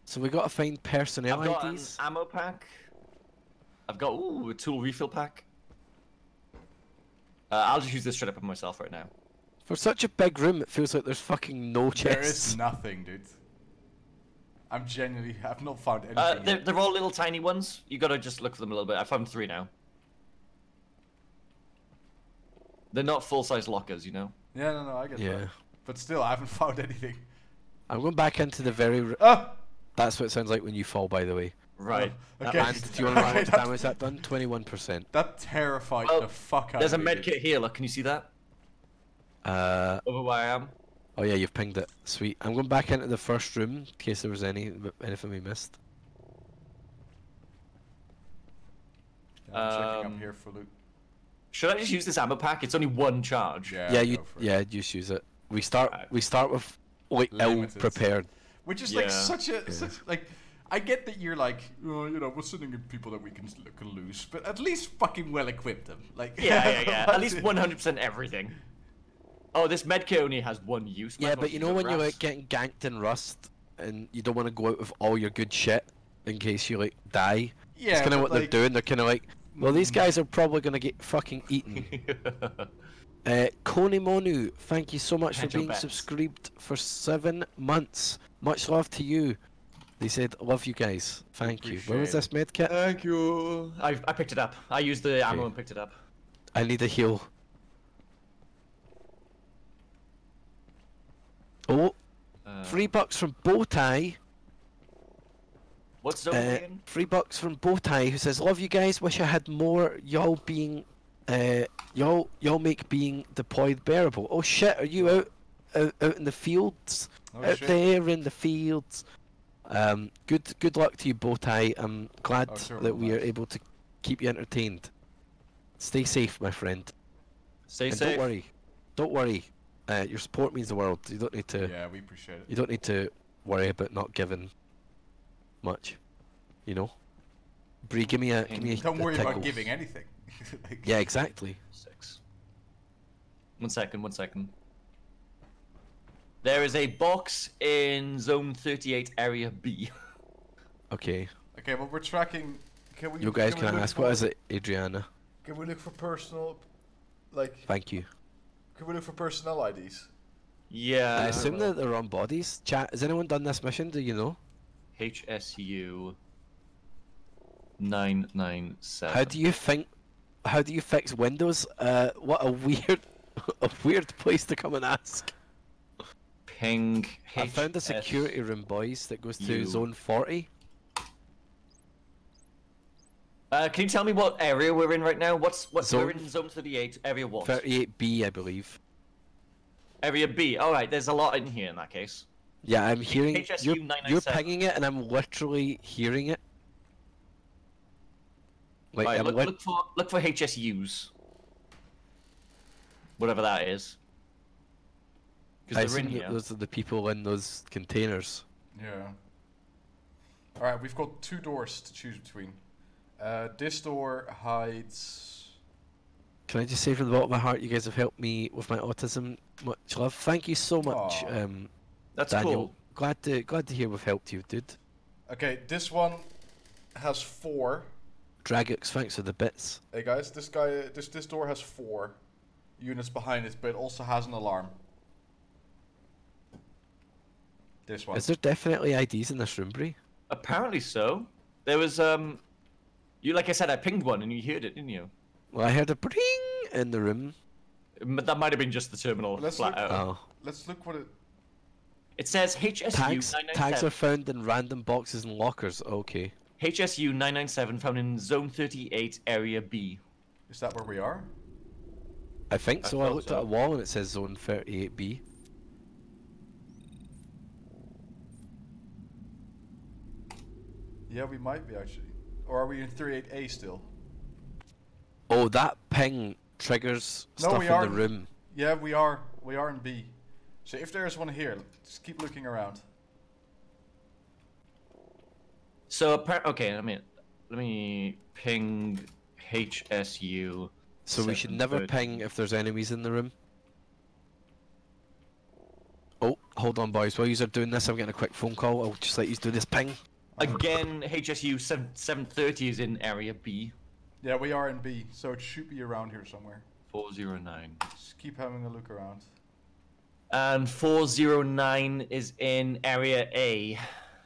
So we gotta find personnel I've got an IDs. ammo pack. I've got ooh a tool refill pack. Uh, I'll just use this straight up on myself right now. For such a big room, it feels like there's fucking no There chests. is nothing, dude. I'm genuinely. I've not found anything. Uh, they're, they're all little tiny ones. You gotta just look for them a little bit. I found three now. They're not full size lockers, you know. Yeah, no, no, I get Yeah. that. But still, I haven't found anything. I'm going back into the very. r- Ah! That's what it sounds like when you fall, by the way. Right. Oh, okay. And do you want to know how much that's- damage that done? 21%. That terrified Oh, the fuck out There's a of me. med dude. kit here. Look, can you see that? Uh, Over where I am. oh yeah, you've pinged it. Sweet. I'm going back into the first room in case there was any anything we missed. Yeah, I'm checking Um, up here for loot. Should I just use this ammo pack? It's only one charge. Yeah, Yeah, you yeah, just use it. We start uh, we start with like ill prepared, Which is like such a such like. I get that you're like, oh, you know, we're sending in people that we can can lose, but at least fucking well equip them. Like, Yeah, yeah, yeah. At least 100% everything. Oh, this med kit only has one use. Yeah, but you know it when you're like getting ganked in Rust and you don't want to go out with all your good shit in case you like die. Yeah, it's kind of what like, they're doing. They're kind of like, well, these guys are probably gonna get fucking eaten. uh, Konimonu, thank you so much for Hedge your being bets. subscribed for seven months. Much love to you. They said, love you guys. Thank you. Where was this med kit? Thank you. I, I picked it up. I used the ammo Okay. and picked it up. I need a heal. Oh, Uh, three bucks from Bowtie. What's zone Uh, again? three bucks from Bowtie who says, "Love you guys. Wish I had more. Y'all being, uh, y'all y'all make being deployed bearable." Oh shit! Are you out out, out in the fields? Oh, out shit. there in the fields. Um, good good luck to you, Bowtie. I'm glad Oh, sure, that we are able to keep you entertained. Stay safe, my friend. Stay and safe. don't worry, don't worry. Uh, your support means the world. You don't need to. Yeah, we appreciate it. You don't need to worry about not giving much. You know. Bree, give me a give me a Don't a worry about tickle. giving anything. Like, Yeah, exactly. Six. One second, one second. There is a box in Zone 38, Area B. Okay. Okay, well we're tracking. Can we? You guys we can I ask for, what is it, Adriana? Can we look for personal, like? Thank you. Can we look for personnel IDs? Yeah. I assume that they're on bodies. Chat. Has anyone done this mission? Do you know? HSU 997. How do you think? How do you fix Windows? Uh, what a weird, a weird place to come and ask. Ping. I found a security room, boys, that goes to zone 40. Uh, can you tell me what area we're in right now? What's what's Zone- we're in Zone 38, Area what? 38B, I believe. Area B. All right, there's a lot in here in that case. Yeah, I'm hearing HSU you're, you're 997. pinging it, and I'm literally hearing it. Like right, look, look for look for HSUs. Whatever that is. Because they're in here. those are the people in those containers. Yeah. All right, we've got two doors to choose between. Uh, this door hides. Can I just say from the bottom of my heart, you guys have helped me with my autism. Much love. Thank you so much, Aw. um, That's Daniel. cool. Glad to glad to hear we've helped you, dude. Okay, this one has four. Dragix, thanks for the bits. Hey guys, this guy, this this door has four units behind it, but it also has an alarm. This one. Is there definitely IDs in this room, Bree? Apparently so. There was um, you like I said, I pinged one and you heard it, didn't you? Well, I heard a bring in the room. M- That might have been just the terminal Let's flat look- out. Oh. Let's look what it. It says HSU Tags, tags are found in random boxes and lockers. Okay. HSU 997 found in Zone 38, Area B. Is that where we are? I think I so. I looked so. at a wall and it says zone 38B. Yeah, we might be actually. Or are we in 38A still? Oh, that ping triggers No, stuff we in are- the room. Yeah, we are. We are in B. So if there is one here, just keep looking around. So appar- okay, I mean, let me ping HSU. So we should never ping if there's enemies in the room. Oh, hold on, boys. While you are doing this, I'm getting a quick phone call. I'll just let you do this ping. Again, HSU 7 730 is in Area B. Yeah, we are in B, so it should be around here somewhere. 409. Just keep having a look around. And 409 is in Area A.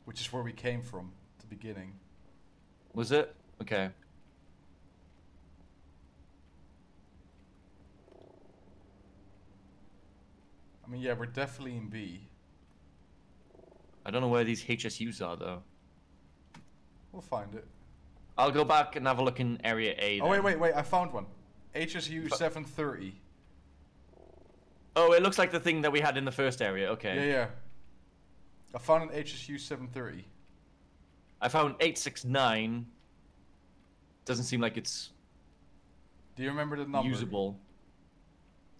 Which is where we came from, at the beginning. Was it? Okay. I mean, yeah, we're definitely in B. I don't know where these HSUs are though. We'll find it. I'll go back and have a look in area A. Oh wait, wait, wait! I found one. HSU 730. Oh, it looks like the thing that we had in the first area. Okay. Yeah, yeah. I found an HSU 730. I found 869. Doesn't seem like it's Do you remember the number usable.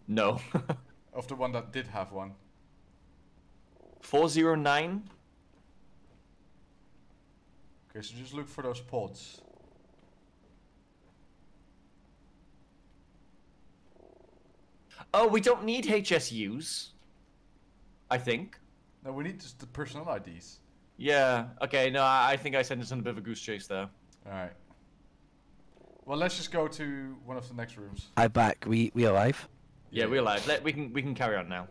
No. of the one that did have one? 409? Okay, so just look for those pods. Oh, we don't need HSUs. I think. No, we need just the personal IDs. Yeah. Okay. No, I I think I sent us on a bit of a goose chase there. All right. Well, let's just go to one of the next rooms. I back. We we alive? Yeah, we're live. Let we can we can carry on now.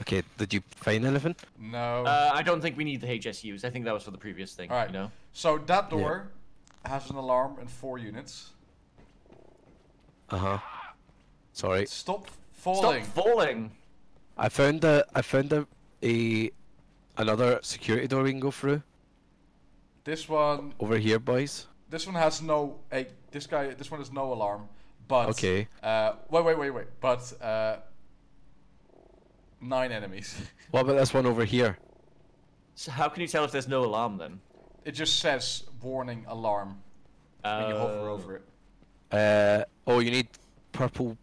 Okay. Did you find anything? No. Uh, I don't think we need the HSUs. I think that was for the previous thing. All right. You know. So that door has an alarm and four units. Uh huh. Sorry. Stop falling. Stop falling. I found a I found a, a another security door we can go through This one, over here, boys. this one has no. Hey, this guy, this one has no alarm. But Okay. Uh, wait, wait, wait, wait. But uh, nine enemies. What about this one over here? So how can you tell if there's no alarm then? it just says warning alarm when you hover Uh, over it. Uh oh, you need purple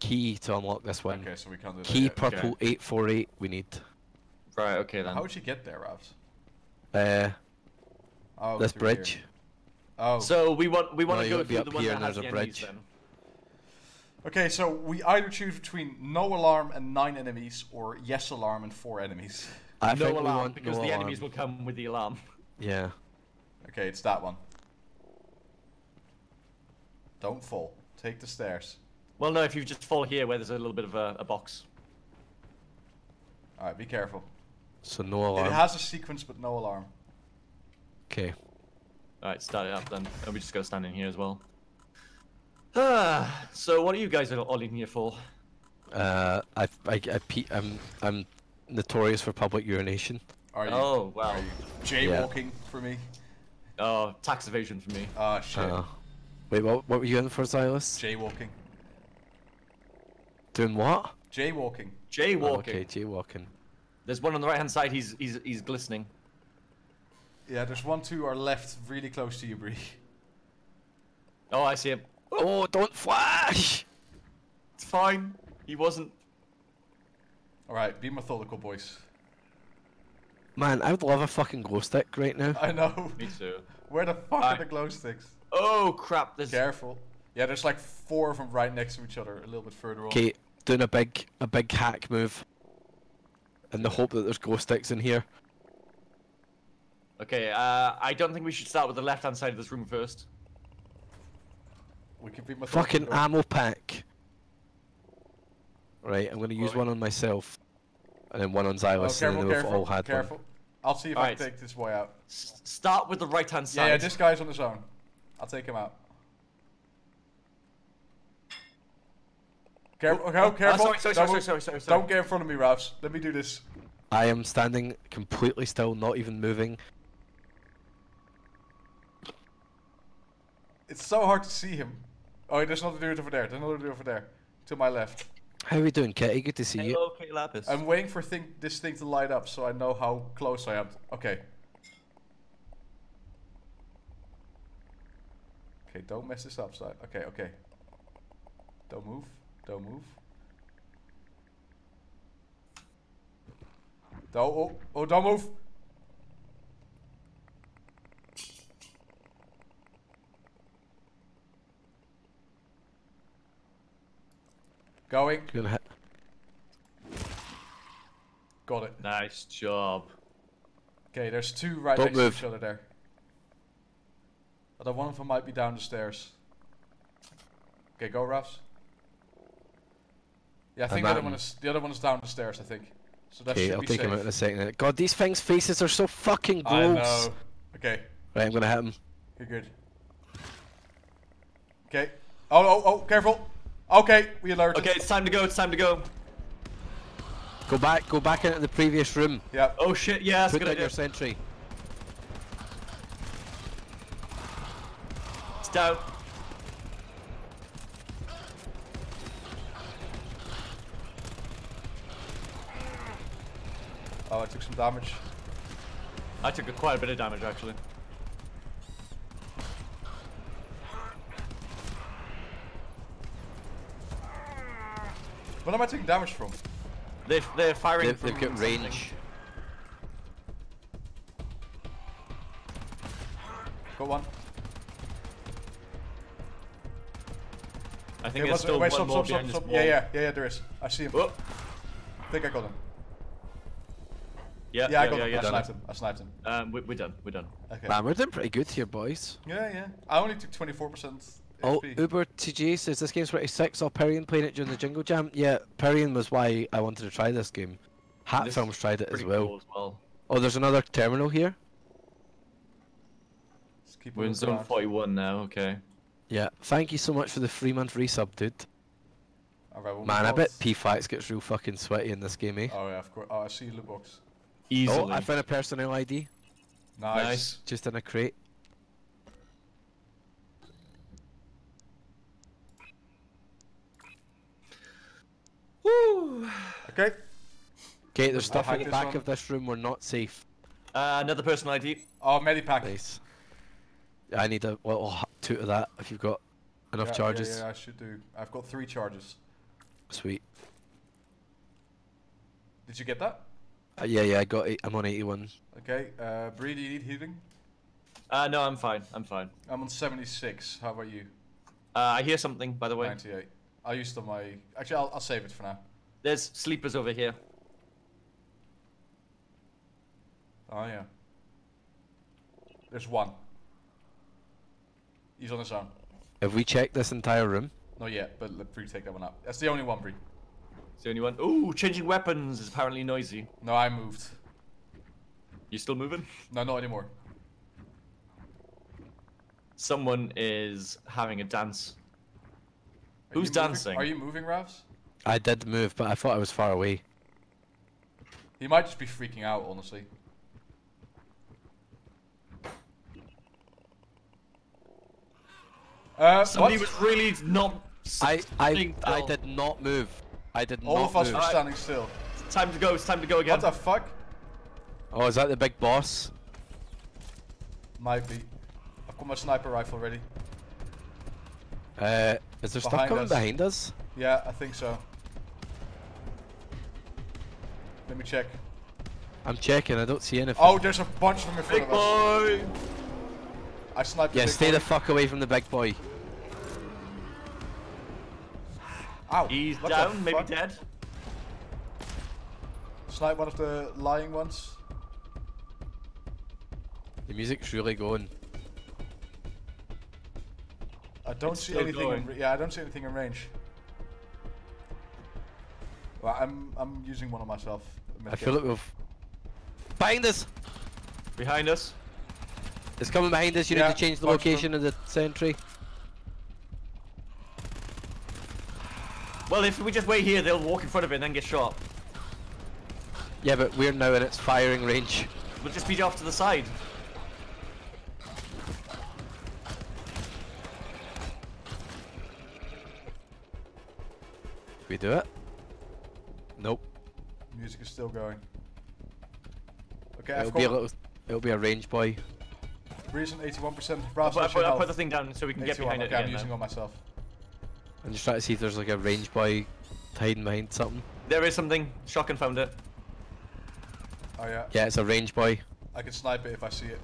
key to unlock this one. Okay, so we can't do that. Key yet. purple eight four eight. We need. Right. Okay then. How would you get there, Ravs? Uh, Oh, this through here. bridge. Oh. So we want we want No, to go would be through up the one here that and has there's the a bridge. then. Okay, so we either choose between no alarm and nine enemies, or yes alarm and four enemies. I no alarm because no the alarm. enemies will come with the alarm. Yeah. Okay, it's that one. Don't fall. Take the stairs. Well, no, if you just fall here where there's a little bit of a, a box. Alright, be careful. So no alarm. It has a sequence, but no alarm. Okay. Alright, start it up then. And we just gotta stand in here as well. Ah, so what are you guys all in here for? Uh, I I I pe- I'm I'm notorious for public urination. Are you? Oh, wow. Are you jaywalking for me? Oh, tax evasion for me. Oh, shit. Uh, wait, what what were you in for, Zylus? Jaywalking. Doing what? Jaywalking. Jaywalking. Oh, okay, jaywalking. There's one on the right hand side, he's, he's, he's glistening. Yeah, there's one to our left, really close to you, Bree. Oh, I see him. Oh, don't flash! It's fine. He wasn't. Alright, be methodical, boys. Man, I would love a fucking glow stick right now. I know. Me too. Where the fuck are Alright. the glow sticks? Oh, crap. There's. Careful. Yeah, there's like four of them right next to each other, a little bit further on. Okay, doing a big a big hack move. In the hope that there's glow sticks in here. Okay, uh, I don't think we should start with the left hand side of this room first. We can be methodical. Fucking go- ammo pack. Right, I'm gonna use Well, one on myself. And then one on Oh, Zylus, and then we've careful, all had careful. one. I'll see if I Alright. can take this boy out. S- start with the right hand side. Yeah, yeah, this guy's on his own. I'll take him out. Careful, oh, okay, oh, careful. Oh, sorry, sorry, Don't sorry, sorry, sorry, sorry. Don't get in front of me, Ravs. Let me do this. I am standing completely still, not even moving. It's so hard to see him. Oh, there's another dude over there. There's another dude over there. To my left. How are we doing, Kitty? Good to see you. Hello, Kate Lapis. I'm waiting for thing, this thing to light up so I know how close I am. Okay. Okay, don't mess this up. So okay, okay. Don't move. Don't move. Don't, oh, oh, don't move. Going. Gonna hit. Got it. Nice job. Okay, there's two right Don't next move. to each other there. Although one of them might be down the stairs. Okay, go, Ravs. Yeah, I think the other one is the other one is down the stairs. I think. So that Okay, should I'll be take safe. him out in a second. God, these things' faces are so fucking gross. I gross. know. Okay, Right, I'm gonna hit him. you're good. Okay. Oh, oh, oh, careful. Okay, we alert. Okay, it's time to go. It's time to go. Go back, go back into the previous room. Yeah. Oh shit, yeah, that's a Put good down idea. your sentry. It's down. Oh, I took some damage. I took a, quite a bit of damage actually. What am I taking damage from? They they're firing They've, from they've got something. range. Got one. I think Okay, there's what's- still wait, one stop, more stop, behind stop, this stop. wall. Yeah, yeah, yeah, yeah, there is. I see him. Oh, I think I got him. Yeah, Yeah, yeah, I got yeah, him. yeah. I sniped him. I sniped him. Um, we, we're done. We're done. Okay. Man, we're doing pretty good here, boys. Yeah, yeah. I only took 24% Oh, HP. Uber TG says this game's pretty sick. Saw Pedguin playing it during the Jingle Jam. Yeah, Pedguin was why I wanted to try this game. Hat This Films tried it as well. cool as well. Oh, there's another terminal here. Just keep We're in zone around. 41 now. Okay. Yeah, thank you so much for the three month resub, dude. Alright, what we Man, I bet P-Fights gets real fucking sweaty in this game, eh? Oh, yeah, of course. Oh, I see loot box. Easily. Oh, I found a personnel ID Nice. nice. just in a crate. Woo. Okay. Okay, there's stuff hack in the back one. of this room. We're not safe. Uh, another personal ID. Oh, medipack. Nice. I need a little h- toot of that if you've got enough Yeah, charges. Yeah, yeah, I should do. I've got three charges. Sweet. Did you get that? Uh, yeah, yeah, I got it. I'm on 81. Okay. Uh, Bree, do you need healing? Uh, no, I'm fine. I'm fine. I'm on 76. How about you? Uh, I hear something, by the way. 98. I used on my. Actually, I'll, I'll save it for now. There's sleepers over here. Oh, yeah. There's one. He's on his own. Have we checked this entire room? Not yet, but let Bree take that one out. That's the only one, Bree. It's the only one. Ooh, changing weapons is apparently noisy. No, I moved. You still moving? No, not anymore. Someone is having a dance. Are you Who's moving? dancing? Are you moving, Ravs? I did move, but I thought I was far away. He might just be freaking out, honestly. Uh, Somebody what? was really not. I I I did not move. I did All not of us move. were standing still. Time to go. It's time to go again. What the fuck? Oh, is that the big boss? Might be. I've got my sniper rifle ready. Uh, is there stuff coming us. behind us? Yeah, I think so. Let me check. I'm checking. I don't see anything. Oh, there's a bunch of them in front Big of us. boy. I sniped the yeah, big stay boy. the fuck away from the big boy. Ow. He's what down, maybe fuck? dead. Snipe one of the lying ones. The music's really going. I don't It's see anything. In, yeah, I don't see anything in range. Well, I'm I'm using one on myself. I feel like we've. Behind us! Behind us. It's coming behind us. You Yeah, need to change the bunch them. location of the sentry. Well, if we just wait here, they'll walk in front of it and then get shot. Yeah, but we're now in its firing range. We'll just be off to the side. we do it? Nope. Music is still going. Okay, It'll I've be a little. It'll be a range boy. reason 81%. I'll put, I'll put, I'll put the thing down so we can get 81, behind okay, it I'm using now. on myself. I'm just trying to see if there's like a range boy hiding behind something. There is something. Shotgun found it. Oh yeah. Yeah, it's a range boy. I can snipe it if I see it.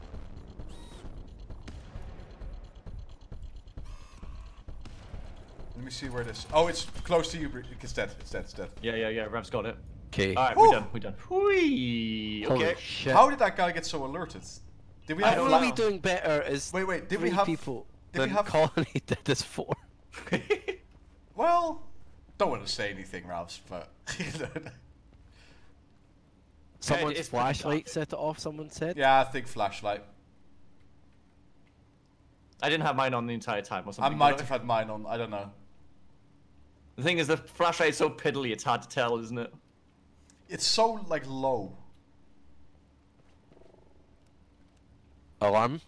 Let me see where it is. Oh, it's close to you. Bri- It's dead. It's dead. It's dead. Yeah, yeah, yeah. Rav's got it. Okay. Alright, Whew. we're done. We're done. Whee! Okay. shit. How did that guy get so alerted? Did we I have don't What are we doing better is Wait, wait. Did three we have people did we have- Colony did this for. Well, don't want to say anything, Ravs, but Someone's it's pretty flashlight set it off. Someone said. yeah, I think flashlight. I didn't have mine on the entire time or something. I might did have had mine on. I don't know. The thing is, the flashlight is so piddly, it's hard to tell, isn't it? It's so like low. Alarm.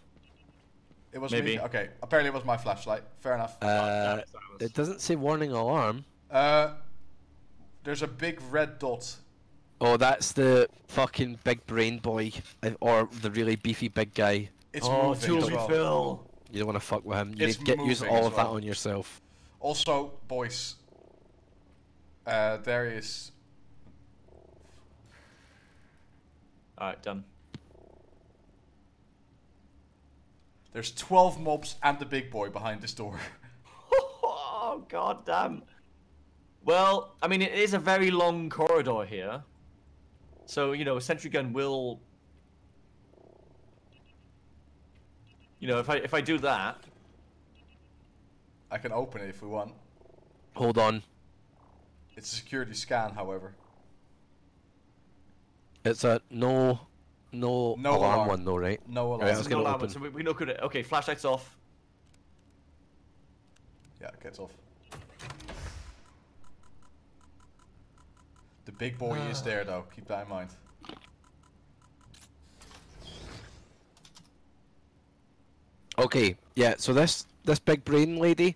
It was Maybe. me. Okay, apparently it was my flashlight. Fair enough. Uh, it doesn't say warning alarm. Uh, there's a big red dot. Oh, that's the fucking big brain boy, uh, or the really beefy big guy. It's oh, moving as Toolsy well. Phil. You don't want to fuck with him. You It's need to get use all as of that on yourself. Also, boys. Uh, there is. Alright, done. There's 12 mobs and the big boy behind this door. oh, god damn. Well, I mean, it is a very long corridor here. So, you know, a sentry gun will... You know, if I if I do that, I can open it if we want. Hold on. It's a security scan, however. It's a no, no, No alarm, alarm. one though, right? No alarm. Right, I was no alarm, so we, we know good. Okay, flashlights off. Yeah, it gets off. The big boy is ah. there though, keep that in mind. Okay, yeah. So this this big brain lady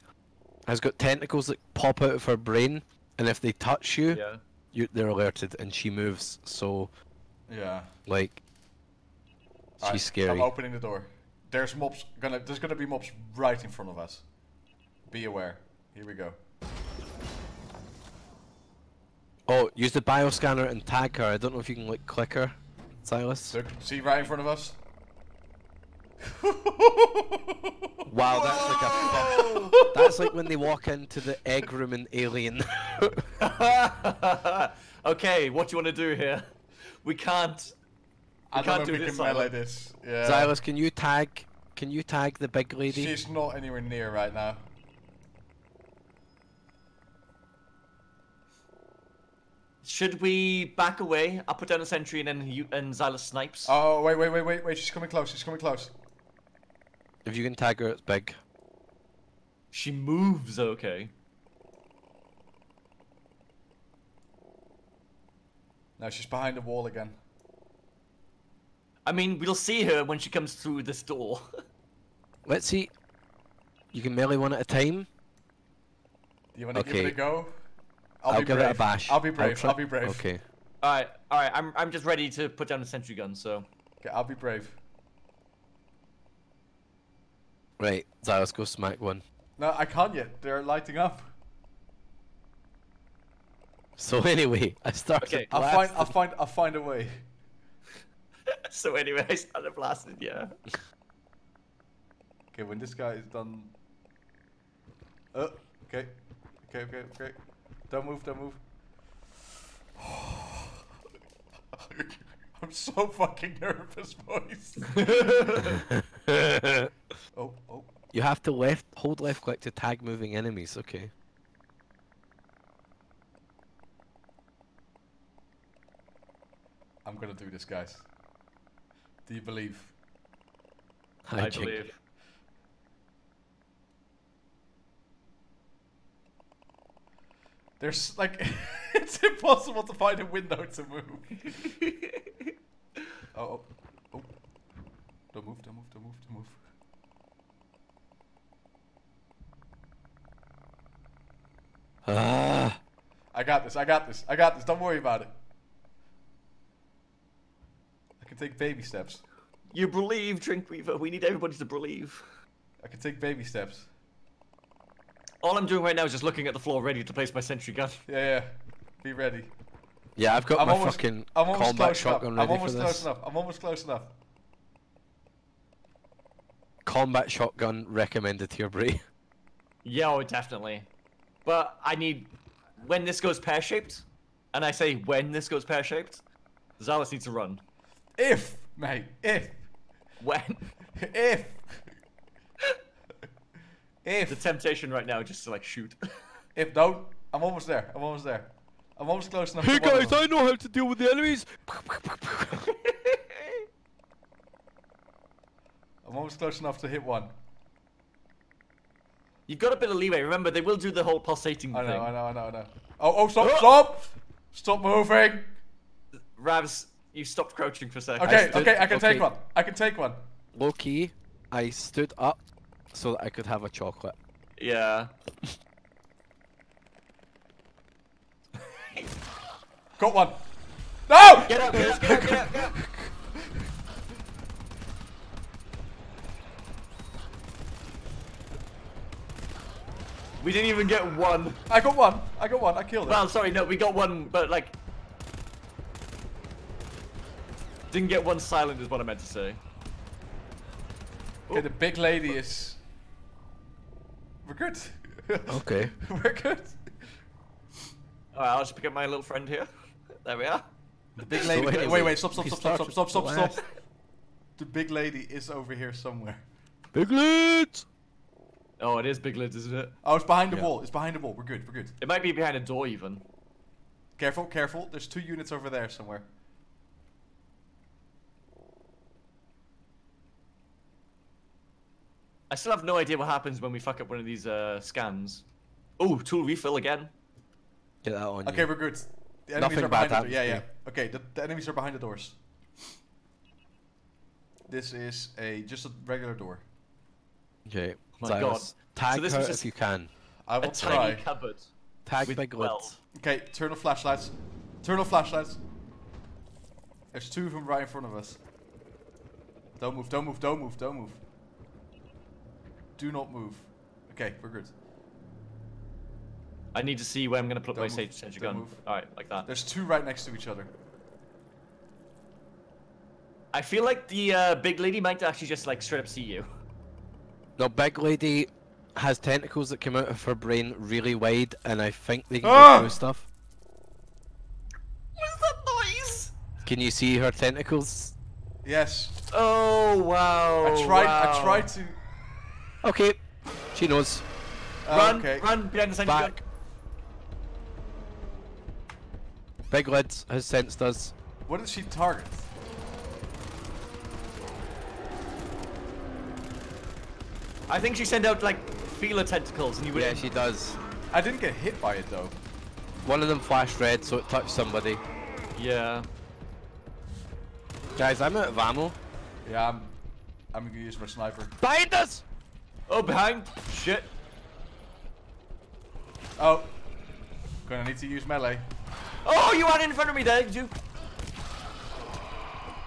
has got tentacles that pop out of her brain, and if they touch you, Yeah. you they're alerted, and she moves. So Yeah. like, she's Alright, scary. I'm opening the door. There's mobs gonna there's gonna be mobs right in front of us. Be aware. Here we go. Oh, use the bioscanner and tag her. I don't know if you can like click her, Zylus. Look, see right in front of us? Wow, that's like a. That's like when they walk into the egg room in Alien. okay, what do you want to do here? We can't. I We don't know can't if do we this, can melee Zylus. this. Yeah. Zylus, can you tag? Can you tag the big lady? She's not anywhere near right now. Should we back away? I'll put down a sentry and then you and Zylus snipes. Oh wait, wait, wait, wait, wait, she's coming close, she's coming close. If you can tag her, it's big. She moves okay. Now she's behind the wall again. I mean, we'll see her when she comes through this door. Let's see. You can melee one at a time. Do you want to give Okay. it a go? I'll, be give brave. it a bash. I'll be brave. try- I'll be brave. Okay. alright, alright, I'm, I'm just ready to put down the sentry gun, so. Okay, I'll be brave. Right, Zylus, go smack one. No, I can't yet. They're lighting up. So anyway, I started Okay. I'll find. I'll find. I'll find a way. so anyway, I started blasting, yeah. Okay, when this guy is done. Oh, okay, okay, okay, okay. Don't move. Don't move. I'm so fucking nervous, boys. oh, oh. you have to left hold left click to tag moving enemies. Okay. I'm gonna do this, guys. Do you believe? I Hijink. believe. There's like, it's impossible to find a window to move. Oh, oh, oh. Don't move, don't move, don't move, don't move. Ah, I got this, I got this, I got this. Don't worry about it. I can take baby steps. You believe, Drinkweaver. We need everybody to believe. I can take baby steps. All I'm doing right now is just looking at the floor, ready to place my sentry gun. Yeah, yeah. Be ready. yeah, I've got I'm my almost, fucking I'm almost combat close shotgun enough. I'm ready for almost this. close enough. I'm almost close enough. Combat shotgun recommended here, Bray. Yeah, oh, definitely. But I need when this goes pear shaped, and I say when this goes pear shaped, Zylus needs to run. If, mate, if, When if, if. the temptation right now is just to like shoot. if, don't. I'm almost there. I'm almost there. I'm almost close enough. Hey to one of guys, them. I know how to deal with the enemies. I'm almost close enough to hit one. You've got a bit of leeway. Remember, they will do the whole pulsating thing. I know, thing. I know, I know, I know. Oh, oh, stop, oh! stop! Stop moving! Ravs, you stopped crouching for a second. Okay, stood- okay, I can take one. I can take one. Low key, I stood up so that I could have a chocolate. Yeah. Got one. No! Get up, get out, get out, get out, get out. We didn't even get one. I got one. I got one. I killed it. Well, sorry, no, we got one, but like. Didn't get one silent, is what I meant to say. okay, the big lady is. We're good. Okay. We're good. Alright, I'll just pick up my little friend here. There we are. The big So lady. wait, anyway, wait, stop, stop, stop, stop, stop, stop, stop, stop. The big lady is over here somewhere. Big leads! Oh, it is big lids, isn't it? Oh, it's behind the Yeah. wall. It's behind the wall. We're good. We're good. It might be behind a door, even. Careful, careful. There's two units over there somewhere. I still have no idea what happens when we fuck up one of these uh, scans. Oh, tool refill again. Get that on Okay, you. we're good. The enemies Nothing are bad the Yeah, yeah. Okay, the, the enemies are behind the doors. This is a just a regular door. Okay. My Cyrus, God. Tag So this her was if you can. I will tiny try. cupboard. Tag with Big 12. Okay, turn off flashlights. Turn off flashlights. There's two of them right in front of us. Don't move, don't move, don't move, don't move. Do not move. Okay, we're good. I need to see where I'm gonna put my Don't move, sage sentry don't gun. move. Alright, like that. There's two right next to each other. I feel like the uh, big lady might actually just like straight up see you. The big lady has tentacles that come out of her brain really wide, and I think they can Ah! go through stuff. What's that noise? Can you see her tentacles? Yes. Oh wow! I tried wow. I tried to Okay. She knows. oh, Run, okay. run behind the sentry gun. Back. Big Lids has sensed us. What did she target? I think she sent out like feeler tentacles, and you would. Yeah, she does. I didn't get hit by it though. One of them flashed red, so it touched somebody. Yeah. Guys, I'm out of ammo. Yeah, I'm I'm gonna use my sniper. Behind us! Oh, behind. Shit. Oh. Gonna need to use melee. Oh, you are in front of me there, did you?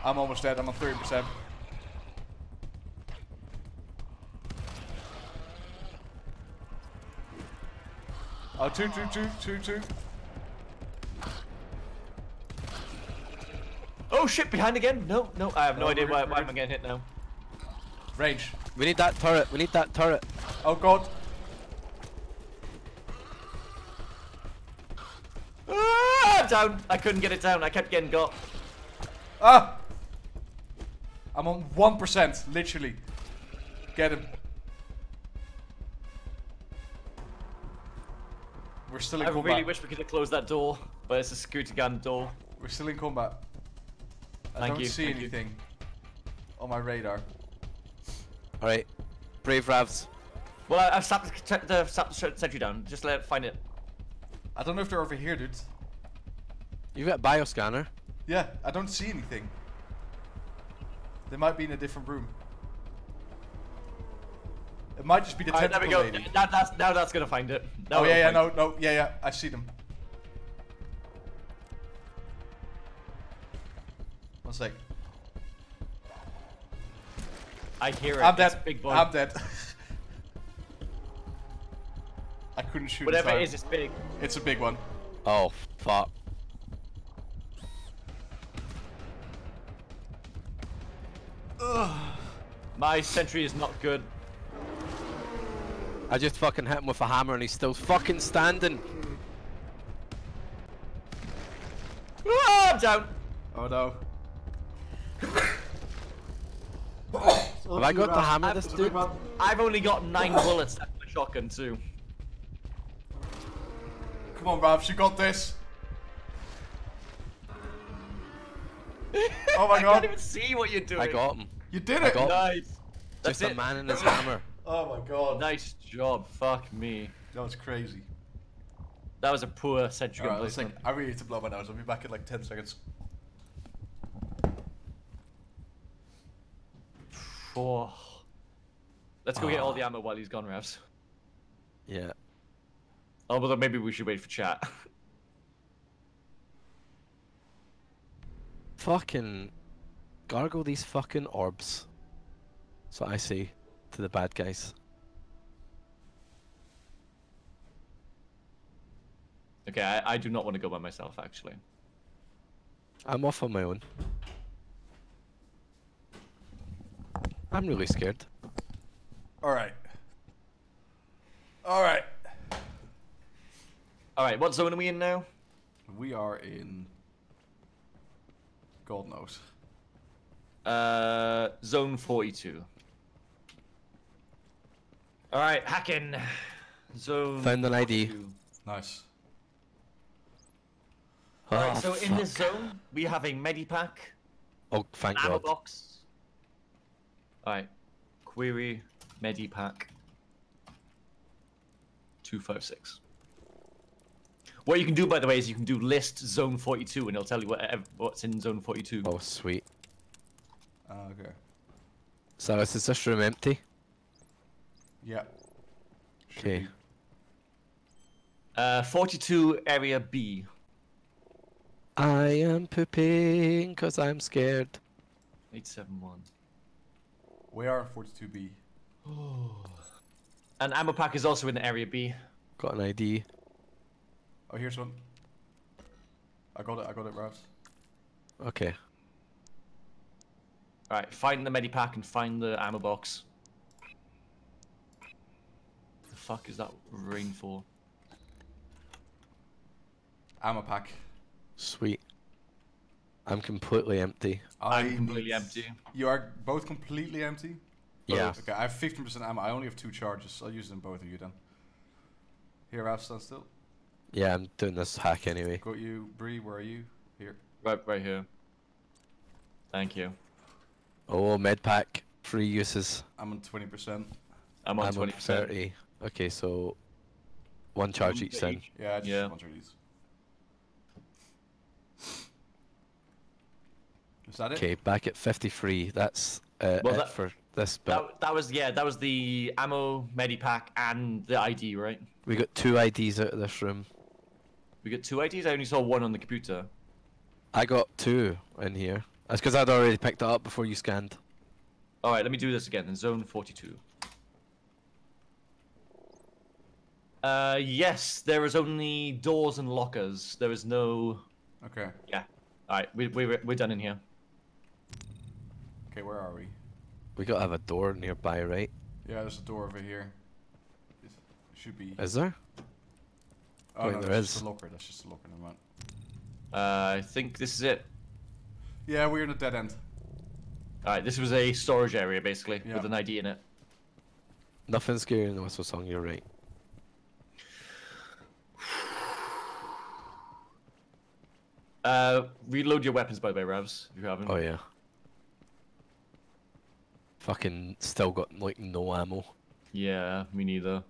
I'm almost dead, I'm on 30%. Oh, two, two, two, two, two. Oh shit, behind again? No, no, I have no No, idea why, why we're am I getting hit now. Range. We need that turret. We need that turret. Oh god. Ah, I'm down. I couldn't get it down. I kept getting got. Ah! I'm on 1%, literally. Get him. We're still in I combat. I really wish we could have closed that door, but it's a security gun door. We're still in combat. I Thank don't you, see thank you. anything on my radar. Alright. Brave Ravs. Well, I, I've sapped the, the, sapped the sentry down. Just let it find it. I don't know if they're over here, dudes. You've got a bioscanner. Yeah, I don't see anything. They might be in a different room. It might just be the Alright, there we tentacle go. lady. That, that's, now that's gonna find it. Now oh yeah, yeah, no, no, yeah, yeah, I see them. One sec. I hear it. I'm It's dead. Big boy. I'm dead. I couldn't shoot. Whatever it is, it's big. It's a big one. Oh, fuck. My sentry is not good. I just fucking hit him with a hammer and he's still fucking standing. Ah, I'm down. Oh no. Have I got to hammer this dude? I've only got nine bullets left for the shotgun too. Come on, Ravs, you got this. Oh my god. I can't even see what you're doing. I got him. You did I it. got- Nice. That's Just a man and his hammer. Oh my god. Nice job. Fuck me. That was crazy. That was a poor sentry gun Alright, let's placement. like, I really need to blow my nose. I'll be back in like 10 seconds. Four. Let's go get all the ammo while he's gone, Revs. Yeah. Oh, but maybe we should wait for chat. Fucking gargle these fucking orbs. That's what I say to the bad guys. okay, I, I do not want to go by myself, actually. I'm off on my own. I'm really scared. Alright. Alright. All right, what zone are we in now? We are in. God knows. Uh, zone 42. All right, hacking. Zone. Found an ID. 42. Nice. All right, Oh, so in this zone, we have a medipack, Oh, thank ammo God. box. All right, query medipack. Two five six. What you can do, by the way, is you can do list zone 42, and it'll tell you what, what's in zone 42. Oh, sweet. Uh, okay. So is this room empty? Yeah. Okay. Uh, 42 area B. I am pooping because I'm scared. 871. We are 42B. And ammo pack is also in area B. Got an ID. Oh, here's one. I got it, I got it, Ravs. Okay. Alright, find the medipack and find the ammo box. The fuck is that ring for? Ammo pack. Sweet. I'm completely empty. I I'm completely empty. You are both completely empty? Yeah. Okay, I have 15% ammo. I only have two charges. I'll use them both of you then. Here, Ravs, stand still. Yeah, I'm doing this hack anyway. Got you. Bree, where are you? Here. Right, right here. Thank you. Oh, med pack. Free uses. I'm on 20%. I'm on I'm 20%. on 30. Okay, so one charge each then. Yeah, just Yeah. one of these. Is that it? Okay, back at 53. That's uh, Well, it that- for this bit. That, that was, yeah, that was the ammo medipack and the ID, right? We got two IDs out of this room. We got two IDs? I only saw one on the computer. I got two in here. That's because I'd already picked it up before you scanned. Alright, let me do this again in zone 42. Uh, yes, there is only doors and lockers. There is no. Okay. Yeah. Alright, we, we, we're done in here. Okay, where are we? We gotta have a door nearby, right? Yeah, there's a door over here. It should be. Is there? oh, wait, no, there that's just a locker. That's just a locker. Never mind. Uh, I think this is it. Yeah, we're in a dead end. Alright, this was a storage area basically Yeah. with an ID in it. Nothing scary in the whistle song, you're right. Uh, reload your weapons by the way, Ravs, if you haven't. Oh yeah. Fucking still got like no ammo. Yeah, me neither.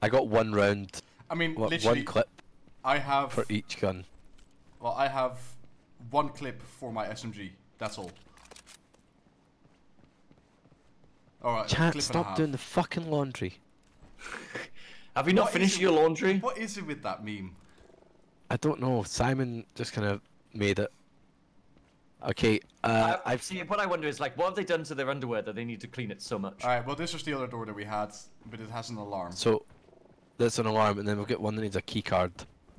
I got one round, I mean, what, literally, one clip I have. for each gun. Well, I have one clip for my SMG. That's all. Alright, Chat, clip and a stop half. doing the fucking laundry. Have you not What is finished your laundry? What is it with that meme? I don't know. Simon just kind of made it. Okay, uh, I, I've see. What I wonder is like, what have they done to their underwear that they need to clean it so much? Alright, well, this was the other door that we had, but it has an alarm. so there's an alarm, and then we'll get one that needs a key card.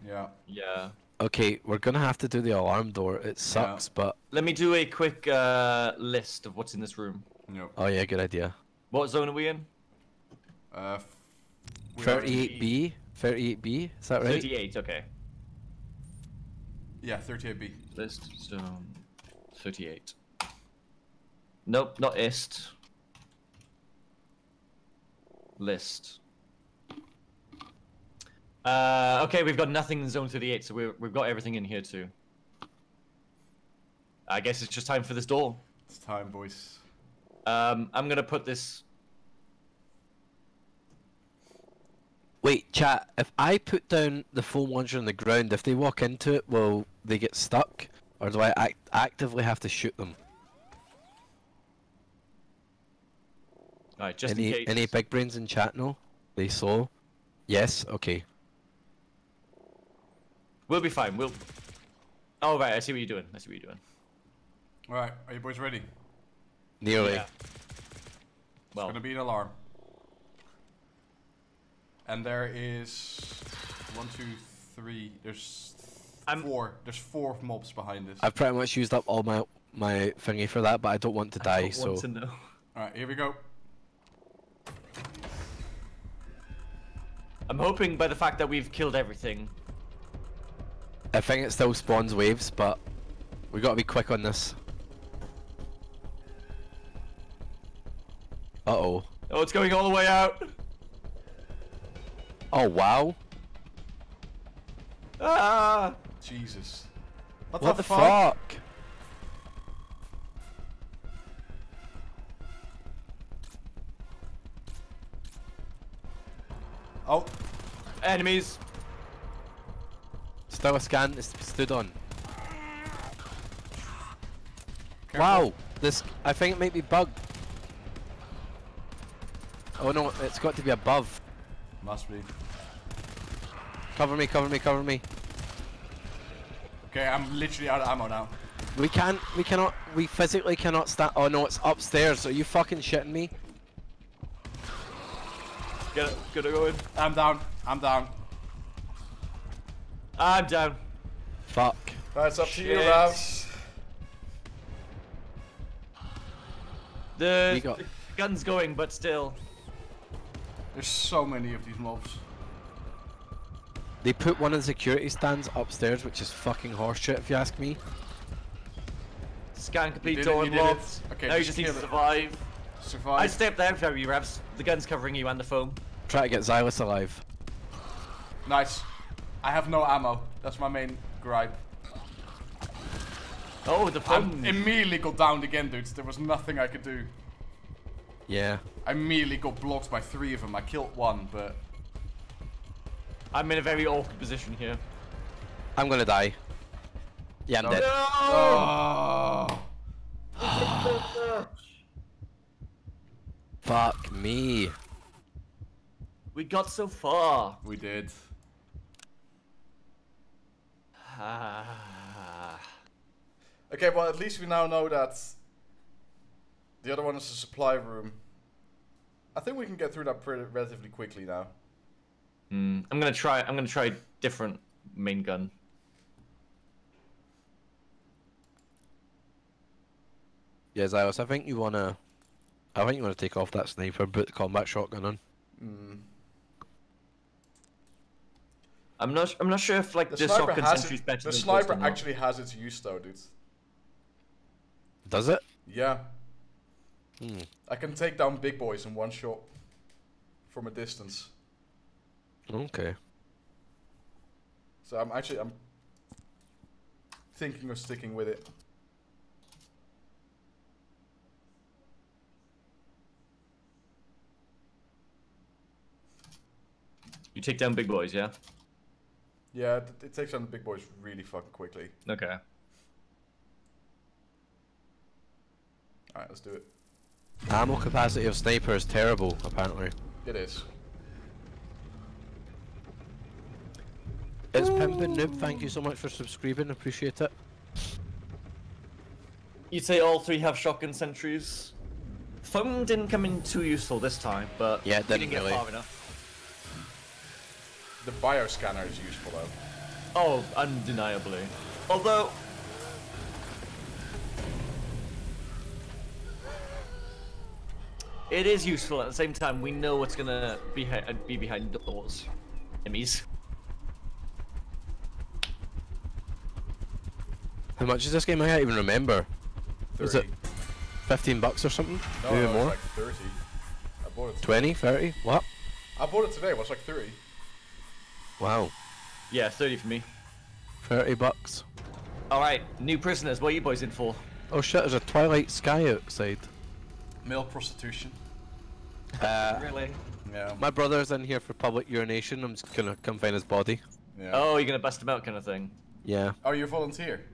Yeah. Yeah. Okay, we're gonna have to do the alarm door. It sucks, but Let me do a quick uh, list of what's in this room. No. oh yeah, good idea. What zone are we in? Uh, we 38B, 38B, is that right? 38. Okay. Yeah, 38B. List zone 38. Nope, not ist. List. Uh, okay, we've got nothing in zone 38, so we're, we've got everything in here too. I guess it's just time for this door. It's time, boys. Um, I'm gonna put this. Wait, chat. If I put down the foam launcher on the ground, if they walk into it, will they get stuck, or do I act- actively have to shoot them? Alright, just any in case. any big brains in chat? No, they slow. Yes. Okay. We'll be fine. We'll. Oh right, I see what you're doing. I see what you're doing. Alright, are you boys ready? Nearly. Yeah. Well, Gonna be an alarm. And there is one, two, three. There's I'm- four. There's four mobs behind us. I've pretty much used up all my my thingy for that, but I don't want to I die. don't So want to know. Alright, here we go. I'm hoping by the fact that we've killed everything. I think it still spawns waves, but we gotta be quick on this. Uh oh. Oh, it's going all the way out. Oh wow. Ah! Jesus. What, What the, the fuck? fuck? Oh, Enemies. Still a scan is stood on. careful. Wow. This I think it might be bugged. Oh no, it's got to be above. Must be. Cover me, cover me, cover me. Okay, I'm literally out of ammo now. We can't, we cannot, we physically cannot stand. Oh no, it's upstairs. Are you fucking shitting me? Get it. Get it going. I'm down. I'm down. I'm down. Fuck. That's up to you, Shit. Ravs. The, got- the gun's going, but still. There's so many of these mobs. They put one of the security stands upstairs, which is fucking horseshit if you ask me. Scan complete door you did unlocked. Okay, now you just just need to survive. Survive. I'd stay up there for you, Revs. The gun's covering you and the foam. Try to get Zylus alive. Nice. I have no ammo. That's my main gripe. Oh, the I immediately got downed again, dudes. There was nothing I could do. Yeah. I immediately got blocked by three of them. I killed one, but I'm in a very awkward position here. I'm gonna die. Yeah, I'm No. dead. oh, Fuck me. We got so far. we did. Okay, well at least we now know that the other one is the supply room. I think we can get through that pretty relatively quickly now. Hmm, I'm gonna try. I'm gonna try different main gun. Yeah, Zylus, I think you wanna. I think you wanna take off that sniper, put the combat shotgun on. Mm. I'm not. I'm not sure if like The, the, sniper shotgun has it, better the than sniper Ghost or not. actually has its use though, dude. Does it? Yeah, Hmm. I can take down big boys in one shot from a distance. Okay. So I'm actually I'm thinking of sticking with it. You take down big boys, yeah. Yeah, it, it takes down the big boys really fucking quickly. Okay. Alright, let's do it. Ammo capacity of sniper is terrible, apparently. It is. It's Pimpin' Noob, thank you so much for subscribing, appreciate it. You'd say all three have shotgun sentries. Foam didn't come in too useful this time, but Yeah, it we didn't didn't really. get far enough. The bioscanner is useful though. Oh, undeniably. Although. It is useful at the same time. We know what's gonna be, be behind doors. Enemies. How much is this game? I can't even remember. Was it 15 bucks or something? No, Maybe no, it's more? like 30. I bought it. 20? 30? What? I bought it today. It was like 30. Wow. Yeah, 30 for me. 30 bucks. Alright, new prisoners. What are you boys in for? Oh shit, there's a Twilight Sky outside. Male prostitution. Uh, Really? Yeah. my brother's in here for public urination. I'm just gonna come find his body. yeah. Oh, you're gonna bust him out kind of thing. Yeah. Oh, you a volunteer?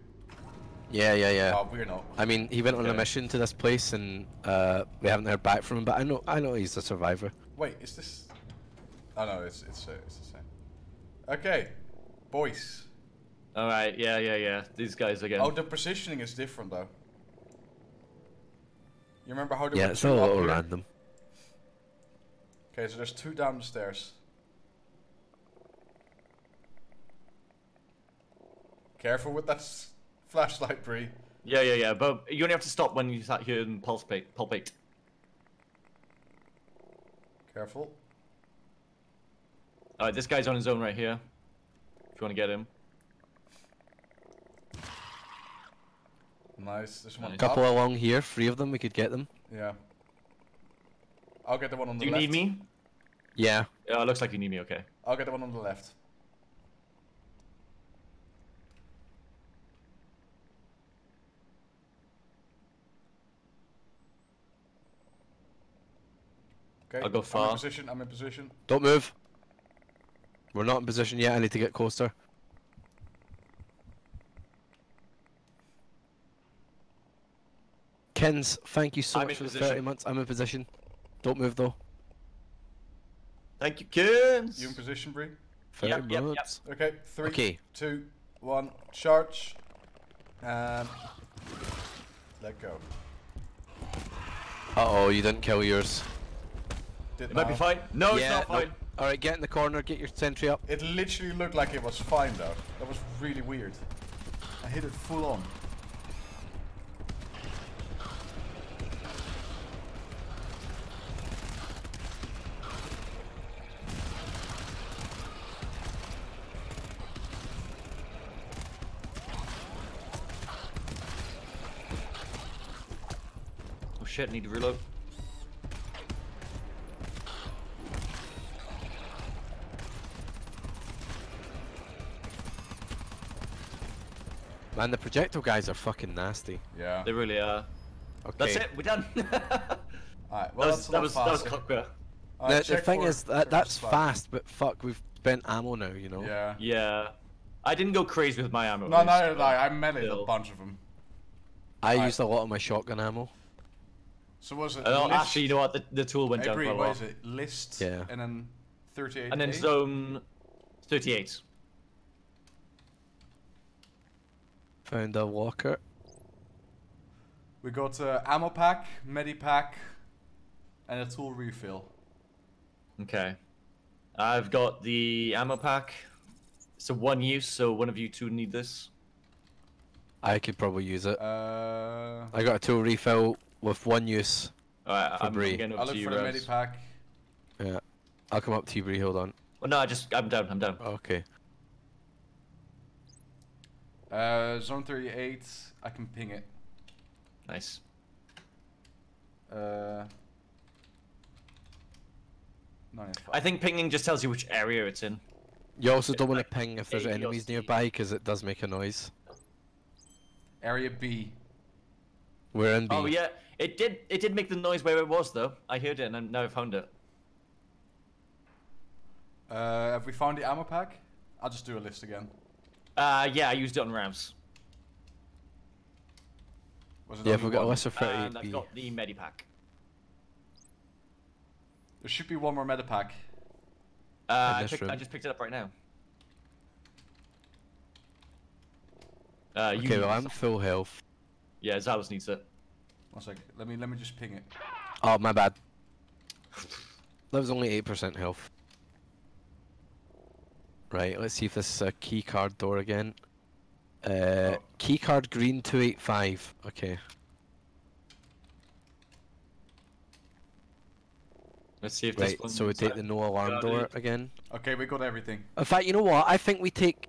Yeah, yeah, yeah. Oh, we're not. I mean, he went on a mission to this place, and uh, we haven't heard back from him. But I know, I know he's a survivor. Wait, is this? Oh no, it's it's uh, it's the same. Okay, boys. All right. Yeah, yeah, yeah. These guys again. Oh, the positioning is different though. You remember how there Yeah, it's two a little here? random. Okay, so there's two down the stairs. Careful with that s- flashlight, Bree. Yeah, yeah, yeah. But you only have to stop when you sat here and pulsate. Pulpate. Careful. All right. This guy's on his own right here. If you want to get him. Nice. There's one Nice. top. Couple along here, three of them. We could get them. Yeah. I'll get the one on the Do you left. need me? Yeah. Yeah, it looks like you need me. Okay. I'll get the one on the left. Okay. I'll go I'm in position. I'm in position. Don't move. We're not in position yet. I need to get closer. Kens, thank you so I'm much in for the position. 30 months. I'm in position. Don't move though. Thank you, kids. You in position, Bree? 30 Yep, yep, yep. Okay. Three, Okay. two, one. Charge. And let go. Uh oh, you didn't kill yours. Did It might be fine. No, it's not fine. nope. Alright, get in the corner, get your sentry up. It literally looked like it was fine though. That was really weird. I hit it full on. Oh shit! Need to reload. Man, the projectile guys are fucking nasty. Yeah. They really are. Okay. That's it. We're done. Alright, well that that's was a that lot was that was faster. cockburr. The, the thing is, that that's spot. fast, but fuck, we've spent ammo now, you know? Yeah. Yeah. I didn't go crazy with my ammo. No, no, neither least, I. I melee a bunch of them. I Alright. used a lot of my shotgun ammo. So was it Oh, list? actually, you know what? The, the tool went hey, down Bree, quite a what lot. is it? List. Yeah. And then 38. And then zone 38. Found a walker. We got uh, ammo pack, medi pack, and a tool refill. Okay. I've got the ammo pack. It's a one use, so one of you two need this. I could probably use it. Uh, I got a tool refill with one use. Alright, I'm Bree. getting I'll up look to you, for the Revs. medi pack. Yeah. I'll come up to you, Bree. Hold on. Well, no, I just I'm down. I'm down. Okay. Uh, zone 38. I can ping it. Nice. Uh, I think pinging just tells you which area it's in. You also don't want to ping if there's A, B, or enemies nearby because it does make a noise. Area B. We're in B. Oh yeah, it did. It did make the noise where it was though. I heard it and I now I found it. Uh, have we found the ammo pack? I'll just do a list again. Uh, yeah, I used it on Ravs. Was it Yeah, only if we got a one? list of And 38 I've got the Medipack. There should be one more medi pack. Uh, I, this picked, I just picked it up right now. Uh, you Okay, well, I'm full health. Yeah, Zylus needs it. One second. Let me let me just ping it. Oh, my bad. That was only 8% health. Right, let's see if this is a key card door again. Uh, Oh. key card green 285. Okay. Let's see if this Right, one. so we take the no alarm door it. again. Okay, we got everything. In fact, you know what? I think we take.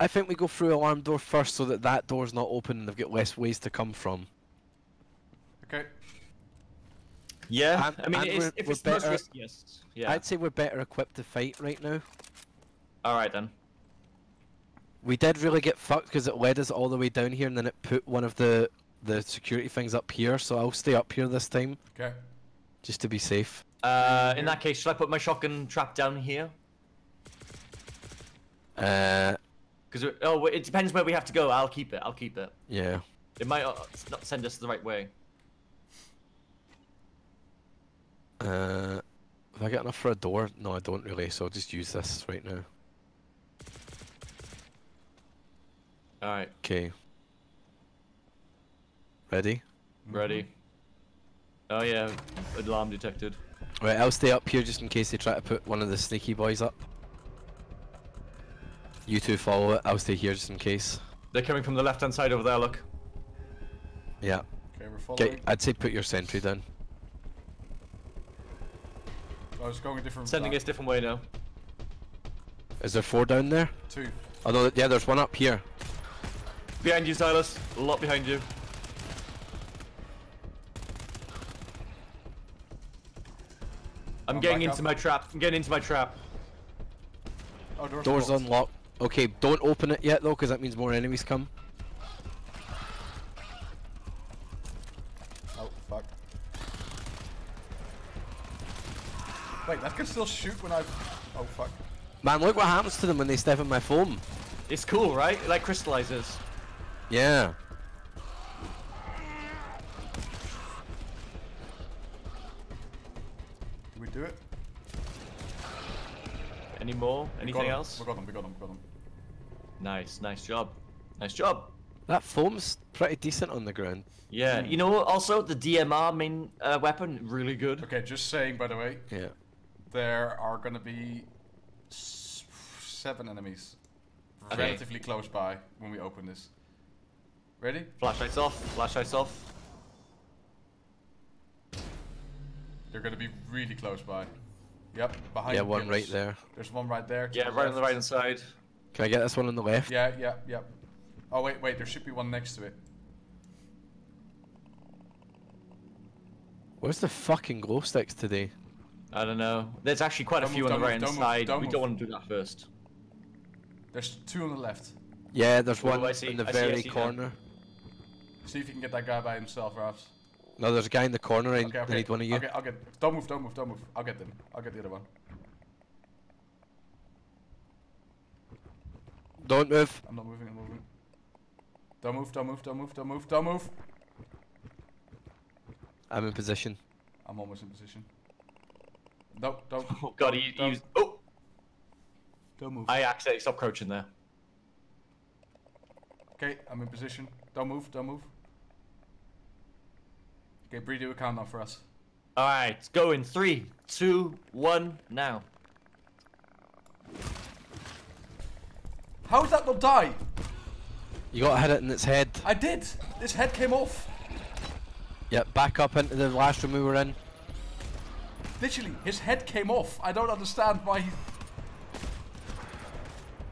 I think we go through alarm door first so that that door's not open and they've got less ways to come from. Okay. Yeah, And- I mean, it's, if it's the most better- riskiest. Yeah. I'd say we're better equipped to fight right now. All right then. We did really get fucked because it led us all the way down here and then it put one of the the security things up here. So I'll stay up here this time Okay. just to be safe. Uh, in that case, should I put my shotgun trap down here? Uh, Because oh, it depends where we have to go. I'll keep it. I'll keep it. yeah. It might uh, not send us the right way. Uh, have I got enough for a door? No, I don't really, so I'll just use this right now. Alright, Okay. Ready? ready. Oh yeah, alarm detected. Right, I'll stay up here just in case they try to put one of the sneaky boys up. You two follow it, I'll stay here just in case. They're coming from the left hand side over there, look. Yeah. Okay, we're following. Okay, I'd say put your sentry down. Oh, I was going a different. Sending us different way now. Is there four down there? Two. Oh no, yeah, there's one up here. Behind you, Zylus. A lot behind you. I'm I'm getting into up. my trap. I'm getting into my trap. Oh, doors, Door's locked. unlocked. Okay, don't open it yet though, because that means more enemies come. Oh fuck. Wait, that can still shoot when I. Oh fuck. Man, look what happens to them when they step in my foam. It's cool, right? It like crystallizes. Yeah. Did we do it? Any more? We Anything else? We got him. We got him. We got him. Nice, nice job. Nice job. That foam's pretty decent on the ground. Yeah, you know, also the DMR main uh, weapon, really good. Okay, just saying. By the way, Yeah. there are gonna be s- seven enemies Okay. relatively close by when we open this. Ready? Flashlights off, flashlights off. They're gonna be really close by. Yep, behind. Yeah, the one right there. There's one right there. Yeah, the right on the right hand side. Can I get this one on the left? Yeah, yeah, yeah. Oh wait, wait. There should be one next to it. Where's the fucking glow sticks today? I don't know. There's actually quite Don't a few move, on the right move, hand don't move, side. don't we move. don't want to do that first. There's two on the left. Yeah, there's Oh, one in the I very see now. corner. See if you can get that guy by himself, Ralph. No, there's a guy in the corner. I, Okay, okay. need one of you. I'll I'll get. Don't move, don't move, don't move. I'll get them. I'll get the other one. Don't move. I'm not moving. I'm moving. Don't move. Don't move. Don't move. Don't move. Don't move. I'm in position. I'm almost in position. No, don't. Oh god, don't, he, don't, he. Oh! oh! don't move. I accidentally stopped crouching there. Okay, I'm in position. Don't move. Don't move. Okay, Bree, do a countdown for us. Alright, go in three, two, one, now. How did that not die? You gotta hit it in its head. I did. This head came off. Yep, back up into the last room we were in. Literally, his head came off. I don't understand why he.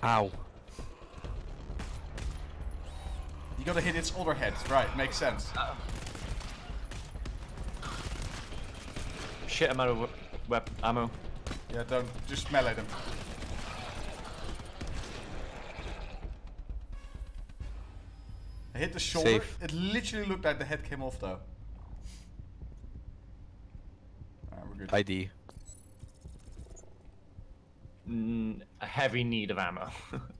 Ow. You gotta hit its other head. Right, makes sense. Shit, I'm out of web ammo. Yeah, don't. Just melee them. I hit the shoulder. Safe. It literally looked like the head came off though. Alright, we're good. ID. Mm, a heavy need of ammo.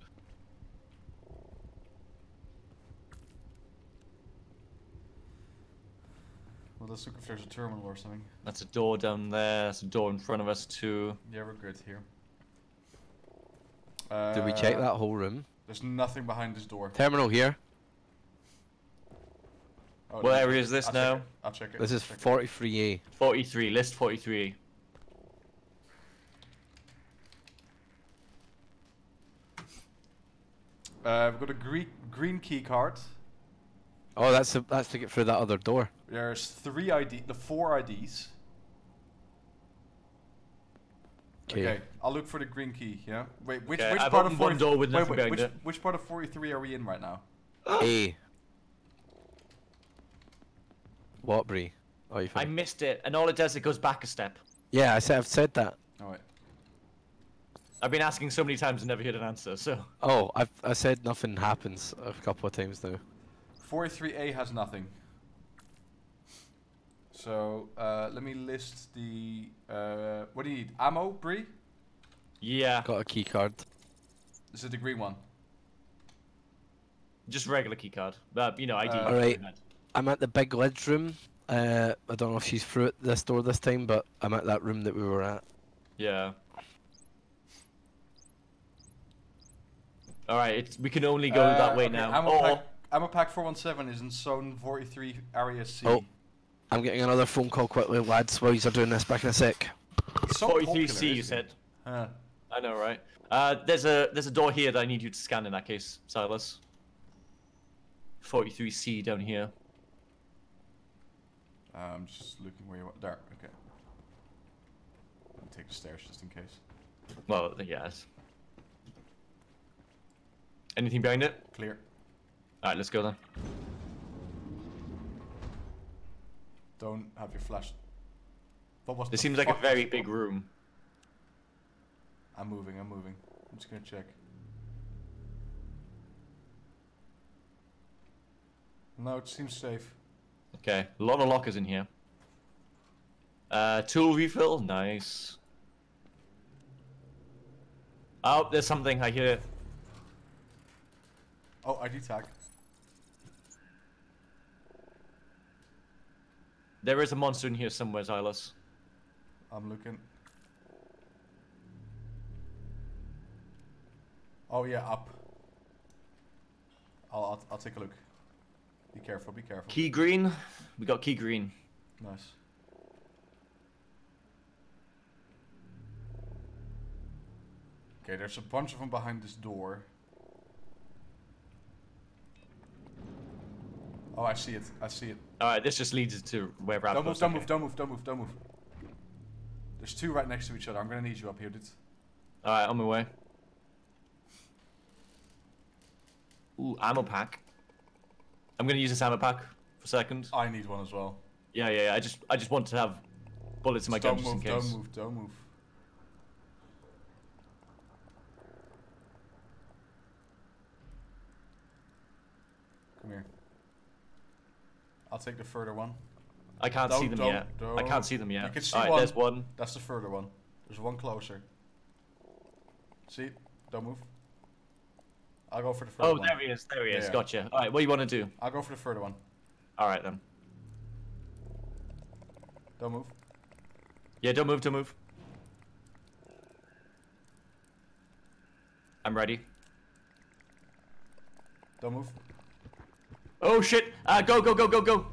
Well, let's look if there's a terminal or something. That's a door down there. That's a door in front of us too. Yeah, we're good here. Did we check Uh, that whole room? There's nothing behind this door. Terminal here. Oh, What let area is this I'll now? Check. I'll check it. This is 43A. 43, list 43. Uh, we've got a green green key card. Oh, that's a, that's to get through that other door. There's three ID, the four IDs. Okay. Okay, I'll look for the green key. Yeah. Wait, which Okay, which I've part of opened one door with wait, wait, which, it. which part of 43 are we in right now? A. What, Bree? Oh, you I found missed it, and all it does, it goes back a step. Yeah, I said I've said that. All right. I've been asking so many times and never heard an answer, so. Oh, I've I said nothing happens a couple of times now. 43A has nothing. So uh, let me list the. Uh, what do you need? Ammo, Bree? Yeah. Got a key card. This is the green one. Just regular keycard. But you know, ID. Uh, Alright. I'm at the big lids room. Uh, I don't know if she's through at this door this time, but I'm at that room that we were at. Yeah. All right, it's, we can only go Uh, that way okay, now. Ammo Or pack, ammo pack 417 is in zone 43, area C. Oh. I'm getting another phone call quickly, lads, while you're doing this. Back in a sec. It's 43C, you said. Huh. I know, right? Uh, there's a there's a door here that I need you to scan in that case, Zylus. 43C down here. Uh, I'm just looking where you want. There, okay. Let me take the stairs just in case. Well, yes. Anything behind it? Clear. All right, let's go then. Don't have your flash. What was This seems like a very big room. I'm moving, I'm moving. I'm just gonna check. No, it seems safe. Okay, a lot of lockers in here. Uh, tool refill, nice. Oh, there's something I hear. Oh, ID tag. There is a monster in here somewhere, Zylus. I'm looking. Oh yeah, up. I'll, I'll I'll take a look. Be careful, be careful. Key green. We got key green. Nice. Okay, there's a bunch of them behind this door. Oh, I see it. I see it. All right, this just leads to where Rab Don't move, don't okay. move, don't move, don't move, don't move. There's two right next to each other. I'm gonna need you up here, dude. All right, on my way. Ooh, ammo pack. I'm gonna use this ammo pack for a second. I need one as well. Yeah, yeah, yeah. I just, I just want to have bullets in my gun don't just move, in case. don't move, don't move. Come here. I'll take the further one. I can't see Don't- them yet. don't- I don't. can't see them yet. You can see right, one. there's one. That's the further one. There's one closer. See? Don't move. I'll go for the further Oh, one. there he is. There he is. Yeah. Gotcha. All right, what do you want to do? I'll go for the further one. All right then. Don't move. Yeah, don't move. Don't move. I'm ready. Don't move. Oh shit! Uh, go, go, go, go, go.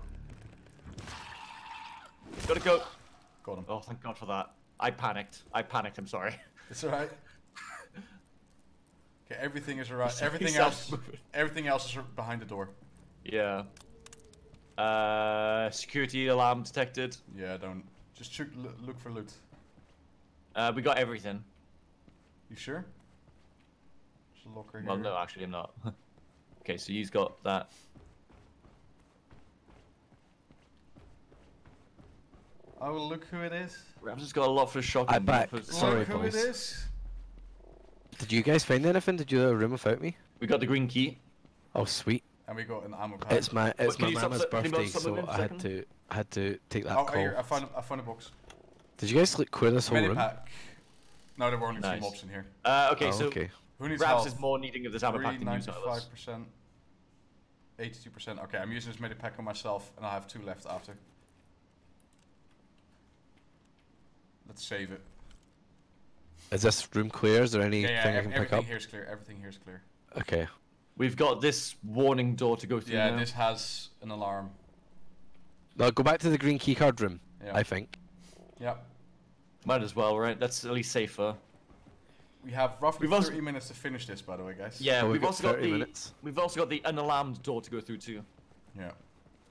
Gotta go. Got him. Oh, thank God for that. I panicked. I panicked. I'm sorry. It's alright. Okay, everything is alright. Everything else, everything else is behind the door. Yeah. Uh, security alarm detected. Yeah, don't. Just shoot, look for loot. Uh, we got everything. You sure? There's a locker here. Well, no, actually, I'm not. okay, so you've got that. I will look who it is. I've just got a lot for the shotgun. I'm back. but- Sorry, look who boys. it is. Did you guys find anything? Did you have a room without me? We got the green key. Oh, sweet. And we got an ammo pack. It's my it's can my mama's se- can you birthday, so moving for a I had to I had to take that oh, call. here, I found, I found a box. Did you guys like clear this whole room? Medipack. No, there were only Nice. two mobs in here. Uh, okay, Oh, so okay. Who needs Ravs is more needing of this ammo pack Three, than you, Zylus. 95%. 82%. Okay, I'm using this medipack on myself, and I have two left after. Let's save it. Is this room clear? Is there anything Yeah, yeah, I ev- can pick everything up? here's clear. Everything here's clear. Okay. We've got this warning door to go through Yeah, now. this has an alarm. Now go back to the green keycard room. Yeah. I think. Yeah. Might as well, right? That's at least safer. We have roughly We've also- 30 minutes to finish this, by the way, guys. Yeah, Oh, we've we've got also got the minutes. we've also got the unalarmed door to go through too. Yeah.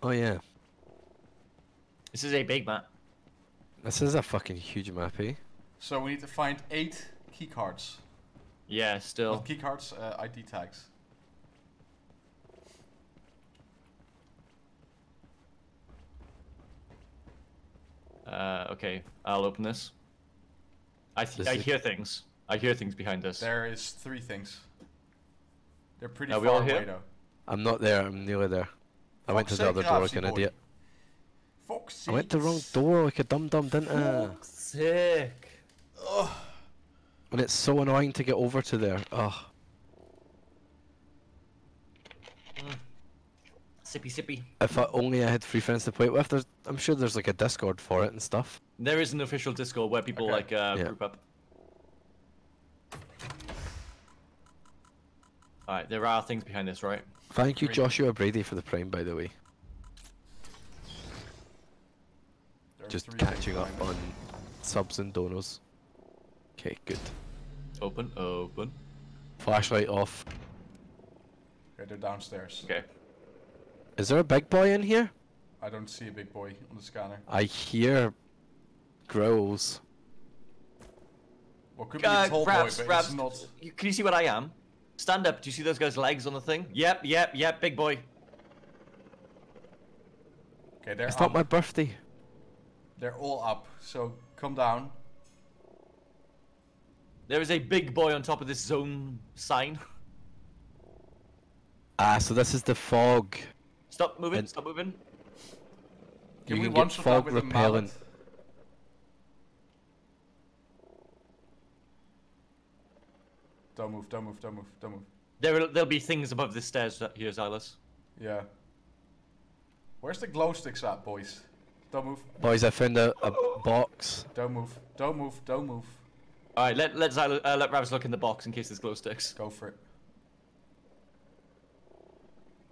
Oh yeah. This is a big map. This is a fucking huge map, eh? So we need to find eight key cards. Yeah, still. Not key cards, uh, ID tags. Uh, okay, I'll open this. I th- This I hear things. I hear things behind us. There is three things. They're pretty Are we far all here? away, though. I'm not there. I'm nearly there. I went to the other door like an idiot. Fuck's I went the wrong door like a dum dum, didn't I? Sick. And it's so annoying to get over to there. Oh. Sippy sippy. If I only I had three friends to play it with, there's, I'm sure there's like a Discord for it and stuff. There is an official Discord where people Okay. like uh, Yeah. group up. Alright, there are things behind this, right? Thank you, Joshua Brady, for the prime, by the way. There are Just catching up on subs and donos. Okay, good. Open, open. Flashlight off. Okay, they're downstairs. Okay. Is there a big boy in here? I don't see a big boy on the scanner. I hear growls. Well, could be Uh, a tall Ravs, boy, but Ravs, it's not. you, can you see what I am? Stand up. Do you see those guys' legs on the thing? Yep, yep, yep, big boy. Okay, they're It's up. not my birthday. They're all up. So come down. There is a big boy on top of this zone sign. Ah, so this is the fog. Stop moving, And- stop moving. Can You we can one get shot fog that with a repellent. mallet? Don't move, don't move, don't move, don't move. There will, there'll be things above the stairs that- here, Zylus. Yeah. Where's the glow sticks at, boys? Don't move, Boys, I found a, a box. don't move, don't move, don't move. Alright, let, let, Zylus, uh, let Ravs look in the box in case there's glow sticks. Go for it.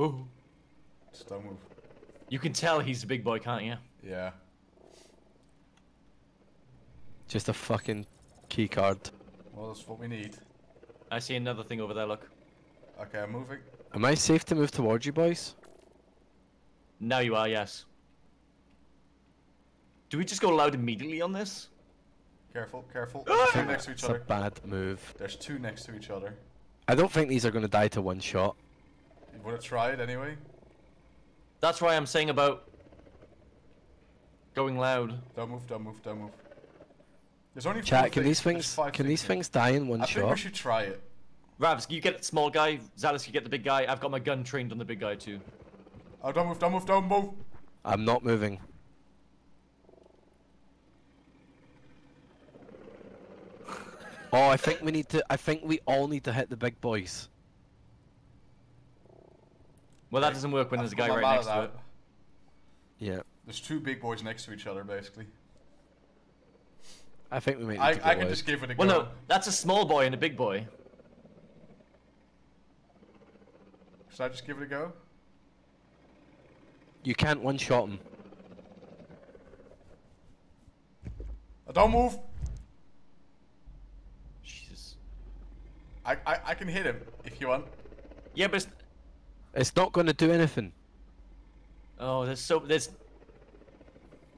Ooh. Just don't move. You can tell he's a big boy, can't you? Yeah. Just a fucking key card. Well, that's what we need. I see another thing over there, look. Okay, I'm moving. Am I safe to move towards you, boys? Now you are, yes. Do we just go loud immediately on this? Careful, careful. Ah! two next to each It's a other. bad move. There's two next to each other. I don't think these are going to die to one shot. You wanna try it anyway? That's why I'm saying about going loud. Don't move, don't move, don't move. There's only four Chat, can these things five can these here. things die in one shot? I think we should try it. Ravs, you get the small guy. Zylus, you get the big guy. I've got my gun trained on the big guy too. Oh, don't move, don't move, don't move. I'm not moving. Oh, I think we need to. I think we all need to hit the big boys. Well, that doesn't work when I've there's a guy right next to it. Yeah, There's two big boys next to each other, basically. I think we might need I, to I can just give it a Well, go. Well, no, that's a small boy and a big boy. Should I just give it a go? You can't one shot him. Oh, don't move. Jesus. I, I, I can hit him if you want. Yeah, but it's... It's not going to do anything. oh, there's so there's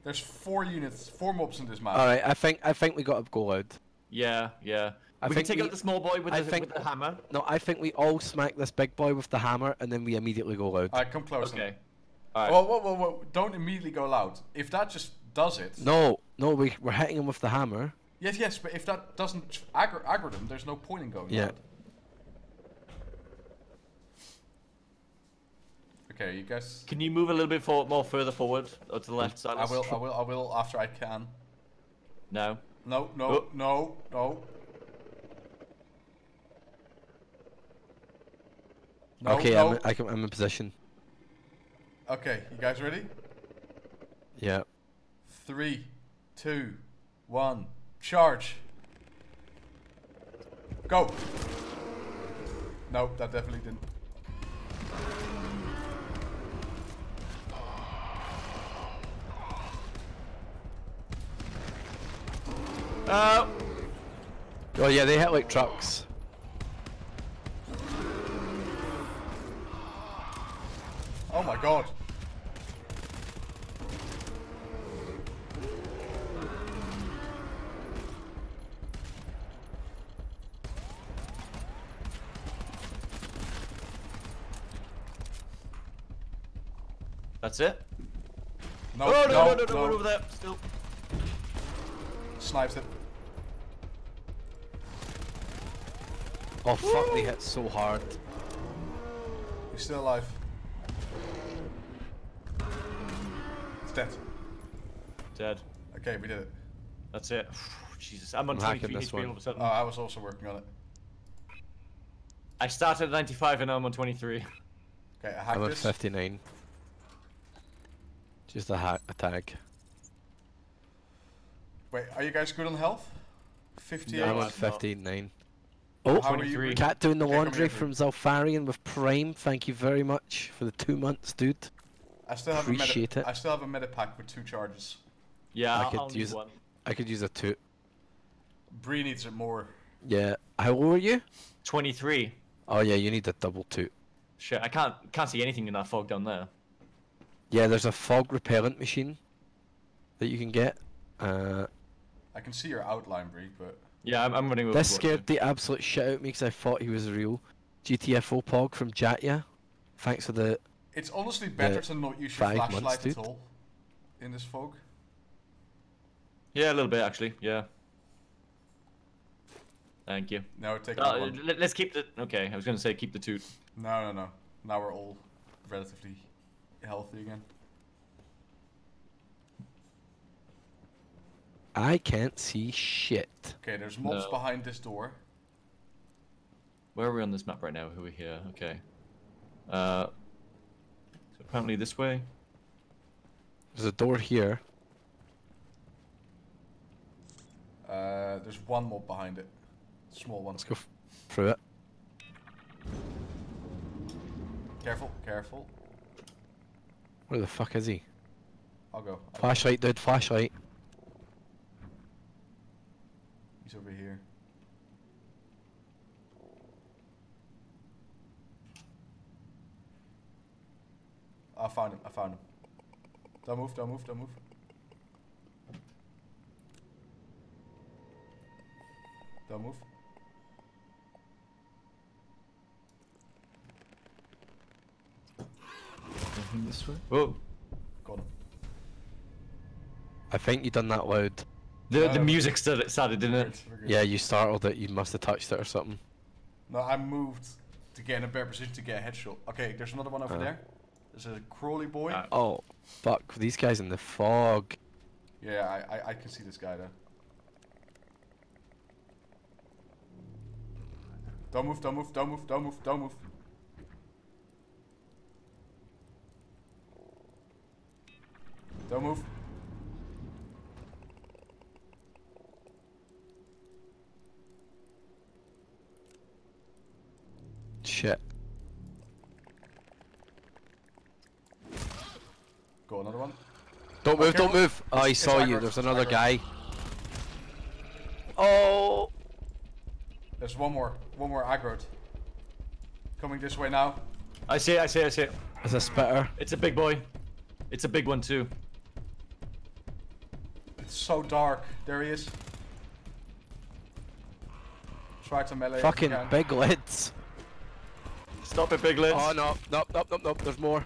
There's four units, four mobs in this map. All right, I think I think we got to go out. yeah yeah. I we can take we- out the small boy with I the, think- with the hammer. No, I think we all smack this big boy with the hammer and then we immediately go loud. Alright, come close. Okay. Then. All right. Whoa, whoa, whoa, whoa! Don't immediately go loud. If that just does it. No, no, we we're hitting him with the hammer. Yes, yes, but if that doesn't aggro, aggro them, there's no point in going Yeah. loud. Okay, you guys. Can you move a little bit for, more further forward or to the left side? I will, I will, I will after I can. No. No, no, Oh. no, no. No, okay, no. I'm I can, I'm in position. Okay, you guys ready? Yeah. Three, two, one, charge. Go. Nope, that definitely didn't. Uh, Oh yeah, they hit like trucks. Oh my god. That's it. No, oh no no no no, no. one over there. Still. Snipes it. Oh fuck, they hit so hard. He's still alive. It's dead. Dead. Okay, we did it. That's it. Jesus, I'm on I'm 23 HP one. all of a sudden. Oh, I was also working on it. I started at 95 and now I'm on 23. Okay, I hacked I'm at this. 59. Just a, ha- a tag. Wait, are you guys good on health? 58. I'm No, on I'm not. 15 9. Oh, How are you? 23. Cat doing the laundry from Zalfarian with Prime. Thank you very much for the two months, dude. I still have a meta- it. I still have a meta pack with two charges. Yeah, I could I'll use- one. I could use a two. Bree needs it more. Yeah. How old are you? 23. Oh yeah, you need a double two. Shit, I can't can't see anything in that fog down there. Yeah, there's a fog repellent machine that you can get. Uh, I can see your outline, Bree, but Yeah, I'm, I'm running over. this towards scared the absolute shit out of me because I thought he was real. GTFO Pog from Jatya. Thanks for the. it's honestly better to not use your flashlight months, at all in this fog. Yeah, a little bit actually. Yeah. Thank you. Now we take Uh, another one. let, us keep the. Okay, I was gonna say keep the toot. No, no, no. Now we're all relatively healthy again. I can't see shit. Okay, there's mobs No. behind this door. Where are we on this map right now? Who are we here? Okay. Uh. So apparently this way. There's a door here. Uh, there's one mob behind it. Small one. Let's go through it. Careful, careful. Where the fuck is he? I'll go. I'll go. Flashlight, dude. Flashlight. He's over here. I found him. I found him. Don't move. Don't move. Don't move. Don't move. This way. Whoa. Got him. I think you done that loud. The No, the music started, started didn't We're it? good. Yeah, you startled it. You must have touched it or something. No, I moved to get in a better position to get a headshot. Okay, there's another one over Uh. there. There's a crawly boy. Uh, Oh, fuck. These guys in the fog. yeah, I, I I can see this guy there. Don't move, don't move, don't move, don't move, don't move. Don't move. Shit. Go another one. Don't move, don't move. Oh, he saw you. There's another guy. Oh. There's one more. One more aggroed. Coming this way now. I see it. I see it. I see it. There's a spitter. It's a big boy. It's a big one too. It's so dark. There he is. Try to melee. Fucking can. big lids. Stop it, big lids. Oh no, no, no, no, no. There's more.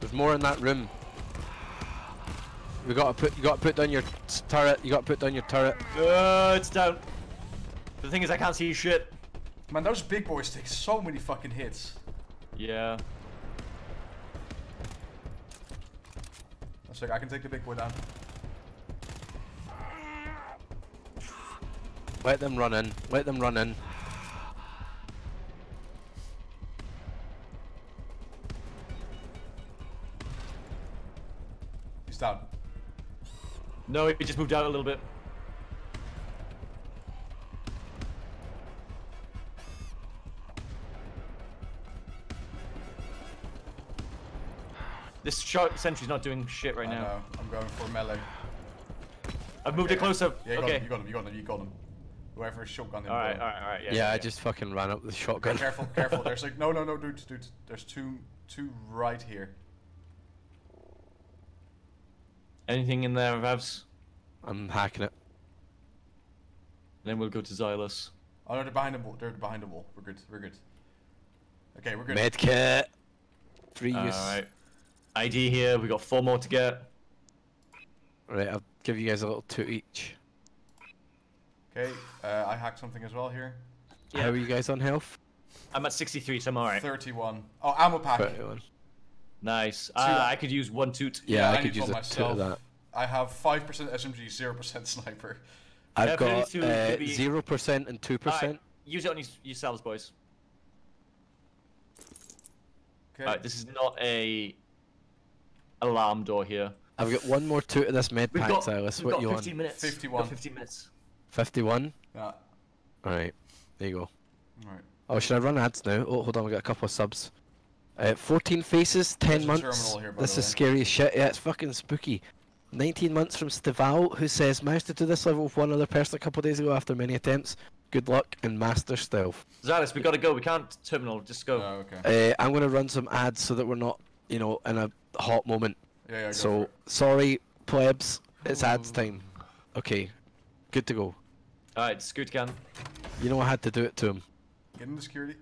There's more in that room. We gotta put. You gotta put down your turret. You gotta put down your turret. Uh, it's down. The thing is, I can't see shit. Man, those big boys take so many fucking hits. Yeah. One sec, I can take the big boy down. Let them run in. Let them run in. He's down. No, he just moved out a little bit. This shot sentry's not doing shit right I now. know. I'm going for melee. I've moved it closer. Yeah, you okay. got him. You got him. You got him. You got him. Whoever shotgun him. all right, got all him. right, all right. Yeah, Yeah, yeah, I yeah. just fucking ran up with the Okay, shotgun. careful, careful. There's like no, no, no, dude, dude. There's two, two right here. Anything in there, Ravs? I'm hacking it. Then we'll go to Zylus. Oh no, they're behind the wall. They're behind the wall. We're good. We're good. Okay, we're good. Medkit. Free All use. right. ID here. We got four more to get. Right, I'll give you guys a little two each. Okay, uh, I hacked something as well here. Yeah. How are you guys on health? I'm at 63, so I'm alright. 31. Oh, ammo pack. 31. Nice. Two- Uh, I could use one toot. Yeah, Yeah, I I could use one a two of myself. that. I have 5% SMG, 0% sniper. I've Yeah, got these two, uh, maybe- zero percent and two Alright, percent. Use it on your, yourselves, boys. Okay. Alright, this is not a alarm door here. I've got one more two to this med We've pack, got, Zylus. we've What got you 15 on? minutes. We've 51. got 15 minutes. 51? Yeah. Alright, there you go. Right. Oh, should I run ads now? Oh, hold on, we got a couple of subs. Uh, 14 faces, 10 There's months. terminal here, by this is way. scary as shit. Yeah, it's fucking spooky. 19 months from Stival, who says, managed to do this level with one other person a couple of days ago after many attempts. Good luck and master stealth. Zylus, we gotta go. We can't terminal. Just go. Oh, okay. Uh, I'm going to run some ads so that we're not, you know, in a hot moment. Yeah, yeah. Go for so, it. sorry, plebs, it's ads time. Okay, good to go. Alright, scoot gun. You know I had to do it to him. Get into security.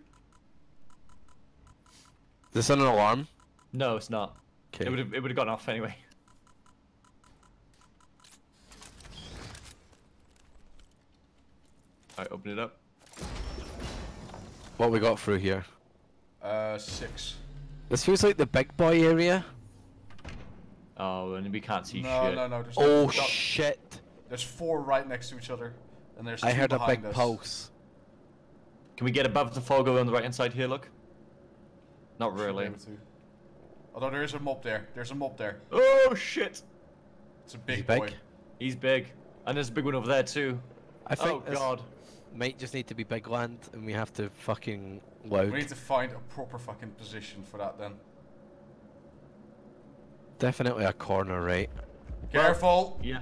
Is this an alarm? No, it's not. Okay. It would have it would have gone off anyway. Alright, open it up. What we got through here? Uh, six. This feels like the big boy area. Oh, and we can't see No, shit. no, no. There's, Oh there's, shit! there's four right next to each other, and there's. I two heard a big us. pulse. Can we get above the fog on the right hand side here? Look. Not really. able. Although there is a mob there. There's a mob there. Oh shit! It's a big, big? boy. He's big, and there's a big one over there too. I think Oh god. might just need to be big land, and we have to fucking loud. We need to find a proper fucking position for that then. Definitely a corner, right? Careful! Yeah.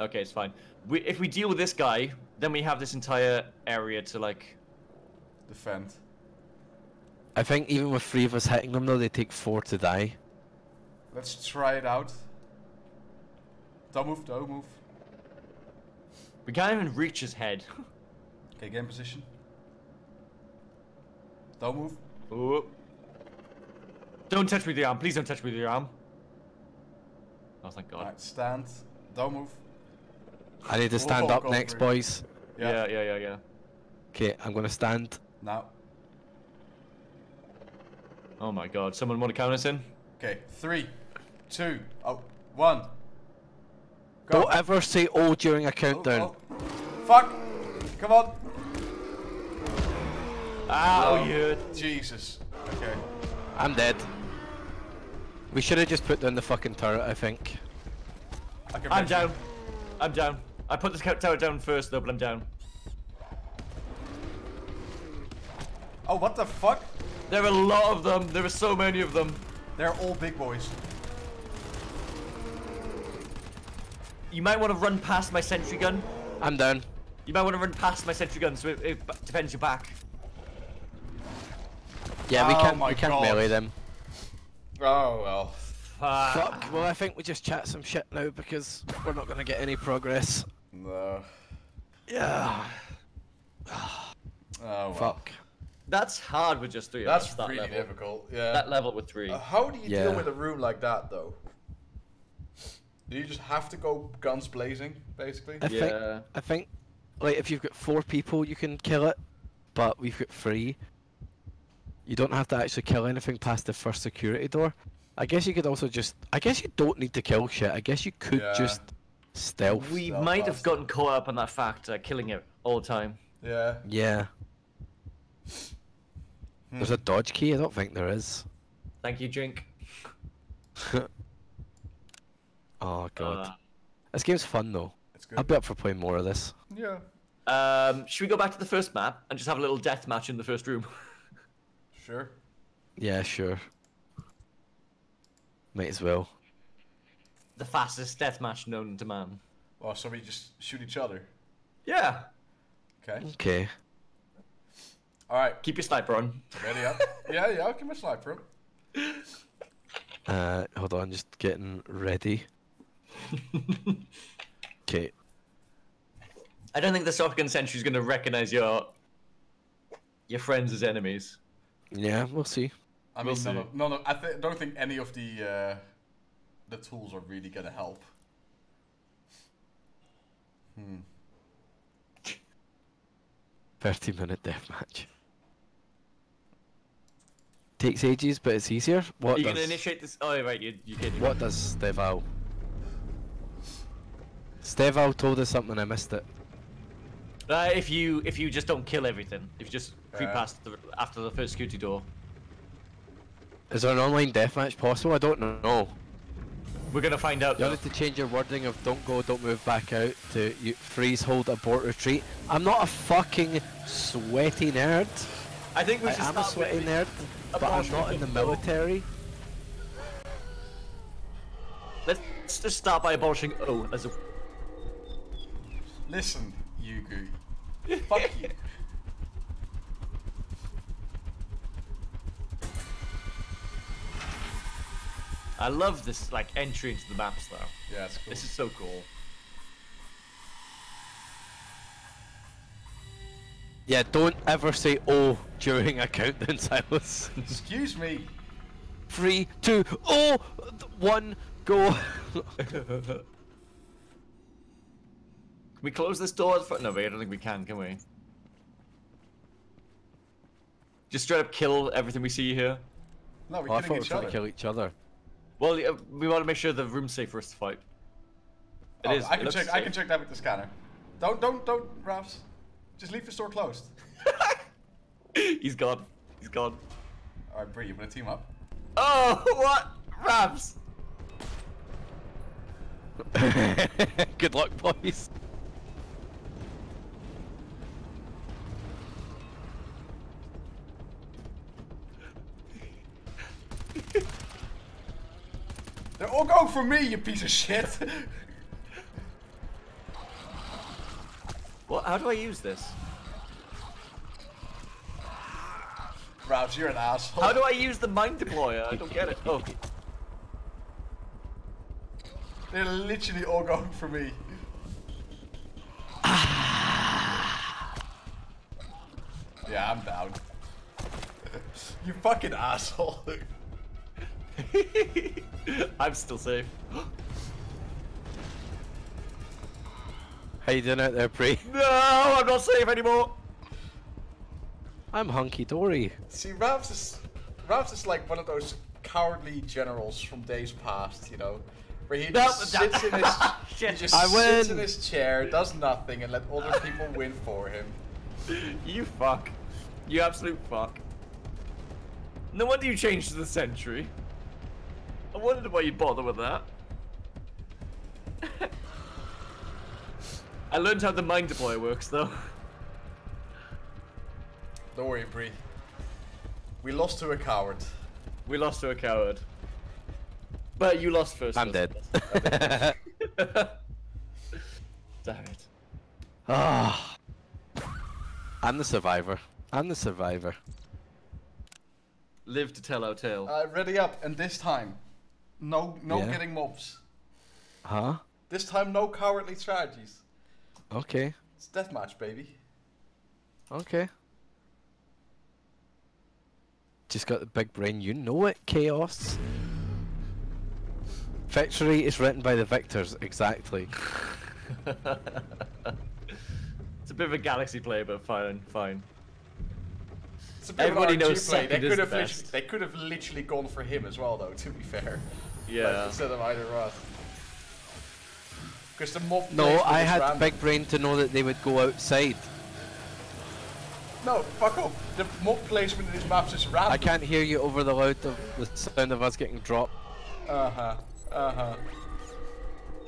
Okay, it's fine. We, if we deal with this guy, then we have this entire area to like. Defend. I think even with three of us hitting them, though, they take four to die. Let's try it out. Don't move, don't move. We can't even reach his head. Okay, get in position. Don't move. Ooh. Don't touch me with your arm. Please don't touch me with your arm. Oh, thank God. Alright, stand. Don't move. I need to stand Oh, up next, boys. Yeah, yeah, yeah, yeah. Okay, I'm gonna stand. Now. Oh my God. Someone want to count us in? Okay, three, two, oh, one. Go. Don't ever say "oh" during a Oh, countdown. oh. Fuck! Come on! Ah, Oh. oh, yeah. Jesus. Okay. I'm dead. We should have just put down the fucking turret, I think. I I'm make down. I'm down. I put this tower down first though, but I'm down. Oh, what the fuck? There are a lot of them. There are so many of them. They're all big boys. You might want to run past my sentry gun. I'm down. You might want to run past my sentry gun so it, it defends your back. Yeah, we Oh can't. my We can't God. melee them. Oh, well. Fuck. Fuck. Well, I think we just chat some shit now because we're not gonna get any progress. No. Yeah. Oh, well. Fuck. That's hard with just three. of That's us, that really level. difficult. Yeah. That level with three. Uh, how do you Yeah. deal with a room like that, though? Do you just have to go guns blazing, basically? I think. Yeah. I think. Like, if you've got four people, you can kill it, but we've got three. You don't have to actually kill anything past the first security door. I guess you could also just. I guess you don't need to kill shit. I guess you could Yeah. just stealth. We Stealth might have fast. gotten caught up on that factor, killing it all the time. Yeah. Yeah. There's a dodge key. I don't think there is. Thank you, drink. Oh god. Uh, This game's fun though. It's good. I'll be up for playing more of this. Yeah. um, should we go back to the first map and just have a little death match in the first room? Sure. Yeah, sure. Might as well. the fastest death match known to man. Well, so we just shoot each other. Yeah. Okay. Okay. Alright. Keep your sniper on. Ready up? yeah, yeah, I'll give my sniper up. Uh, hold on, just getting ready. Okay. I don't think the shotgun sentry is going to recognize your your friends as enemies. Yeah, we'll see. I We'll mean, none see. of, none of, I th- don't think any of the uh, the tools are really gonna help. Hmm. 30 minute deathmatch. Takes ages, but it's easier. What Are you does, going to initiate this? Oh, right, you, you kidding. what does Steval? Steval told us something, I missed it. Uh, if you if you just don't kill everything, if you just creep Yeah. past the, after the first security door, Is there an online deathmatch possible? I don't know. we're gonna find out. You though. need to change your wording of don't go, don't move back out to you freeze, hold, abort, retreat. I'm not a fucking sweaty nerd. I think we I am a start with sweaty nerd, but I'm not in the military. Let's just start by abolishing O as a. Listen, Yugu. Fuck you. I love this like entry into the maps though. Yeah, it's cool. This is so cool. Yeah, don't ever say oh during a countdown, Zylus. Excuse me. Three, two, oh, one, go. Can we close this door? at front? No, wait, I don't think we can. Can we? Just straight up kill everything we see here. No, we're Oh, I thought we killing were trying other. to kill each other. Well, we want to make sure the room's safe for us to fight. It Oh, is. I can looks check. I can check that with the scanner. Don't, don't, don't, Ravs. Just leave the store closed. He's gone. He's gone. All right, Bree, you want to team up? Oh, what? Ravs! Good luck, boys. They're all going for me, you piece of shit. What? How do I use this? Ravs, you're an asshole. How do I use the mind deployer? I don't get it. Oh, They're literally all going for me. Ah. yeah, I'm down. you fucking asshole. I'm still safe. How you doing out there, Bree? No, I'm not safe anymore. I'm hunky dory. See, Ravs is Ravs is like one of those cowardly generals from days past, you know, where he No, just that- sits in his he just I sits in his chair, does nothing, and let other people win for him. You fuck. You absolute fuck. No wonder you changed to the century. I wondered why you'd bother with that. I learned how the mind deployer works though. Don't worry, Bree. We lost to a coward. We lost to a coward. But you lost first. I'm dead. Damn it. Ah. I'm the survivor. I'm the survivor. Live to tell our tale. Uh, ready up, and this time, no, no Yeah. getting mobs. Huh? This time, no cowardly strategies. Okay. It's deathmatch, baby. Okay. Just got the big brain. You know it, chaos. Victory is written by the victors. Exactly. it's a bit of a galaxy play, but fine, fine. It's a bit Everybody of knows play. They could have literally, best. they could have literally gone for him as well, though. To be fair, Like, Yeah. instead of either us. Because the mob. No, I had random. big brain to know that they would go outside. No, fuck off. The mob placement in these maps is random. I can't hear you over the loud of the sound of us getting dropped. Uh huh. Uh huh.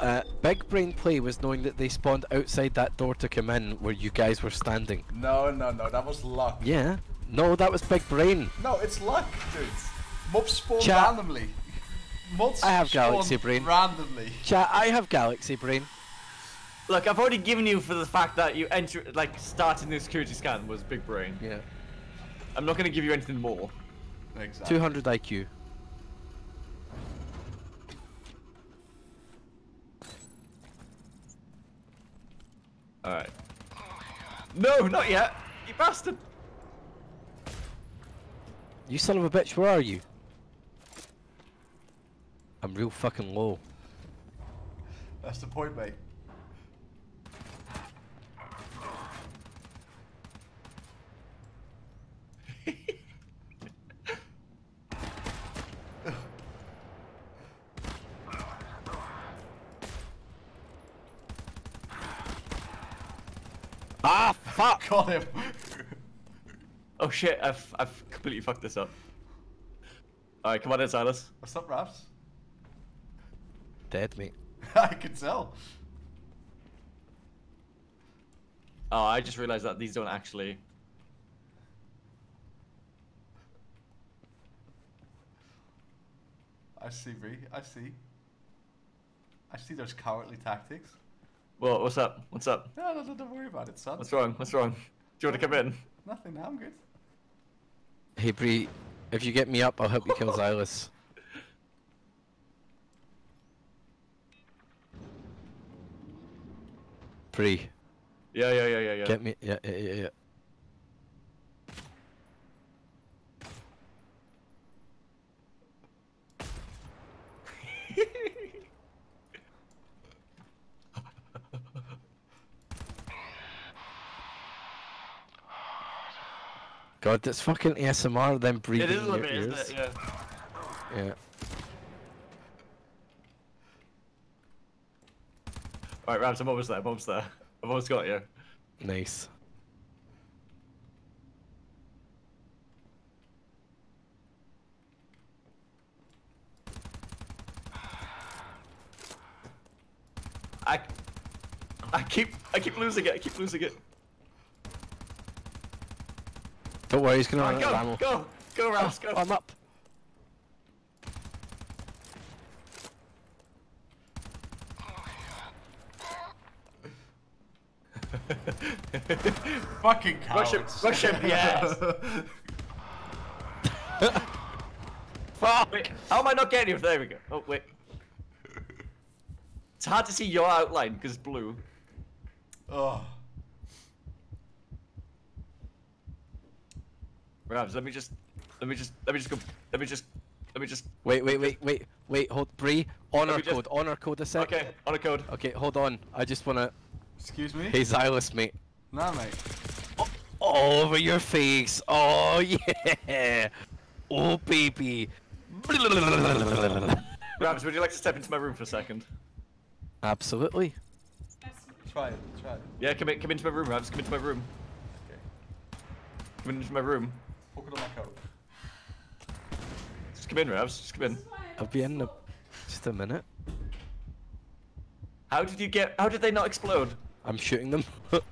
Uh, big brain play was knowing that they spawned outside that door to come in where you guys were standing. No, no, no. That was luck. Yeah. No, that was big brain. No, it's luck, dude. Mobs spawn Chat. randomly. Mods I have galaxy brain. randomly. Chat, I have galaxy brain. Look, I've already given you for the fact that you enter, like, starting the security scan was big brain. Yeah. I'm not gonna give you anything more. Exactly. 200 IQ. Alright. No, not yet! You bastard! You son of a bitch, where are you? I'm real fucking low. That's the point, mate. Ah, fuck! Got him. Oh shit, I've, I've completely fucked this up. Alright, come on in, Zylus. What's up, Ravs? Dead, mate. I can tell. Oh, I just realized that these don't actually... I see, Bree. I see. I see those cowardly tactics. Well, what's up? What's up? No, no, no, don't worry about it, son. What's wrong? What's wrong? Do you want to come in? Nothing, I'm good. Hey, Bree, if you get me up, I'll help you kill Zylus. Bree, Yeah, yeah, yeah, yeah, yeah. get me. Yeah, yeah, yeah, yeah. God, that's fucking ASMR. Then breathing It is a bit, isn't it? Yeah. Yeah. Alright, Ravs, I'm almost there. I'm almost there. I've almost got you. Nice. I, I keep, I keep losing it. I keep losing it. Don't worry, he's gonna run Alright, out of ammo. go, go, go, Ravs, oh, go. I'm up. Fucking Rush him, cowards. rush him, yes. Fuck! Wait, how am I not getting you? There we go. Oh wait. It's hard to see your outline because it's blue. oh. Ravs, let me just, let me just, let me just go, let me just, let me just. Wait, wait, wait, wait, wait. Hold, Bree. Honor me just- code. Honor code a sec. Okay, honor code. Okay, hold on. I just wanna. Excuse me? Hey, Zylus, mate. Nah, oh, mate. All over your face. Oh yeah. Oh baby. Ravs, would you like to step into my room for a second? Absolutely. Try it, try it. Yeah, come in, come into my room, Ravs. Come into my room. Okay. Come into my room. Hook it on my coat. Just come in, Ravs. Just come in. I'll be in a, just a minute. How did you get? How did they not explode? I'm shooting them.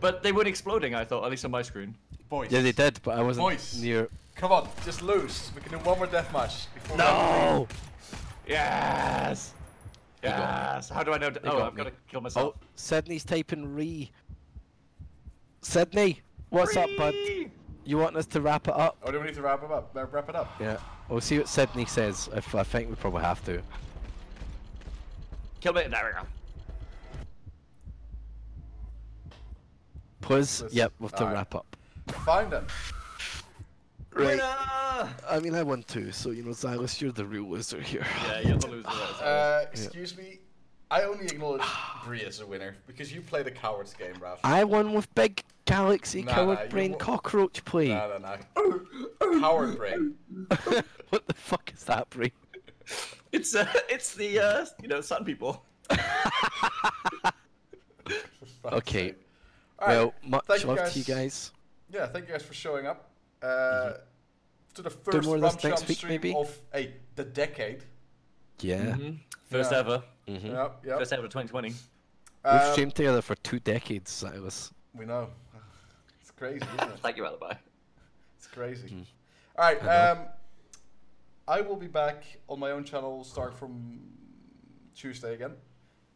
But they weren't exploding. I thought, at least on my screen. Boys. yeah, they did, but I wasn't Boys. near. Come on, just lose. We can do one more deathmatch. before No. Yes. Yes. How do I know? He oh, got I've got to kill myself. Oh, Sydney's typing re. Sydney, what's up, bud? You want us to wrap it up? Oh, do we need to wrap it up? Wrap it up. Yeah. We'll see what Sydney says. If I think we probably have to. Kill me. There we go. Please. Please. Yep, we'll have to Alright. wrap up. Fine then. Right. Winner! I mean, I won too, so you know, Zylus, you're the real loser here. Yeah, you're the loser. there, Uh, excuse me. I only acknowledge Bree as a winner because you played a coward's game, Ralph. I won with big galaxy Nah, coward nah, brain cockroach play. No, no, no. Coward brain. what the fuck is that, brain? It's uh, it's the uh, you know, sun people. Okay. Alright, well, much thank love guys. to you guys. Yeah, thank you guys for showing up. Uh, To the first more of this next Chum week, stream maybe? of hey, the decade. Yeah. Mhm. First Yeah. ever. Mm-hmm. Yep, yep. First ever 2020. We've Um, streamed together for two decades, Zylus. We know. It's crazy, isn't it? Thank you, alibi. It's crazy. Mm. All right. I. Um, I will be back on my own channel start from Tuesday again.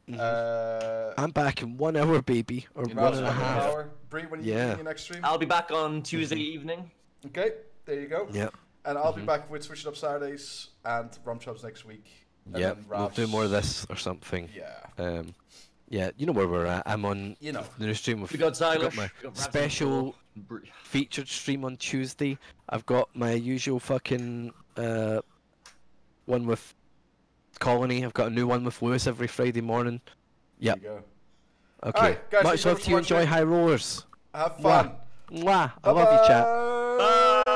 Mhm. Uh, I'm back in one hour, baby, or Rouse, one and a one half. hour. Bree, when you Yeah. doing your next stream? I'll be back on Tuesday evening. Okay, there you go. Yep. And I'll be Mhm. back with Switch It Up Saturdays and Rum Chums next week. Yeah, We'll do more of this or something. Yeah. Um, yeah, you know where we're at. I'm on You know. the new stream with We got I've Zylus. got my got special featured stream on Tuesday. I've got my usual fucking uh, one with Colony. I've got a new one with Lewis every Friday morning. Yep. There you go. Okay. Alright, guys, Much love to you. Enjoy. High Rollers. Have fun. Mwah. I love you, chat. Bye!